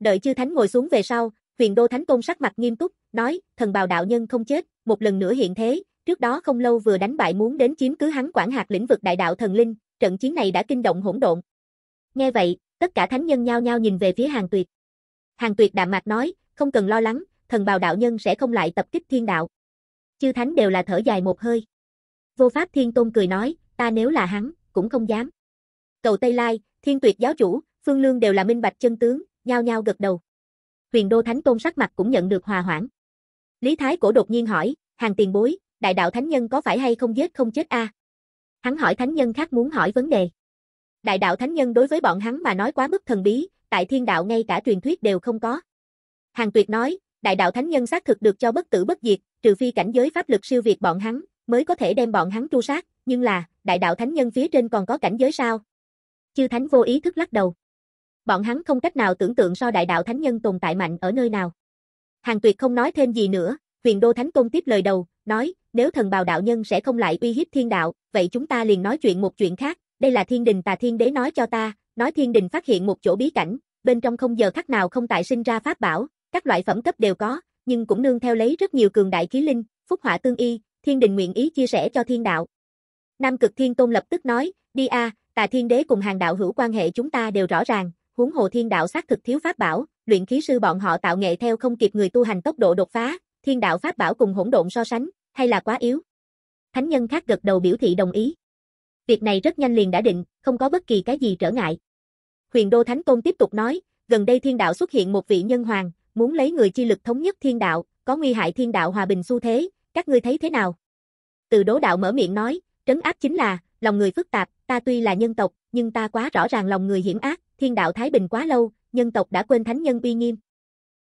Đợi chư thánh ngồi xuống về sau, huyền đô thánh tôn sắc mặt nghiêm túc, nói, thần bào đạo nhân không chết, một lần nữa hiện thế, trước đó không lâu vừa đánh bại muốn đến chiếm cứ hắn quản hạt lĩnh vực đại đạo thần linh, trận chiến này đã kinh động hỗn độn. Nghe vậy, tất cả thánh nhân nhao nhao nhìn về phía Hàng Tuyệt. Hàng Tuyệt đạm mạc nói, không cần lo lắng, thần bào đạo nhân sẽ không lại tập kích thiên đạo. Chư thánh đều là thở dài một hơi. Vô Pháp Thiên Tôn cười nói, ta nếu là hắn, cũng không dám. Cầu Tây Lai, Thiên Tuyệt giáo chủ, Phương Lương đều là minh bạch chân tướng, nhao nhao gật đầu. Huyền Đô Thánh Tôn sắc mặt cũng nhận được hòa hoãn. Lý Thái Cổ đột nhiên hỏi, hàng tiền bối, đại đạo thánh nhân có phải hay không giết không chết a? Hắn hỏi thánh nhân khác muốn hỏi vấn đề. Đại đạo thánh nhân đối với bọn hắn mà nói quá mức thần bí, tại thiên đạo ngay cả truyền thuyết đều không có. Hàng Tuyệt nói, đại đạo thánh nhân xác thực được cho bất tử bất diệt, trừ phi cảnh giới pháp lực siêu việt bọn hắn, mới có thể đem bọn hắn tru sát, nhưng là, đại đạo thánh nhân phía trên còn có cảnh giới sao? Chư thánh vô ý thức lắc đầu. Bọn hắn không cách nào tưởng tượng so đại đạo thánh nhân tồn tại mạnh ở nơi nào. Hàng Tuyệt không nói thêm gì nữa, Huyền Đô Thánh Tôn tiếp lời đầu, nói, nếu thần bào đạo nhân sẽ không lại uy hiếp thiên đạo, vậy chúng ta liền nói chuyện một chuyện khác, đây là thiên đình tà thiên đế nói cho ta, nói thiên đình phát hiện một chỗ bí cảnh, bên trong không giờ khắc nào không tại sinh ra pháp bảo, các loại phẩm cấp đều có, nhưng cũng nương theo lấy rất nhiều cường đại khí linh, phúc họa tương y, thiên đình nguyện ý chia sẻ cho thiên đạo. Nam cực thiên tôn lập tức nói, đi a, tà thiên đế cùng hàng đạo hữu quan hệ chúng ta đều rõ ràng, huống hồ thiên đạo xác thực thiếu pháp bảo, luyện khí sư bọn họ tạo nghệ theo không kịp người tu hành tốc độ đột phá, thiên đạo pháp bảo cùng hỗn độn so sánh, hay là quá yếu. Thánh nhân khác gật đầu biểu thị đồng ý. Việc này rất nhanh liền đã định, không có bất kỳ cái gì trở ngại. Huyền Đô Thánh Tôn tiếp tục nói, gần đây thiên đạo xuất hiện một vị nhân hoàng, muốn lấy người chi lực thống nhất thiên đạo, có nguy hại thiên đạo hòa bình xu thế, các ngươi thấy thế nào? Từ đố đạo mở miệng nói, trấn áp chính là, lòng người phức tạp, ta tuy là nhân tộc, nhưng ta quá rõ ràng lòng người hiểm ác, thiên đạo thái bình quá lâu, nhân tộc đã quên thánh nhân uy nghiêm.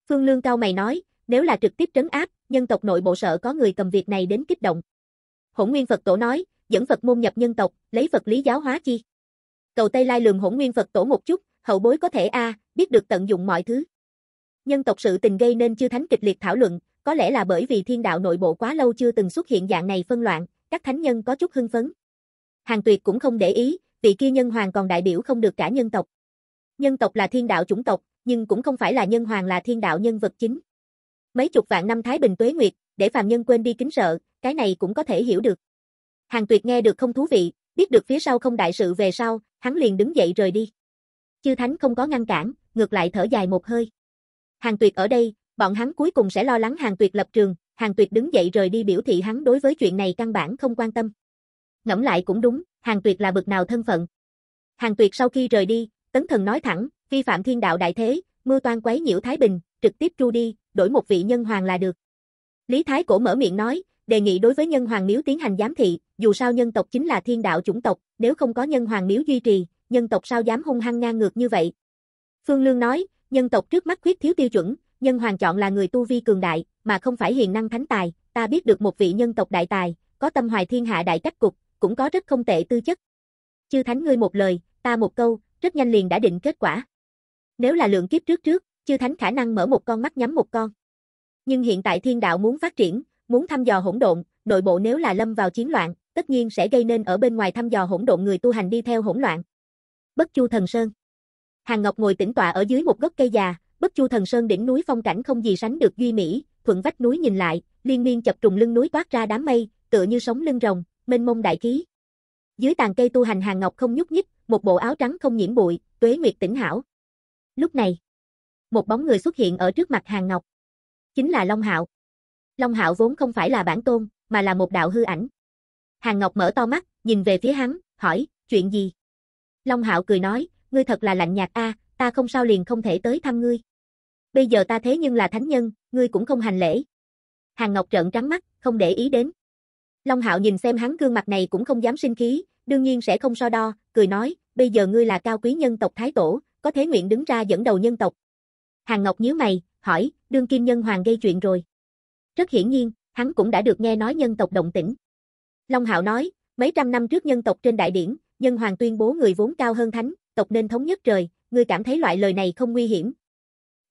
Phương Lương cao mày nói, nếu là trực tiếp trấn áp, nhân tộc nội bộ sợ có người cầm việc này đến kích động. Hỗn Nguyên Phật Tổ nói, dẫn Phật môn nhập nhân tộc, lấy Phật lý giáo hóa chi. Cầu Tây Lai lườm Hỗn Nguyên Phật Tổ một chút, hậu bối có thể a, biết được tận dụng mọi thứ. Nhân tộc sự tình gây nên chư thánh kịch liệt thảo luận, có lẽ là bởi vì thiên đạo nội bộ quá lâu chưa từng xuất hiện dạng này phân loạn, các thánh nhân có chút hưng phấn. Hàng Tuyệt cũng không để ý, vị kia nhân hoàng còn đại biểu không được cả nhân tộc. Nhân tộc là thiên đạo chủng tộc, nhưng cũng không phải là nhân hoàng là thiên đạo nhân vật chính. Mấy chục vạn năm Thái Bình tuế nguyệt, để phàm nhân quên đi kính sợ, cái này cũng có thể hiểu được. Hàng Tuyệt nghe được không thú vị, biết được phía sau không đại sự về sau, hắn liền đứng dậy rời đi. Chư Thánh không có ngăn cản, ngược lại thở dài một hơi. Hàng Tuyệt ở đây, bọn hắn cuối cùng sẽ lo lắng Hàng Tuyệt lập trường, Hàng Tuyệt đứng dậy rời đi biểu thị hắn đối với chuyện này căn bản không quan tâm. Ngẫm lại cũng đúng, Hàng Tuyệt là bực nào thân phận. Hàng Tuyệt sau khi rời đi, Tấn Thần nói thẳng, vi phạm thiên đạo đại thế, mưa toan quấy nhiễu Thái Bình, trực tiếp tru đi, đổi một vị nhân hoàng là được. Lý Thái Cổ mở miệng nói, đề nghị đối với nhân hoàng miếu tiến hành giám thị, dù sao nhân tộc chính là thiên đạo chủng tộc, nếu không có nhân hoàng miếu duy trì, nhân tộc sao dám hung hăng ngang ngược như vậy. Phương Lương nói, nhân tộc trước mắt khuyết thiếu tiêu chuẩn, nhân hoàng chọn là người tu vi cường đại, mà không phải hiền năng thánh tài, ta biết được một vị nhân tộc đại tài, có tâm hoài thiên hạ đại cách cục, cũng có rất không tệ tư chất. Chư thánh ngươi một lời, ta một câu, rất nhanh liền đã định kết quả. Nếu là lượng kiếp trước trước, chư thánh khả năng mở một con mắt nhắm một con. Nhưng hiện tại thiên đạo muốn phát triển, muốn thăm dò hỗn độn, nội bộ nếu là lâm vào chiến loạn, tất nhiên sẽ gây nên ở bên ngoài thăm dò hỗn độn người tu hành đi theo hỗn loạn. Bất Chu Thần Sơn Hàng Ngọc ngồi tĩnh tọa ở dưới một gốc cây già, Bất Chu Thần Sơn đỉnh núi phong cảnh không gì sánh được duy mỹ, thuận vách núi nhìn lại, liên miên chập trùng lưng núi toát ra đám mây, tựa như sống lưng rồng, mênh mông đại khí. Dưới tàn cây tu hành Hàng Ngọc không nhúc nhích, một bộ áo trắng không nhiễm bụi, tuế nguyệt tỉnh hảo. Lúc này, một bóng người xuất hiện ở trước mặt Hàng Ngọc. Chính là Long Hạo. Long Hạo vốn không phải là bản tôn, mà là một đạo hư ảnh. Hàng Ngọc mở to mắt, nhìn về phía hắn, hỏi, chuyện gì? Long Hạo cười nói, ngươi thật là lạnh nhạt a, ta không sao liền không thể tới thăm ngươi. Bây giờ ta thế nhưng là thánh nhân, ngươi cũng không hành lễ. Hàng Ngọc trợn trắng mắt, không để ý đến. Long Hạo nhìn xem hắn gương mặt này cũng không dám sinh khí, đương nhiên sẽ không so đo, cười nói, bây giờ ngươi là cao quý nhân tộc Thái Tổ, có thế nguyện đứng ra dẫn đầu nhân tộc. Hàng Ngọc nhíu mày, hỏi, đương kim nhân hoàng gây chuyện rồi. Rất hiển nhiên, hắn cũng đã được nghe nói nhân tộc động tĩnh. Long Hạo nói, mấy trăm năm trước nhân tộc trên đại điển, nhân hoàng tuyên bố người vốn cao hơn thánh, tộc nên thống nhất trời, ngươi cảm thấy loại lời này không nguy hiểm.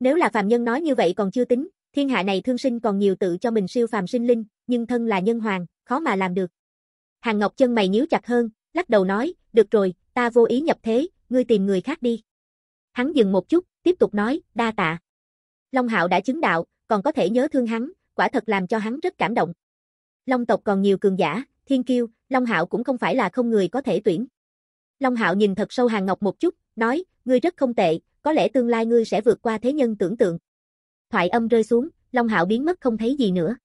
Nếu là phàm nhân nói như vậy còn chưa tính, thiên hạ này thương sinh còn nhiều tự cho mình siêu phàm sinh linh, nhưng thân là nhân hoàng, khó mà làm được. Hàng Ngọc chân mày nhíu chặt hơn, lắc đầu nói, được rồi, ta vô ý nhập thế, ngươi tìm người khác đi. Hắn dừng một chút, tiếp tục nói, đa tạ. Long Hạo đã chứng đạo, còn có thể nhớ thương hắn, quả thật làm cho hắn rất cảm động. Long tộc còn nhiều cường giả, thiên kiêu, Long Hạo cũng không phải là không người có thể tuyển. Long Hạo nhìn thật sâu Hàng Ngọc một chút, nói, ngươi rất không tệ, có lẽ tương lai ngươi sẽ vượt qua thế nhân tưởng tượng. Thoại âm rơi xuống, Long Hạo biến mất không thấy gì nữa.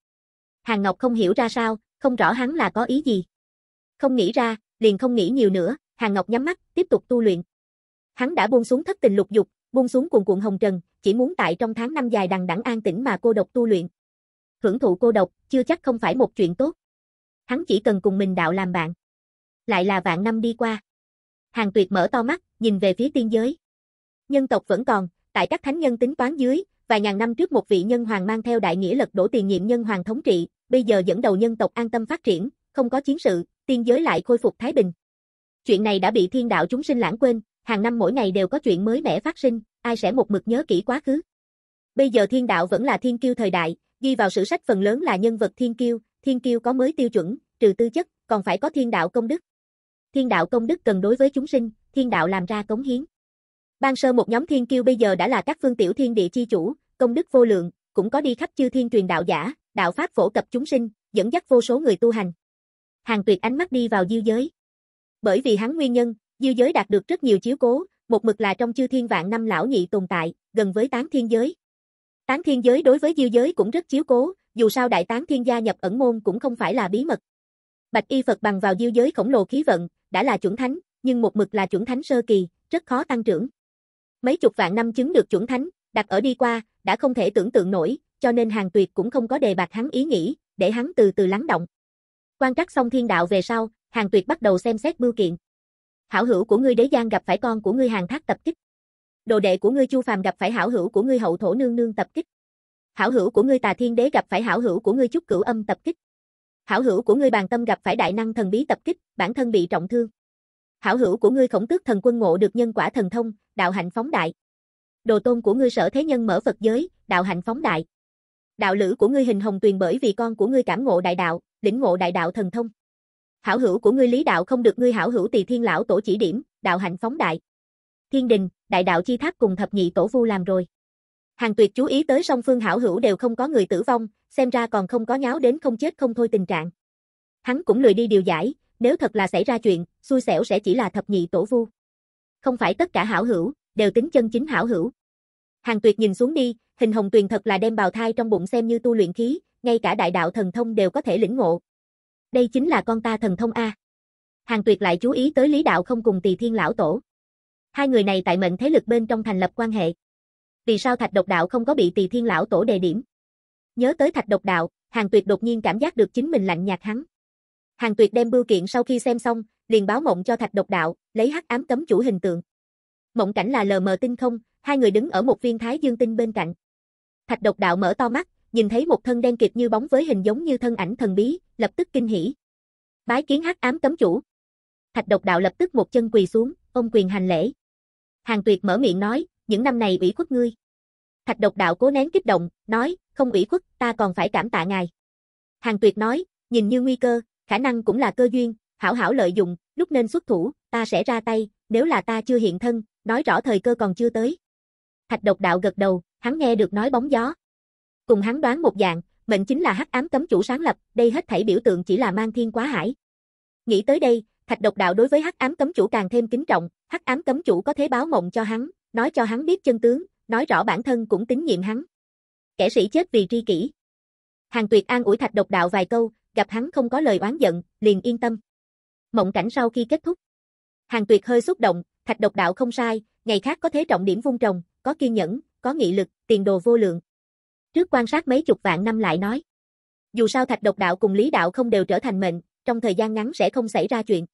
Hàng Ngọc không hiểu ra sao, không rõ hắn là có ý gì. Không nghĩ ra, liền không nghĩ nhiều nữa, Hàng Ngọc nhắm mắt, tiếp tục tu luyện. Hắn đã buông xuống thất tình lục dục, buông xuống cuồn cuộn hồng trần, chỉ muốn tại trong tháng năm dài đằng đẵng an tĩnh mà cô độc tu luyện. Hưởng thụ cô độc, chưa chắc không phải một chuyện tốt. Hắn chỉ cần cùng mình đạo làm bạn. Lại là vạn năm đi qua. Hàng Tuyệt mở to mắt, nhìn về phía tiên giới. Nhân tộc vẫn còn, tại các thánh nhân tính toán dưới, vài ngàn năm trước một vị nhân hoàng mang theo đại nghĩa lật đổ tiền nhiệm nhân hoàng thống trị, bây giờ dẫn đầu nhân tộc an tâm phát triển, không có chiến sự, tiên giới lại khôi phục thái bình. Chuyện này đã bị thiên đạo chúng sinh lãng quên, hàng năm mỗi ngày đều có chuyện mới mẻ phát sinh, ai sẽ một mực nhớ kỹ quá khứ. Bây giờ thiên đạo vẫn là thiên kiêu thời đại, ghi vào sử sách phần lớn là nhân vật thiên kiêu, thiên kiêu có mới tiêu chuẩn, trừ tư chất, còn phải có thiên đạo công đức. Thiên đạo công đức cần đối với chúng sinh, thiên đạo làm ra cống hiến. Ban sơ một nhóm thiên kiêu bây giờ đã là các phương tiểu thiên địa chi chủ, công đức vô lượng, cũng có đi khắp chư thiên truyền đạo giả, đạo pháp phổ cập chúng sinh, dẫn dắt vô số người tu hành. Hàng Tuyệt ánh mắt đi vào diêu giới. Bởi vì hắn nguyên nhân, diêu giới đạt được rất nhiều chiếu cố, một mực là trong chư thiên vạn năm lão nhị tồn tại, gần với tán thiên giới. Tán thiên giới đối với diêu giới cũng rất chiếu cố, dù sao đại tán thiên gia nhập ẩn môn cũng không phải là bí mật. Bạch y Phật bằng vào diêu giới khổng lồ khí vận, đã là chuẩn thánh, nhưng một mực là chuẩn thánh sơ kỳ, rất khó tăng trưởng. Mấy chục vạn năm chứng được chuẩn thánh, đặt ở đi qua, đã không thể tưởng tượng nổi, cho nên hàng tuyệt cũng không có đề bạc hắn ý nghĩ, để hắn từ từ lắng động. Quan trắc xong thiên đạo về sau, hàng tuyệt bắt đầu xem xét bưu kiện. Hảo hữu của ngươi đế giang gặp phải con của ngươi hàng thác tập kích. Đồ đệ của ngươi chu phàm gặp phải hảo hữu của ngươi hậu thổ nương nương tập kích. Hảo hữu của ngươi tà thiên đế gặp phải hảo hữu của ngươi trúc cửu âm tập kích. Hảo hữu của ngươi bàn tâm gặp phải đại năng thần bí tập kích, bản thân bị trọng thương. Hảo hữu của ngươi khổng tước thần quân ngộ được nhân quả thần thông, đạo hạnh phóng đại. Đồ tôn của ngươi sở thế nhân mở Phật giới, đạo hạnh phóng đại. Đạo lữ của ngươi hình hồng tuyền bởi vì con của ngươi cảm ngộ đại đạo, lĩnh ngộ đại đạo thần thông. Hảo hữu của ngươi lý đạo không được ngươi hảo hữu tỳ thiên lão tổ chỉ điểm, đạo hạnh phóng đại. Thiên đình, đại đạo chi tháp cùng thập nhị tổ vu làm rồi. Hàng tuyệt chú ý tới song phương hảo hữu đều không có người tử vong, xem ra còn không có nháo đến không chết không thôi tình trạng. Hắn cũng lười đi điều giải, nếu thật là xảy ra chuyện, xui xẻo sẽ chỉ là thập nhị tổ vu. Không phải tất cả hảo hữu, đều tính chân chính hảo hữu. Hàng tuyệt nhìn xuống đi, hình hồng tuyền thật là đem bào thai trong bụng xem như tu luyện khí, ngay cả đại đạo thần thông đều có thể lĩnh ngộ. Đây chính là con ta thần thông A. Hàng tuyệt lại chú ý tới lý đạo không cùng tỳ thiên lão tổ. Hai người này tại mệnh thế lực bên trong thành lập quan hệ. Vì sao thạch độc đạo không có bị tỳ thiên lão tổ đề điểm? Nhớ tới thạch độc đạo, hàng tuyệt đột nhiên cảm giác được chính mình lạnh nhạt hắn. Hàng tuyệt đem bưu kiện sau khi xem xong, liền báo mộng cho thạch độc đạo, lấy hắc ám cấm chủ hình tượng. Mộng cảnh là lờ mờ tinh không, hai người đứng ở một viên thái dương tinh bên cạnh. Thạch độc đạo mở to mắt, nhìn thấy một thân đen kịt như bóng với hình giống như thân ảnh thần bí, lập tức kinh hỉ. Bái kiến hắc ám cấm chủ. Thạch độc đạo lập tức một chân quỳ xuống, ông quyền hành lễ. Hàng tuyệt mở miệng nói, những năm này ủy khuất ngươi. Thạch độc đạo cố nén kích động, nói, không ủy khuất, ta còn phải cảm tạ ngài. Hàng tuyệt nói, nhìn như nguy cơ, khả năng cũng là cơ duyên, hảo hảo lợi dụng, lúc nên xuất thủ, ta sẽ ra tay, nếu là ta chưa hiện thân, nói rõ thời cơ còn chưa tới. Thạch độc đạo gật đầu, hắn nghe được nói bóng gió. Cùng hắn đoán một dạng, mệnh chính là hắc ám cấm chủ sáng lập, đây hết thảy biểu tượng chỉ là mang thiên quá hải. Nghĩ tới đây, Thạch độc đạo đối với hắc ám cấm chủ càng thêm kính trọng, hắc ám cấm chủ có thế báo mộng cho hắn, nói cho hắn biết chân tướng, nói rõ bản thân cũng tín nhiệm hắn. Kẻ sĩ chết vì tri kỷ. Hàng Tuyệt an ủi Thạch độc đạo vài câu, gặp hắn không có lời oán giận, liền yên tâm. Mộng cảnh sau khi kết thúc, Hàng Tuyệt hơi xúc động, thạch độc đạo không sai, ngày khác có thế trọng điểm vung trồng, có kiên nhẫn, có nghị lực, tiền đồ vô lượng. Trước quan sát mấy chục vạn năm lại nói. Dù sao thạch độc đạo cùng lý đạo không đều trở thành mệnh, trong thời gian ngắn sẽ không xảy ra chuyện.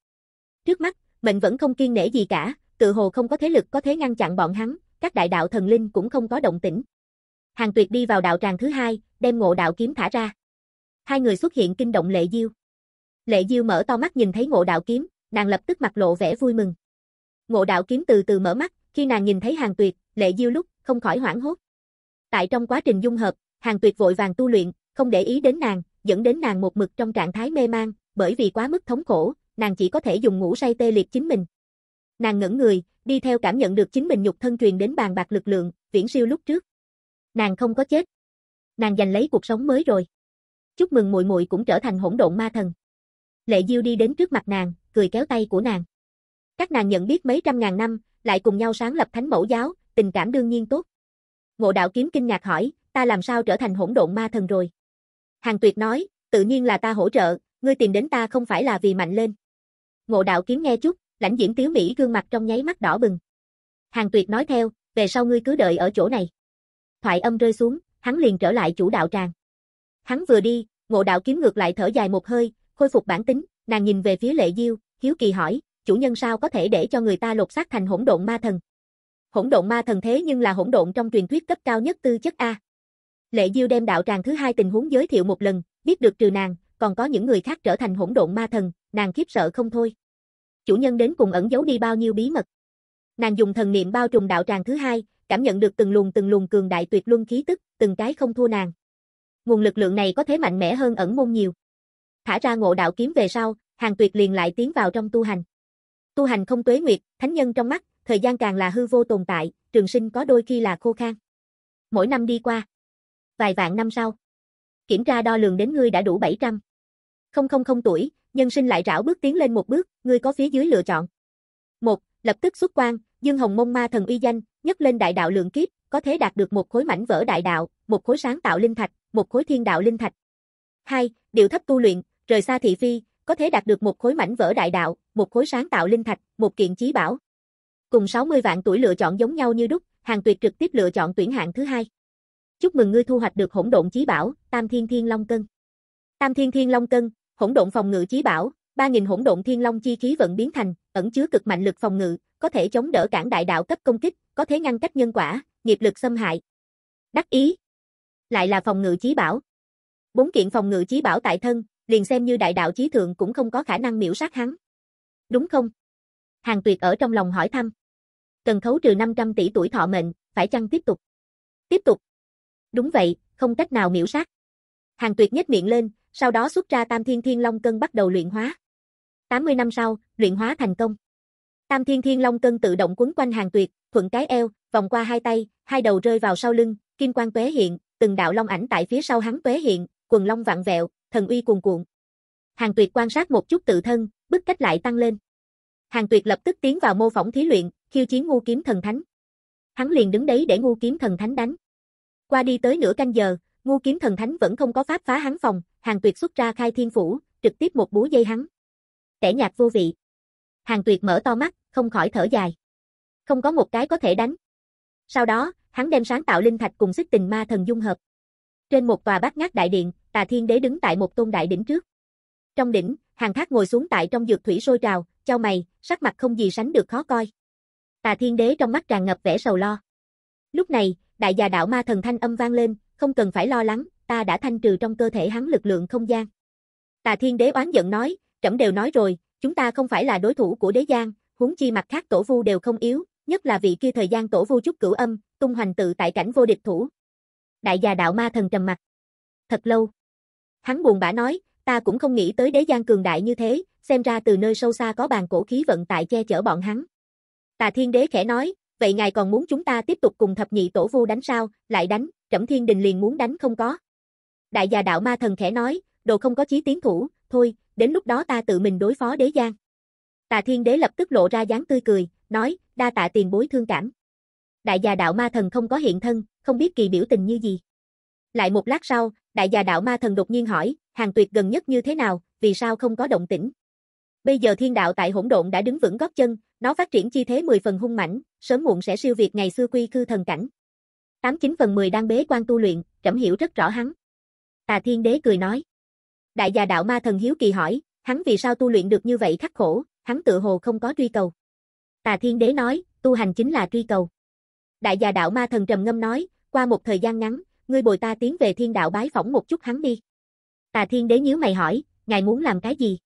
Trước mắt, mệnh vẫn không kiên nể gì cả, tự hồ không có thế lực có thể ngăn chặn bọn hắn, các đại đạo thần linh cũng không có động tĩnh. Hàng Tuyệt đi vào đạo tràng thứ hai, đem ngộ đạo kiếm thả ra. Hai người xuất hiện kinh động Lệ Diêu. Lệ Diêu mở to mắt nhìn thấy ngộ đạo kiếm, nàng lập tức mặt lộ vẻ vui mừng. Ngộ đạo kiếm từ từ mở mắt, khi nàng nhìn thấy Hàng Tuyệt, Lệ Diêu lúc không khỏi hoảng hốt. Tại trong quá trình dung hợp, Hàng Tuyệt vội vàng tu luyện, không để ý đến nàng, dẫn đến nàng một mực trong trạng thái mê mang, bởi vì quá mức thống khổ, nàng chỉ có thể dùng ngủ say tê liệt chính mình. Nàng ngẩng người, đi theo cảm nhận được chính mình nhục thân truyền đến bàn bạc lực lượng, viễn siêu lúc trước. Nàng không có chết. Nàng giành lấy cuộc sống mới rồi. Chúc mừng muội muội cũng trở thành hỗn độn ma thần. Lệ Diêu đi đến trước mặt nàng, cười kéo tay của nàng. Các nàng nhận biết mấy trăm ngàn năm, lại cùng nhau sáng lập thánh mẫu giáo, tình cảm đương nhiên tốt. Ngộ đạo kiếm kinh ngạc hỏi, ta làm sao trở thành hỗn độn ma thần rồi? Hàng tuyệt nói, tự nhiên là ta hỗ trợ, ngươi tìm đến ta không phải là vì mạnh lên. Ngộ đạo kiếm nghe chút, lãnh diễm tiếu Mỹ gương mặt trong nháy mắt đỏ bừng. Hàng tuyệt nói theo, về sau ngươi cứ đợi ở chỗ này. Thoại âm rơi xuống, hắn liền trở lại chủ đạo tràng. Hắn vừa đi, ngộ đạo kiếm ngược lại thở dài một hơi, khôi phục bản tính, nàng nhìn về phía lệ diêu, hiếu kỳ hỏi, chủ nhân sao có thể để cho người ta lột xác thành hỗn độn ma thần? Hỗn độn ma thần thế nhưng là hỗn độn trong truyền thuyết cấp cao nhất tư chất A. Lệ Diêu đem đạo tràng thứ hai tình huống giới thiệu một lần, biết được trừ nàng, còn có những người khác trở thành hỗn độn ma thần, nàng khiếp sợ không thôi. Chủ nhân đến cùng ẩn giấu đi bao nhiêu bí mật. Nàng dùng thần niệm bao trùm đạo tràng thứ hai, cảm nhận được từng luồng từng luồng cường đại tuyệt luân khí tức, từng cái không thua nàng. Nguồn lực lượng này có thể mạnh mẽ hơn ẩn môn nhiều. Thả ra ngộ đạo kiếm về sau, hàng tuyệt liền lại tiến vào trong tu hành. Tu hành không tuế nguyệt, thánh nhân trong mắt, thời gian càng là hư vô tồn tại, trường sinh có đôi khi là khô khan. Mỗi năm đi qua, vài vạn năm sau, kiểm tra đo lường đến ngươi đã đủ 700. Không không không tuổi, nhân sinh lại rảo bước tiến lên một bước, ngươi có phía dưới lựa chọn. Một, lập tức xuất quan, Dương Hồng Mông Ma thần uy danh, nhất lên đại đạo lượng kiếp, có thể đạt được một khối mảnh vỡ đại đạo, một khối sáng tạo linh thạch, một khối thiên đạo linh thạch. 2. Điều thấp tu luyện, rời xa thị phi, có thể đạt được một khối mảnh vỡ đại đạo, một khối sáng tạo linh thạch, một kiện chí bảo. Cùng 60 vạn tuổi lựa chọn giống nhau như đúc, Hàng Tuyệt trực tiếp lựa chọn tuyển hạng thứ hai. Chúc mừng ngươi thu hoạch được hỗn độn chí bảo, Tam Thiên Thiên Long Cân. Tam Thiên Thiên Long Cân, hỗn độn phòng ngự chí bảo, 3000 hỗn độn thiên long chi khí vận biến thành, ẩn chứa cực mạnh lực phòng ngự, có thể chống đỡ cản đại đạo cấp công kích, có thể ngăn cách nhân quả, nghiệp lực xâm hại. Đắc ý. Lại là phòng ngự chí bảo. Bốn kiện phòng ngự chí bảo tại thân, liền xem như đại đạo chí thượng cũng không có khả năng miễu sát hắn. Đúng không? Hàng Tuyệt ở trong lòng hỏi thăm. Cần khấu trừ 500 tỷ tuổi thọ mệnh, phải chăng tiếp tục? Tiếp tục. Đúng vậy, không cách nào miễu sát. Hàng Tuyệt nhếch miệng lên, sau đó xuất ra Tam Thiên Thiên Long Cân bắt đầu luyện hóa. 80 năm sau, luyện hóa thành công. Tam Thiên Thiên Long Cân tự động quấn quanh Hàng Tuyệt, thuận cái eo, vòng qua hai tay, hai đầu rơi vào sau lưng, kim quang tuế hiện, từng đạo long ảnh tại phía sau hắn tuế hiện, quần long vặn vẹo, thần uy cuồn cuộn. Hàng Tuyệt quan sát một chút tự thân, bức cách lại tăng lên. Hàng Tuyệt lập tức tiến vào mô phỏng thí luyện, khiêu chiến ngu kiếm thần thánh. Hắn liền đứng đấy để ngu kiếm thần thánh đánh. Qua đi tới nửa canh giờ, ngu kiếm thần thánh vẫn không có pháp phá hắn phòng, Hàng Tuyệt xuất ra khai thiên phủ, trực tiếp một búa dây hắn. Tẻ nhạt vô vị. Hàng Tuyệt mở to mắt, không khỏi thở dài. Không có một cái có thể đánh. Sau đó, hắn đem sáng tạo linh thạch cùng xích tình ma thần dung hợp. Trên một tòa bát ngát đại điện, Tà Thiên Đế đứng tại một tôn đại đỉnh trước. Trong đỉnh, Hàng Thác ngồi xuống tại trong dược thủy sôi trào, trao mày, sắc mặt không gì sánh được khó coi. Tà Thiên Đế trong mắt tràn ngập vẻ sầu lo. Lúc này, đại già đạo ma thần thanh âm vang lên, không cần phải lo lắng, ta đã thanh trừ trong cơ thể hắn lực lượng không gian. Tà Thiên Đế oán giận nói, trẫm đều nói rồi, chúng ta không phải là đối thủ của đế giang, huống chi mặt khác tổ vu đều không yếu, nhất là vị kia thời gian tổ vu chút cửu âm, tung hoành tự tại cảnh vô địch thủ. Đại già đạo ma thần trầm mặt. Thật lâu. Hắn buồn bã nói, ta cũng không nghĩ tới đế giang cường đại như thế, xem ra từ nơi sâu xa có bàn cổ khí vận tại che chở bọn hắn. Tà thiên đế khẽ nói, vậy ngài còn muốn chúng ta tiếp tục cùng thập nhị tổ vu đánh sao, lại đánh, trẫm thiên đình liền muốn đánh không có. Đại già đạo ma thần khẽ nói, đồ không có chí tiến thủ, thôi, đến lúc đó ta tự mình đối phó đế giang. Tà thiên đế lập tức lộ ra dáng tươi cười, nói, đa tạ tiền bối thương cảm. Đại già đạo ma thần không có hiện thân, không biết kỳ biểu tình như gì. Lại một lát sau, đại già đạo ma thần đột nhiên hỏi, hàng tuyệt gần nhất như thế nào, vì sao không có động tĩnh. Bây giờ thiên đạo tại hỗn độn đã đứng vững gót chân, nó phát triển chi thế 10 phần hung mãnh, sớm muộn sẽ siêu việt ngày xưa quy cư thần cảnh. 89 phần 10 đang bế quan tu luyện, trẫm hiểu rất rõ hắn. Tà Thiên Đế cười nói. Đại già đạo ma thần hiếu kỳ hỏi, hắn vì sao tu luyện được như vậy khắc khổ, hắn tự hồ không có truy cầu. Tà Thiên Đế nói, tu hành chính là truy cầu. Đại già đạo ma thần trầm ngâm nói, qua một thời gian ngắn, ngươi bồi ta tiến về thiên đạo bái phỏng một chút hắn đi. Tà Thiên Đế nhíu mày hỏi, ngài muốn làm cái gì?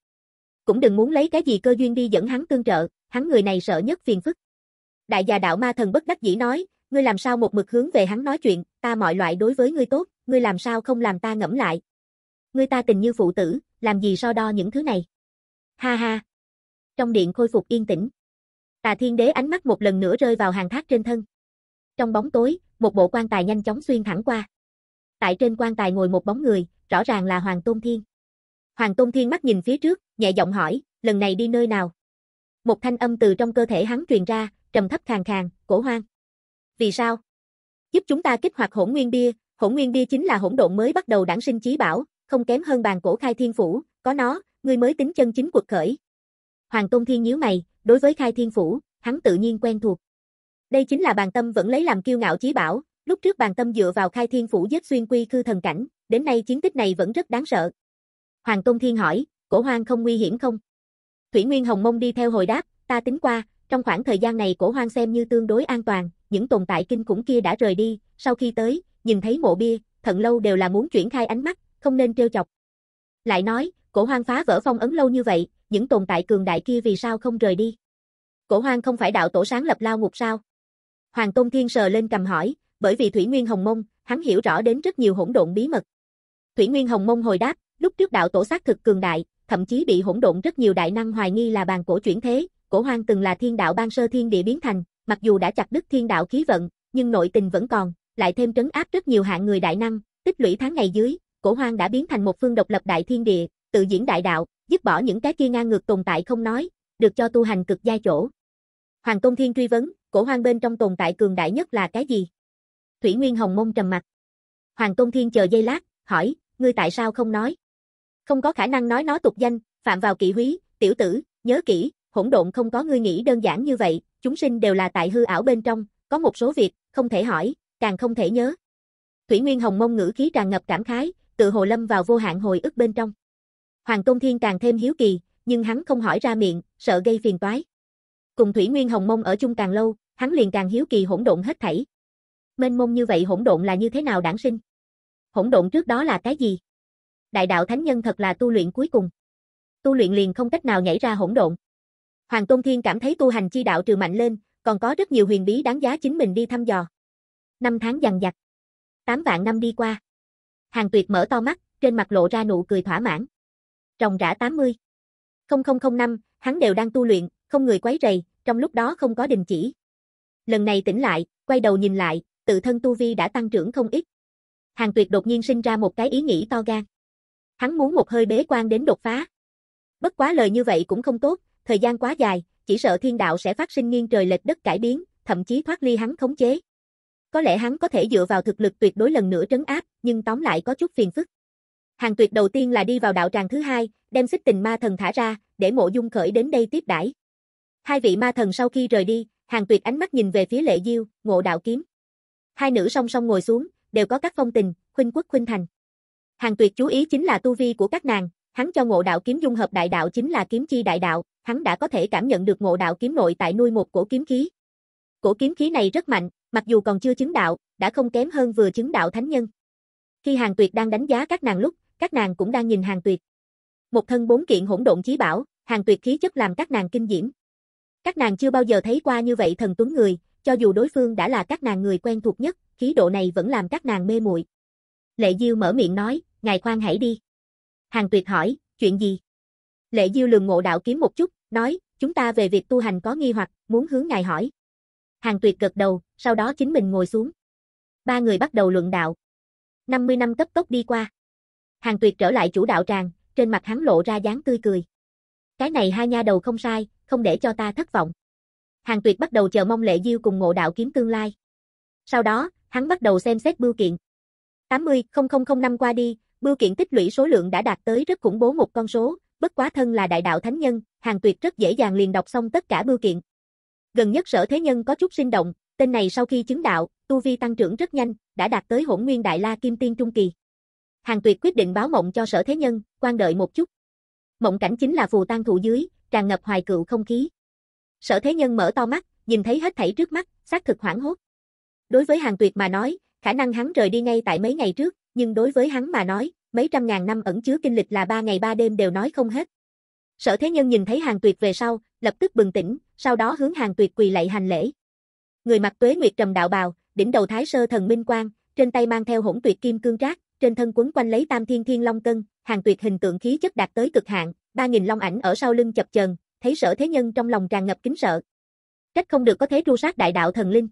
Cũng đừng muốn lấy cái gì cơ duyên đi dẫn hắn tương trợ, hắn người này sợ nhất phiền phức. Đại già đạo ma thần bất đắc dĩ nói, ngươi làm sao một mực hướng về hắn nói chuyện, ta mọi loại đối với ngươi tốt, ngươi làm sao không làm ta ngẫm lại. Ngươi ta tình như phụ tử, làm gì so đo những thứ này. Ha ha. Trong điện khôi phục yên tĩnh. Tà thiên đế ánh mắt một lần nữa rơi vào hàng thác trên thân. Trong bóng tối, một bộ quan tài nhanh chóng xuyên thẳng qua. Tại trên quan tài ngồi một bóng người, rõ ràng là Hoàng Tôn Thiên. Hoàng Tôn Thiên mắt nhìn phía trước, nhẹ giọng hỏi, lần này đi nơi nào? Một thanh âm từ trong cơ thể hắn truyền ra, trầm thấp khàn khàn, cổ hoang. Vì sao? Giúp chúng ta kích hoạt hỗn nguyên bia, hỗn nguyên bia chính là hỗn độn mới bắt đầu đản sinh chí bảo, không kém hơn bàn cổ khai thiên phủ, có nó, ngươi mới tính chân chính cuộc khởi. Hoàng Tôn Thiên nhíu mày, đối với khai thiên phủ, hắn tự nhiên quen thuộc. Đây chính là bàn tâm vẫn lấy làm kiêu ngạo chí bảo, lúc trước bàn tâm dựa vào khai thiên phủ giết xuyên quy khư thần cảnh, đến nay chiến tích này vẫn rất đáng sợ. Hoàng Tôn Thiên hỏi, cổ hoang không nguy hiểm không? Thủy Nguyên Hồng Mông đi theo hồi đáp, ta tính qua, trong khoảng thời gian này cổ hoang xem như tương đối an toàn, những tồn tại kinh khủng kia đã rời đi, sau khi tới, nhìn thấy mộ bia, thận lâu đều là muốn chuyển khai ánh mắt, không nên trêu chọc. Lại nói, cổ hoang phá vỡ phong ấn lâu như vậy, những tồn tại cường đại kia vì sao không rời đi? Cổ hoang không phải đạo tổ sáng lập lao ngục sao? Hoàng Tôn Thiên sờ lên cầm hỏi, bởi vì Thủy Nguyên Hồng Mông, hắn hiểu rõ đến rất nhiều hỗn độn bí mật. Thủy Nguyên Hồng Mông hồi đáp, lúc trước đạo tổ xác thực cường đại, thậm chí bị hỗn độn rất nhiều đại năng hoài nghi là bàn cổ chuyển thế, cổ hoang từng là thiên đạo ban sơ thiên địa biến thành, mặc dù đã chặt đứt thiên đạo khí vận, nhưng nội tình vẫn còn, lại thêm trấn áp rất nhiều hạng người đại năng, tích lũy tháng ngày dưới, cổ hoang đã biến thành một phương độc lập đại thiên địa, tự diễn đại đạo, dứt bỏ những cái kia ngang ngược tồn tại không nói, được cho tu hành cực giai chỗ. Hoàng công Thiên truy vấn, cổ hoang bên trong tồn tại cường đại nhất là cái gì? Thủy Nguyên Hồng Mông trầm mặt. Hoàng Tôn Thiên chờ giây lát, hỏi, ngươi tại sao không nói? Không có khả năng nói nó tục danh, phạm vào kỵ húy, tiểu tử, nhớ kỹ, hỗn độn không có ngươi nghĩ đơn giản như vậy, chúng sinh đều là tại hư ảo bên trong, có một số việc, không thể hỏi, càng không thể nhớ. Thủy Nguyên Hồng mông ngữ khí tràn ngập cảm khái, tự hồ lâm vào vô hạn hồi ức bên trong. Hoàng Tôn Thiên càng thêm hiếu kỳ, nhưng hắn không hỏi ra miệng, sợ gây phiền toái. Cùng Thủy Nguyên Hồng mông ở chung càng lâu, hắn liền càng hiếu kỳ hỗn độn hết thảy. Mênh mông như vậy hỗn độn là như thế nào đản sinh? Hỗn độn trước đó là cái gì? Đại đạo thánh nhân thật là tu luyện cuối cùng. Tu luyện liền không cách nào nhảy ra hỗn độn. Hoàng Tôn Thiên cảm thấy tu hành chi đạo trừ mạnh lên, còn có rất nhiều huyền bí đáng giá chính mình đi thăm dò. Năm tháng dằn dặt. Tám vạn năm đi qua. Hàng Tuyệt mở to mắt, trên mặt lộ ra nụ cười thỏa mãn. Rồng rã 80. 0005, hắn đều đang tu luyện, không người quấy rầy, trong lúc đó không có đình chỉ. Lần này tỉnh lại, quay đầu nhìn lại, tự thân tu vi đã tăng trưởng không ít. Hàng Tuyệt đột nhiên sinh ra một cái ý nghĩ to gan. Hắn muốn một hơi bế quan đến đột phá. Bất quá lời như vậy cũng không tốt, thời gian quá dài, chỉ sợ thiên đạo sẽ phát sinh nghiêng trời lệch đất cải biến, thậm chí thoát ly hắn khống chế. Có lẽ hắn có thể dựa vào thực lực tuyệt đối lần nữa trấn áp, nhưng tóm lại có chút phiền phức. Hàng tuyệt đầu tiên là đi vào đạo tràng thứ hai, đem xích tình ma thần thả ra, để mộ dung khởi đến đây tiếp đãi. Hai vị ma thần sau khi rời đi, hàng tuyệt ánh mắt nhìn về phía lệ diêu, ngộ đạo kiếm. Hai nữ song song ngồi xuống, đều có các phong tình, khuynh quốc khuynh thành. Hàng tuyệt chú ý chính là tu vi của các nàng, hắn cho ngộ đạo kiếm dung hợp đại đạo chính là kiếm chi đại đạo, hắn đã có thể cảm nhận được ngộ đạo kiếm nội tại nuôi một cổ kiếm khí. Cổ kiếm khí này rất mạnh, mặc dù còn chưa chứng đạo, đã không kém hơn vừa chứng đạo thánh nhân. Khi Hàng Tuyệt đang đánh giá các nàng lúc, các nàng cũng đang nhìn Hàng Tuyệt. Một thân bốn kiện hỗn độn chí bảo, Hàng Tuyệt khí chất làm các nàng kinh diễm. Các nàng chưa bao giờ thấy qua như vậy thần tuấn người, cho dù đối phương đã là các nàng người quen thuộc nhất, khí độ này vẫn làm các nàng mê muội. Lệ Diêu mở miệng nói, ngài khoan hãy đi. Hàng Tuyệt hỏi, chuyện gì? Lệ Diêu lường ngộ đạo kiếm một chút, nói, chúng ta về việc tu hành có nghi hoặc, muốn hướng ngài hỏi. Hàng Tuyệt gật đầu, sau đó chính mình ngồi xuống. Ba người bắt đầu luận đạo. 50 năm cấp tốc đi qua. Hàng Tuyệt trở lại chủ đạo tràng, trên mặt hắn lộ ra dáng tươi cười. Cái này hai nha đầu không sai, không để cho ta thất vọng. Hàng Tuyệt bắt đầu chờ mong Lệ Diêu cùng ngộ đạo kiếm tương lai. Sau đó, hắn bắt đầu xem xét bưu kiện. 80, 0005 qua đi, bưu kiện tích lũy số lượng đã đạt tới rất khủng bố một con số, bất quá thân là đại đạo thánh nhân, Hàng Tuyệt rất dễ dàng liền đọc xong tất cả bưu kiện. Gần nhất sở thế nhân có chút sinh động, tên này sau khi chứng đạo, tu vi tăng trưởng rất nhanh, đã đạt tới hỗn nguyên đại la kim tiên trung kỳ. Hàng Tuyệt quyết định báo mộng cho sở thế nhân, quan đợi một chút. Mộng cảnh chính là phù tang thụ dưới, tràn ngập hoài cựu không khí. Sở thế nhân mở to mắt, nhìn thấy hết thảy trước mắt, xác thực hoảng hốt. Đối với Hàng Tuyệt mà nói, khả năng hắn rời đi ngay tại mấy ngày trước, nhưng đối với hắn mà nói, mấy trăm ngàn năm ẩn chứa kinh lịch là ba ngày ba đêm đều nói không hết. Sở Thế Nhân nhìn thấy Hàng Tuyệt về sau, lập tức bừng tỉnh, sau đó hướng Hàng Tuyệt quỳ lạy hành lễ. Người mặc tuế nguyệt trầm đạo bào, đỉnh đầu thái sơ thần minh quang, trên tay mang theo hỗn tuyệt kim cương trác, trên thân quấn quanh lấy tam thiên thiên long cân, Hàng Tuyệt hình tượng khí chất đạt tới cực hạn, ba nghìn long ảnh ở sau lưng chập chờn, thấy Sở Thế Nhân trong lòng tràn ngập kính sợ. Trách không được có thế tru sát đại đạo thần linh.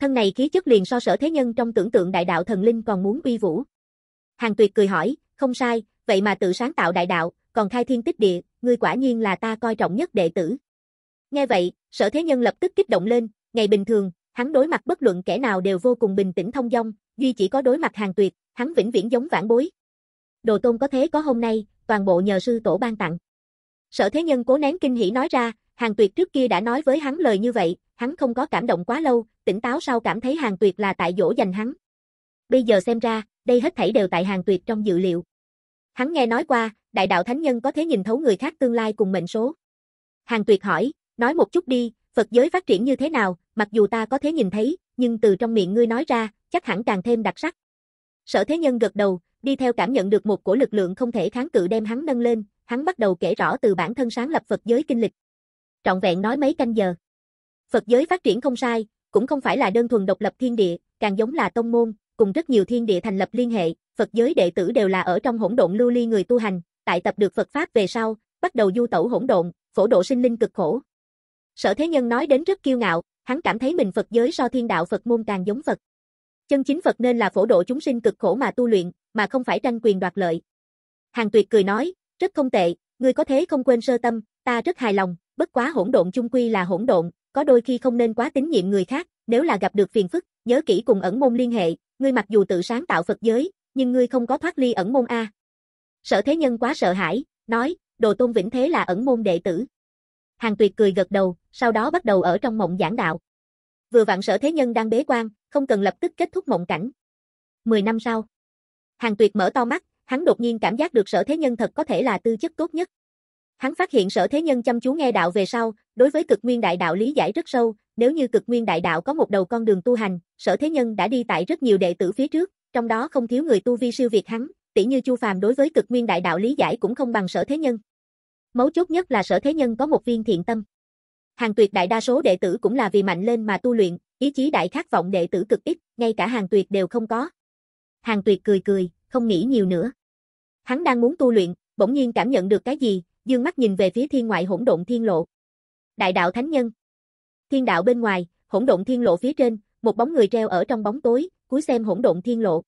Thân này khí chất liền so Sở Thế Nhân trong tưởng tượng đại đạo thần linh còn muốn uy vũ. Hàng Tuyệt cười hỏi, không sai, vậy mà tự sáng tạo đại đạo, còn khai thiên tích địa, ngươi quả nhiên là ta coi trọng nhất đệ tử. Nghe vậy, sở thế nhân lập tức kích động lên, ngày bình thường, hắn đối mặt bất luận kẻ nào đều vô cùng bình tĩnh thông dong, duy chỉ có đối mặt hàng tuyệt, hắn vĩnh viễn giống vãn bối. Đồ tôn có thế có hôm nay, toàn bộ nhờ sư tổ ban tặng. Sở thế nhân cố nén kinh hỉ nói ra, hàng tuyệt trước kia đã nói với hắn lời như vậy, hắn không có cảm động quá lâu, tỉnh táo sau cảm thấy hàng tuyệt là tại dỗ dành hắn. Bây giờ xem ra, đây hết thảy đều tại hàng tuyệt trong dự liệu. Hắn nghe nói qua, đại đạo thánh nhân có thể nhìn thấu người khác tương lai cùng mệnh số. Hàng tuyệt hỏi, nói một chút đi, Phật giới phát triển như thế nào, mặc dù ta có thể nhìn thấy, nhưng từ trong miệng ngươi nói ra, chắc hẳn càng thêm đặc sắc. Sở thế nhân gật đầu, đi theo cảm nhận được một cổ lực lượng không thể kháng cự đem hắn nâng lên, hắn bắt đầu kể rõ từ bản thân sáng lập Phật giới kinh lịch. Trọn vẹn nói mấy canh giờ. Phật giới phát triển không sai, cũng không phải là đơn thuần độc lập thiên địa, càng giống là tông môn, cùng rất nhiều thiên địa thành lập liên hệ, Phật giới đệ tử đều là ở trong hỗn độn lưu ly người tu hành, tại tập được Phật pháp về sau, bắt đầu du tẩu hỗn độn, phổ độ sinh linh cực khổ. Sở Thế Nhân nói đến rất kiêu ngạo, hắn cảm thấy mình Phật giới so thiên đạo Phật môn càng giống Phật. Chân chính Phật nên là phổ độ chúng sinh cực khổ mà tu luyện, mà không phải tranh quyền đoạt lợi. Hàng Tuyệt cười nói, rất không tệ, ngươi có thế không quên sơ tâm, ta rất hài lòng, bất quá hỗn độn chung quy là hỗn độn, có đôi khi không nên quá tín nhiệm người khác, nếu là gặp được phiền phức, nhớ kỹ cùng ẩn môn liên hệ, ngươi mặc dù tự sáng tạo Phật giới, nhưng ngươi không có thoát ly ẩn môn a. Sở Thế Nhân quá sợ hãi, nói, Đồ Tôn Vĩnh Thế là ẩn môn đệ tử. Hàng Tuyệt cười gật đầu, sau đó bắt đầu ở trong mộng giảng đạo. Vừa vặn Sở Thế Nhân đang bế quan, không cần lập tức kết thúc mộng cảnh. Mười năm sau, Hàng Tuyệt mở to mắt, hắn đột nhiên cảm giác được Sở Thế Nhân thật có thể là tư chất tốt nhất. Hắn phát hiện Sở Thế Nhân chăm chú nghe đạo về sau, đối với cực nguyên đại đạo lý giải rất sâu, nếu như cực nguyên đại đạo có một đầu con đường tu hành, Sở Thế Nhân đã đi tại rất nhiều đệ tử phía trước, trong đó không thiếu người tu vi siêu việt hắn, tỷ như Chu Phàm đối với cực nguyên đại đạo lý giải cũng không bằng Sở Thế Nhân. Mấu chốt nhất là Sở Thế Nhân có một viên thiện tâm. Hàng Tuyệt đại đa số đệ tử cũng là vì mạnh lên mà tu luyện, ý chí đại khát vọng đệ tử cực ít, ngay cả Hàng Tuyệt đều không có. Hàng Tuyệt cười cười, không nghĩ nhiều nữa. Hắn đang muốn tu luyện, bỗng nhiên cảm nhận được cái gì, dương mắt nhìn về phía thiên ngoại hỗn độn thiên lộ. Đại đạo thánh nhân. Thiên đạo bên ngoài, hỗn độn thiên lộ phía trên, một bóng người treo ở trong bóng tối, cúi xem hỗn độn thiên lộ.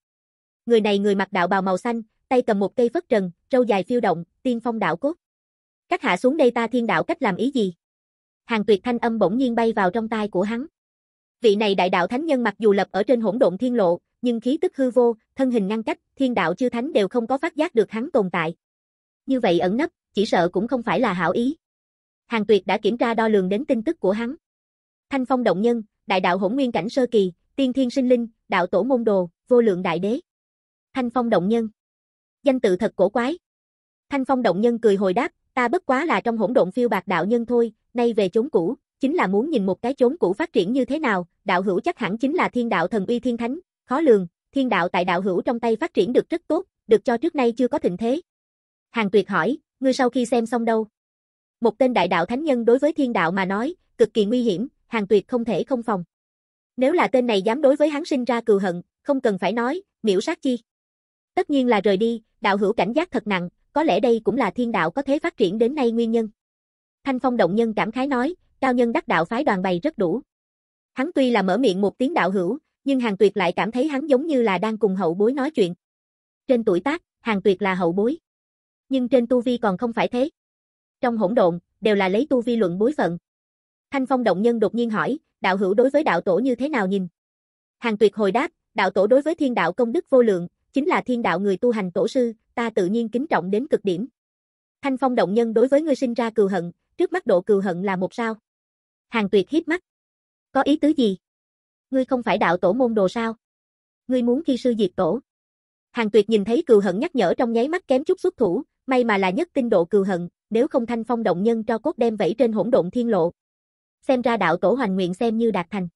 Người này người mặc đạo bào màu xanh, tay cầm một cây phất trần, râu dài phiêu động, tiên phong đạo cốt. Các hạ xuống đây ta thiên đạo cách làm ý gì? Hàng tuyệt thanh âm bỗng nhiên bay vào trong tai của hắn. Vị này đại đạo thánh nhân mặc dù lập ở trên hỗn độn thiên lộ, nhưng khí tức hư vô, thân hình ngăn cách, thiên đạo chư thánh đều không có phát giác được hắn tồn tại. Như vậy ẩn nấp, chỉ sợ cũng không phải là hảo ý. Hàng tuyệt đã kiểm tra đo lường đến tin tức của hắn. Thanh phong động nhân, đại đạo hỗn nguyên cảnh sơ kỳ, tiên thiên sinh linh, đạo tổ môn đồ, vô lượng đại đế. Thanh phong động nhân. Danh tự thật cổ quái. Thanh phong động nhân cười hồi đáp, ta bất quá là trong hỗn độn phiêu bạc đạo nhân thôi, nay về chốn cũ, chính là muốn nhìn một cái chốn cũ phát triển như thế nào, đạo hữu chắc hẳn chính là thiên đạo thần uy thiên thánh, khó lường, thiên đạo tại đạo hữu trong tay phát triển được rất tốt, được cho trước nay chưa có thịnh thế. Hàng tuyệt hỏi, ngươi sau khi xem xong đâu? Một tên đại đạo thánh nhân đối với thiên đạo mà nói, cực kỳ nguy hiểm, hàng tuyệt không thể không phòng. Nếu là tên này dám đối với hắn sinh ra cừu hận, không cần phải nói, miễu sát chi. Tất nhiên là rời đi, đạo hữu cảnh giác thật nặng, có lẽ đây cũng là thiên đạo có thế phát triển đến nay nguyên nhân. Thanh phong động nhân cảm khái nói, cao nhân đắc đạo phái đoàn bày rất đủ. Hắn tuy là mở miệng một tiếng đạo hữu, nhưng hàng tuyệt lại cảm thấy hắn giống như là đang cùng hậu bối nói chuyện. Trên tuổi tác, hàng tuyệt là hậu bối. Nhưng trên tu vi còn không phải thế. Trong hỗn độn, đều là lấy tu vi luận bối phận. Thanh phong động nhân đột nhiên hỏi, đạo hữu đối với đạo tổ như thế nào nhìn? Hàng tuyệt hồi đáp, đạo tổ đối với thiên đạo công đức vô lượng, chính là thiên đạo người tu hành tổ sư, ta tự nhiên kính trọng đến cực điểm. Thanh phong động nhân đối với ngươi sinh ra cừu hận, trước mắt độ cừu hận là một sao. Hàng tuyệt hít mắt. Có ý tứ gì? Ngươi không phải đạo tổ môn đồ sao? Ngươi muốn khi sư diệt tổ. Hàng tuyệt nhìn thấy cừu hận nhắc nhở trong nháy mắt kém chút xuất thủ, may mà là nhất tinh độ cừu hận, nếu không thanh phong động nhân cho cốt đem vẫy trên hỗn độn thiên lộ. Xem ra đạo tổ hoành nguyện xem như đạt thành.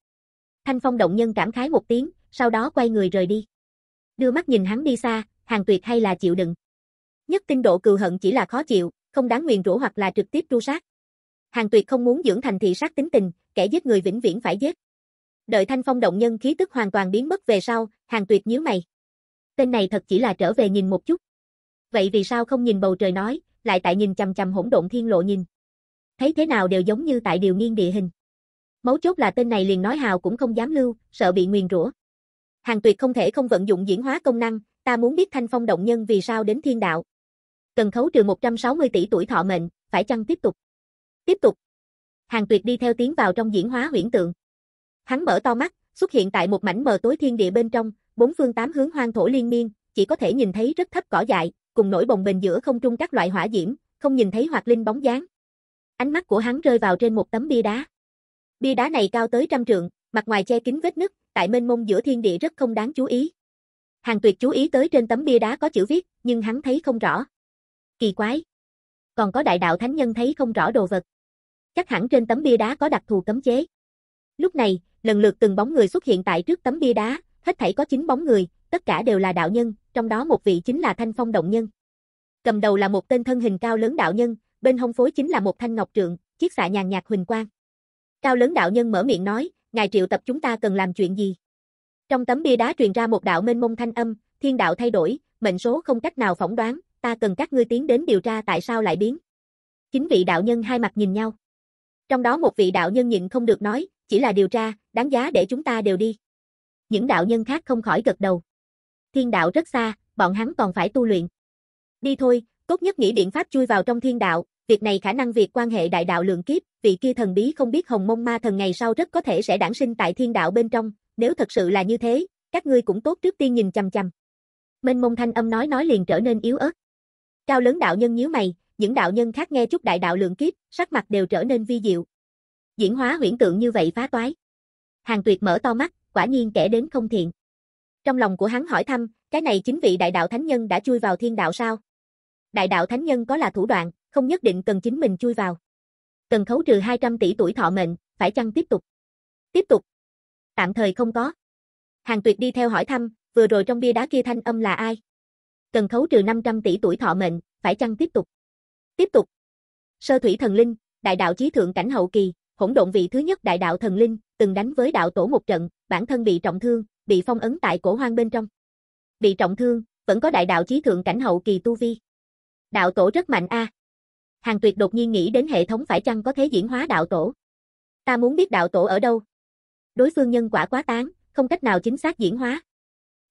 Thanh phong động nhân cảm khái một tiếng, sau đó quay người rời đi. Đưa mắt nhìn hắn đi xa, hàng tuyệt hay là chịu đựng. Nhất tinh độ cừu hận chỉ là khó chịu, không đáng nguyền rủa hoặc là trực tiếp tru sát. Hàng tuyệt không muốn dưỡng thành thị sát tính tình, kẻ giết người vĩnh viễn phải giết. Đợi thanh phong động nhân khí tức hoàn toàn biến mất về sau, hàng tuyệt nhíu mày. Tên này thật chỉ là trở về nhìn một chút. Vậy vì sao không nhìn bầu trời nói, lại tại nhìn chằm chằm hỗn độn thiên lộ nhìn. Thấy thế nào đều giống như tại điều nghiên địa hình. Mấu chốt là tên này liền nói hào cũng không dám lưu, sợ bị nguyền rủa. Hàng tuyệt không thể không vận dụng diễn hóa công năng, ta muốn biết thanh phong động nhân vì sao đến thiên đạo. Cần khấu trừ 160 tỷ tuổi thọ mệnh, phải chăng tiếp tục? Tiếp tục. Hàng tuyệt đi theo tiến vào trong diễn hóa huyễn tượng. Hắn mở to mắt, xuất hiện tại một mảnh mờ tối thiên địa bên trong, bốn phương tám hướng hoang thổ liên miên, chỉ có thể nhìn thấy rất thấp cỏ dại, cùng nổi bồng bềnh giữa không trung các loại hỏa diễm, không nhìn thấy hoạt linh bóng dáng. Ánh mắt của hắn rơi vào trên một tấm bia đá. Bia đá này cao tới trăm trượng, mặt ngoài che kín vết nứt, tại mênh mông giữa thiên địa rất không đáng chú ý. Hàng Tuyệt chú ý tới trên tấm bia đá có chữ viết, nhưng hắn thấy không rõ. Kỳ quái. Còn có đại đạo thánh nhân thấy không rõ đồ vật. Chắc hẳn trên tấm bia đá có đặc thù cấm chế. Lúc này, lần lượt từng bóng người xuất hiện tại trước tấm bia đá, hết thảy có 9 bóng người, tất cả đều là đạo nhân, trong đó một vị chính là Thanh Phong động nhân. Cầm đầu là một tên thân hình cao lớn đạo nhân, bên hông phối chính là một thanh ngọc trượng, chiếc xạ nhàn nhạt huỳnh quang. Cao lớn đạo nhân mở miệng nói, ngài triệu tập chúng ta cần làm chuyện gì? Trong tấm bia đá truyền ra một đạo mênh mông thanh âm, thiên đạo thay đổi, mệnh số không cách nào phỏng đoán, ta cần các ngươi tiến đến điều tra tại sao lại biến. Chính vị đạo nhân hai mặt nhìn nhau. Trong đó một vị đạo nhân nhịn không được nói, chỉ là điều tra, đáng giá để chúng ta đều đi. Những đạo nhân khác không khỏi gật đầu. Thiên đạo rất xa, bọn hắn còn phải tu luyện. Đi thôi, tốt nhất nghĩ biện pháp chui vào trong thiên đạo, việc này khả năng việc quan hệ đại đạo lượng kiếp, vị kia thần bí không biết hồng mông ma thần ngày sau rất có thể sẽ đản sinh tại thiên đạo bên trong, nếu thật sự là như thế, các ngươi cũng tốt trước tiên nhìn chằm chằm. Mênh mông thanh âm nói nói liền trở nên yếu ớt. Cao lớn đạo nhân nhíu mày, những đạo nhân khác nghe chút đại đạo lượng kiếp, sắc mặt đều trở nên vi diệu. Diễn hóa huyễn tượng như vậy phá toái. Hàng tuyệt mở to mắt, quả nhiên kẻ đến không thiện. Trong lòng của hắn hỏi thăm, cái này chính vị đại đạo thánh nhân đã chui vào thiên đạo sao? Đại đạo thánh nhân có là thủ đoạn, không nhất định cần chính mình chui vào. Cần khấu trừ 200 tỷ tuổi thọ mệnh, phải chăng tiếp tục? Tiếp tục. Tạm thời không có. Hàng tuyệt đi theo hỏi thăm, vừa rồi trong bia đá kia thanh âm là ai? Cần khấu trừ 500 tỷ tuổi thọ mệnh, phải chăng tiếp tục? Tiếp tục. Sơ thủy thần linh, đại đạo chí thượng cảnh hậu kỳ, hỗn độn vị thứ nhất đại đạo thần linh, từng đánh với đạo tổ một trận, bản thân bị trọng thương, bị phong ấn tại cổ hoang bên trong. Bị trọng thương, vẫn có đại đạo chí thượng cảnh hậu kỳ tu vi. Đạo tổ rất mạnh a. Hàng Tuyệt đột nhiên nghĩ đến hệ thống phải chăng có thể diễn hóa đạo tổ. Ta muốn biết đạo tổ ở đâu. Đối phương nhân quả quá tán, không cách nào chính xác diễn hóa.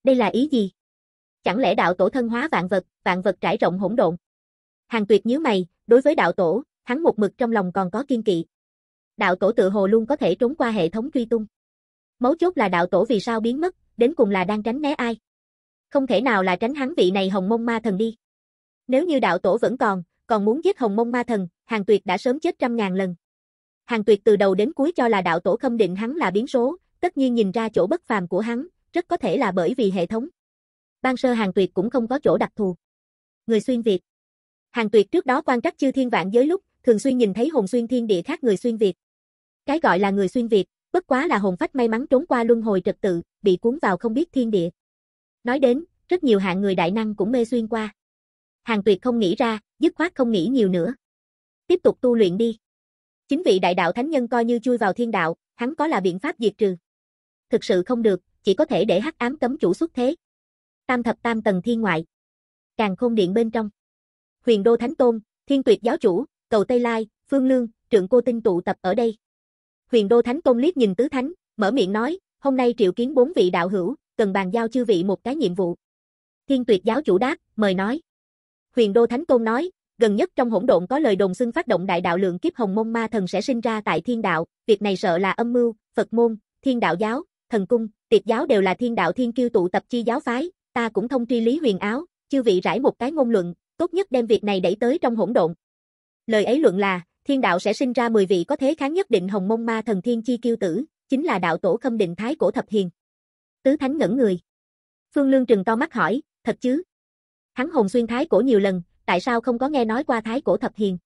Đây là ý gì? Chẳng lẽ đạo tổ thân hóa vạn vật, vạn vật trải rộng hỗn độn? Hàng Tuyệt nhíu mày, đối với đạo tổ, hắn một mực trong lòng còn có kiên kỵ. Đạo tổ tự hồ luôn có thể trốn qua hệ thống truy tung. Mấu chốt là đạo tổ vì sao biến mất, đến cùng là đang tránh né ai. Không thể nào là tránh hắn vị này hồng mông ma thần đi. Nếu như đạo tổ vẫn còn, còn muốn giết hồng mông ma thần, hàng tuyệt đã sớm chết trăm ngàn lần. Hàng tuyệt từ đầu đến cuối cho là đạo tổ khâm định hắn là biến số, tất nhiên nhìn ra chỗ bất phàm của hắn, rất có thể là bởi vì hệ thống. Ban sơ hàng tuyệt cũng không có chỗ đặc thù. Người xuyên Việt Hàng tuyệt trước đó quan trắc chư thiên vạn giới lúc, thường xuyên nhìn thấy hồn xuyên thiên địa khác người xuyên Việt. Cái gọi là người xuyên Việt, bất quá là hồn phách may mắn trốn qua luân hồi trật tự, bị cuốn vào không biết thiên địa. Nói đến, rất nhiều hạng người đại năng cũng mê xuyên qua. Hàng tuyệt không nghĩ ra, dứt khoát không nghĩ nhiều nữa. Tiếp tục tu luyện đi. Chính vị đại đạo thánh nhân coi như chui vào thiên đạo, hắn có là biện pháp diệt trừ. Thực sự không được, chỉ có thể để hắc ám cấm chủ xuất thế. Tam thập tam tầng thiên ngoại. Càng khôn điện bên trong. Huyền đô thánh tôn, thiên tuyệt giáo chủ, cầu Tây Lai, Phương Lương, trượng cô tinh tụ tập ở đây. Huyền đô thánh tôn liếc nhìn tứ thánh, mở miệng nói, hôm nay triệu kiến bốn vị đạo hữu, cần bàn giao chư vị một cái nhiệm vụ. Thiên tuyệt giáo chủ đáp, mời nói. Huyền Đô Thánh Tôn nói, gần nhất trong hỗn độn có lời đồn xưng phát động đại đạo lượng kiếp hồng môn ma thần sẽ sinh ra tại thiên đạo, việc này sợ là âm mưu, Phật môn, thiên đạo giáo, thần cung, tiệt giáo đều là thiên đạo thiên kiêu tụ tập chi giáo phái, ta cũng thông tri lý huyền áo, chư vị rải một cái ngôn luận, Tốt nhất đem việc này đẩy tới trong hỗn độn. Lời ấy luận là, thiên đạo sẽ sinh ra 10 vị có thế kháng nhất định hồng mông ma thần thiên chi kiêu tử, chính là đạo tổ khâm định thái cổ thập hiền. Tứ thánh ngẩn người. Phương Lương trừng to mắt hỏi, thật chứ? Hắn hồn xuyên thái cổ nhiều lần, tại sao không có nghe nói qua thái cổ thập hiền?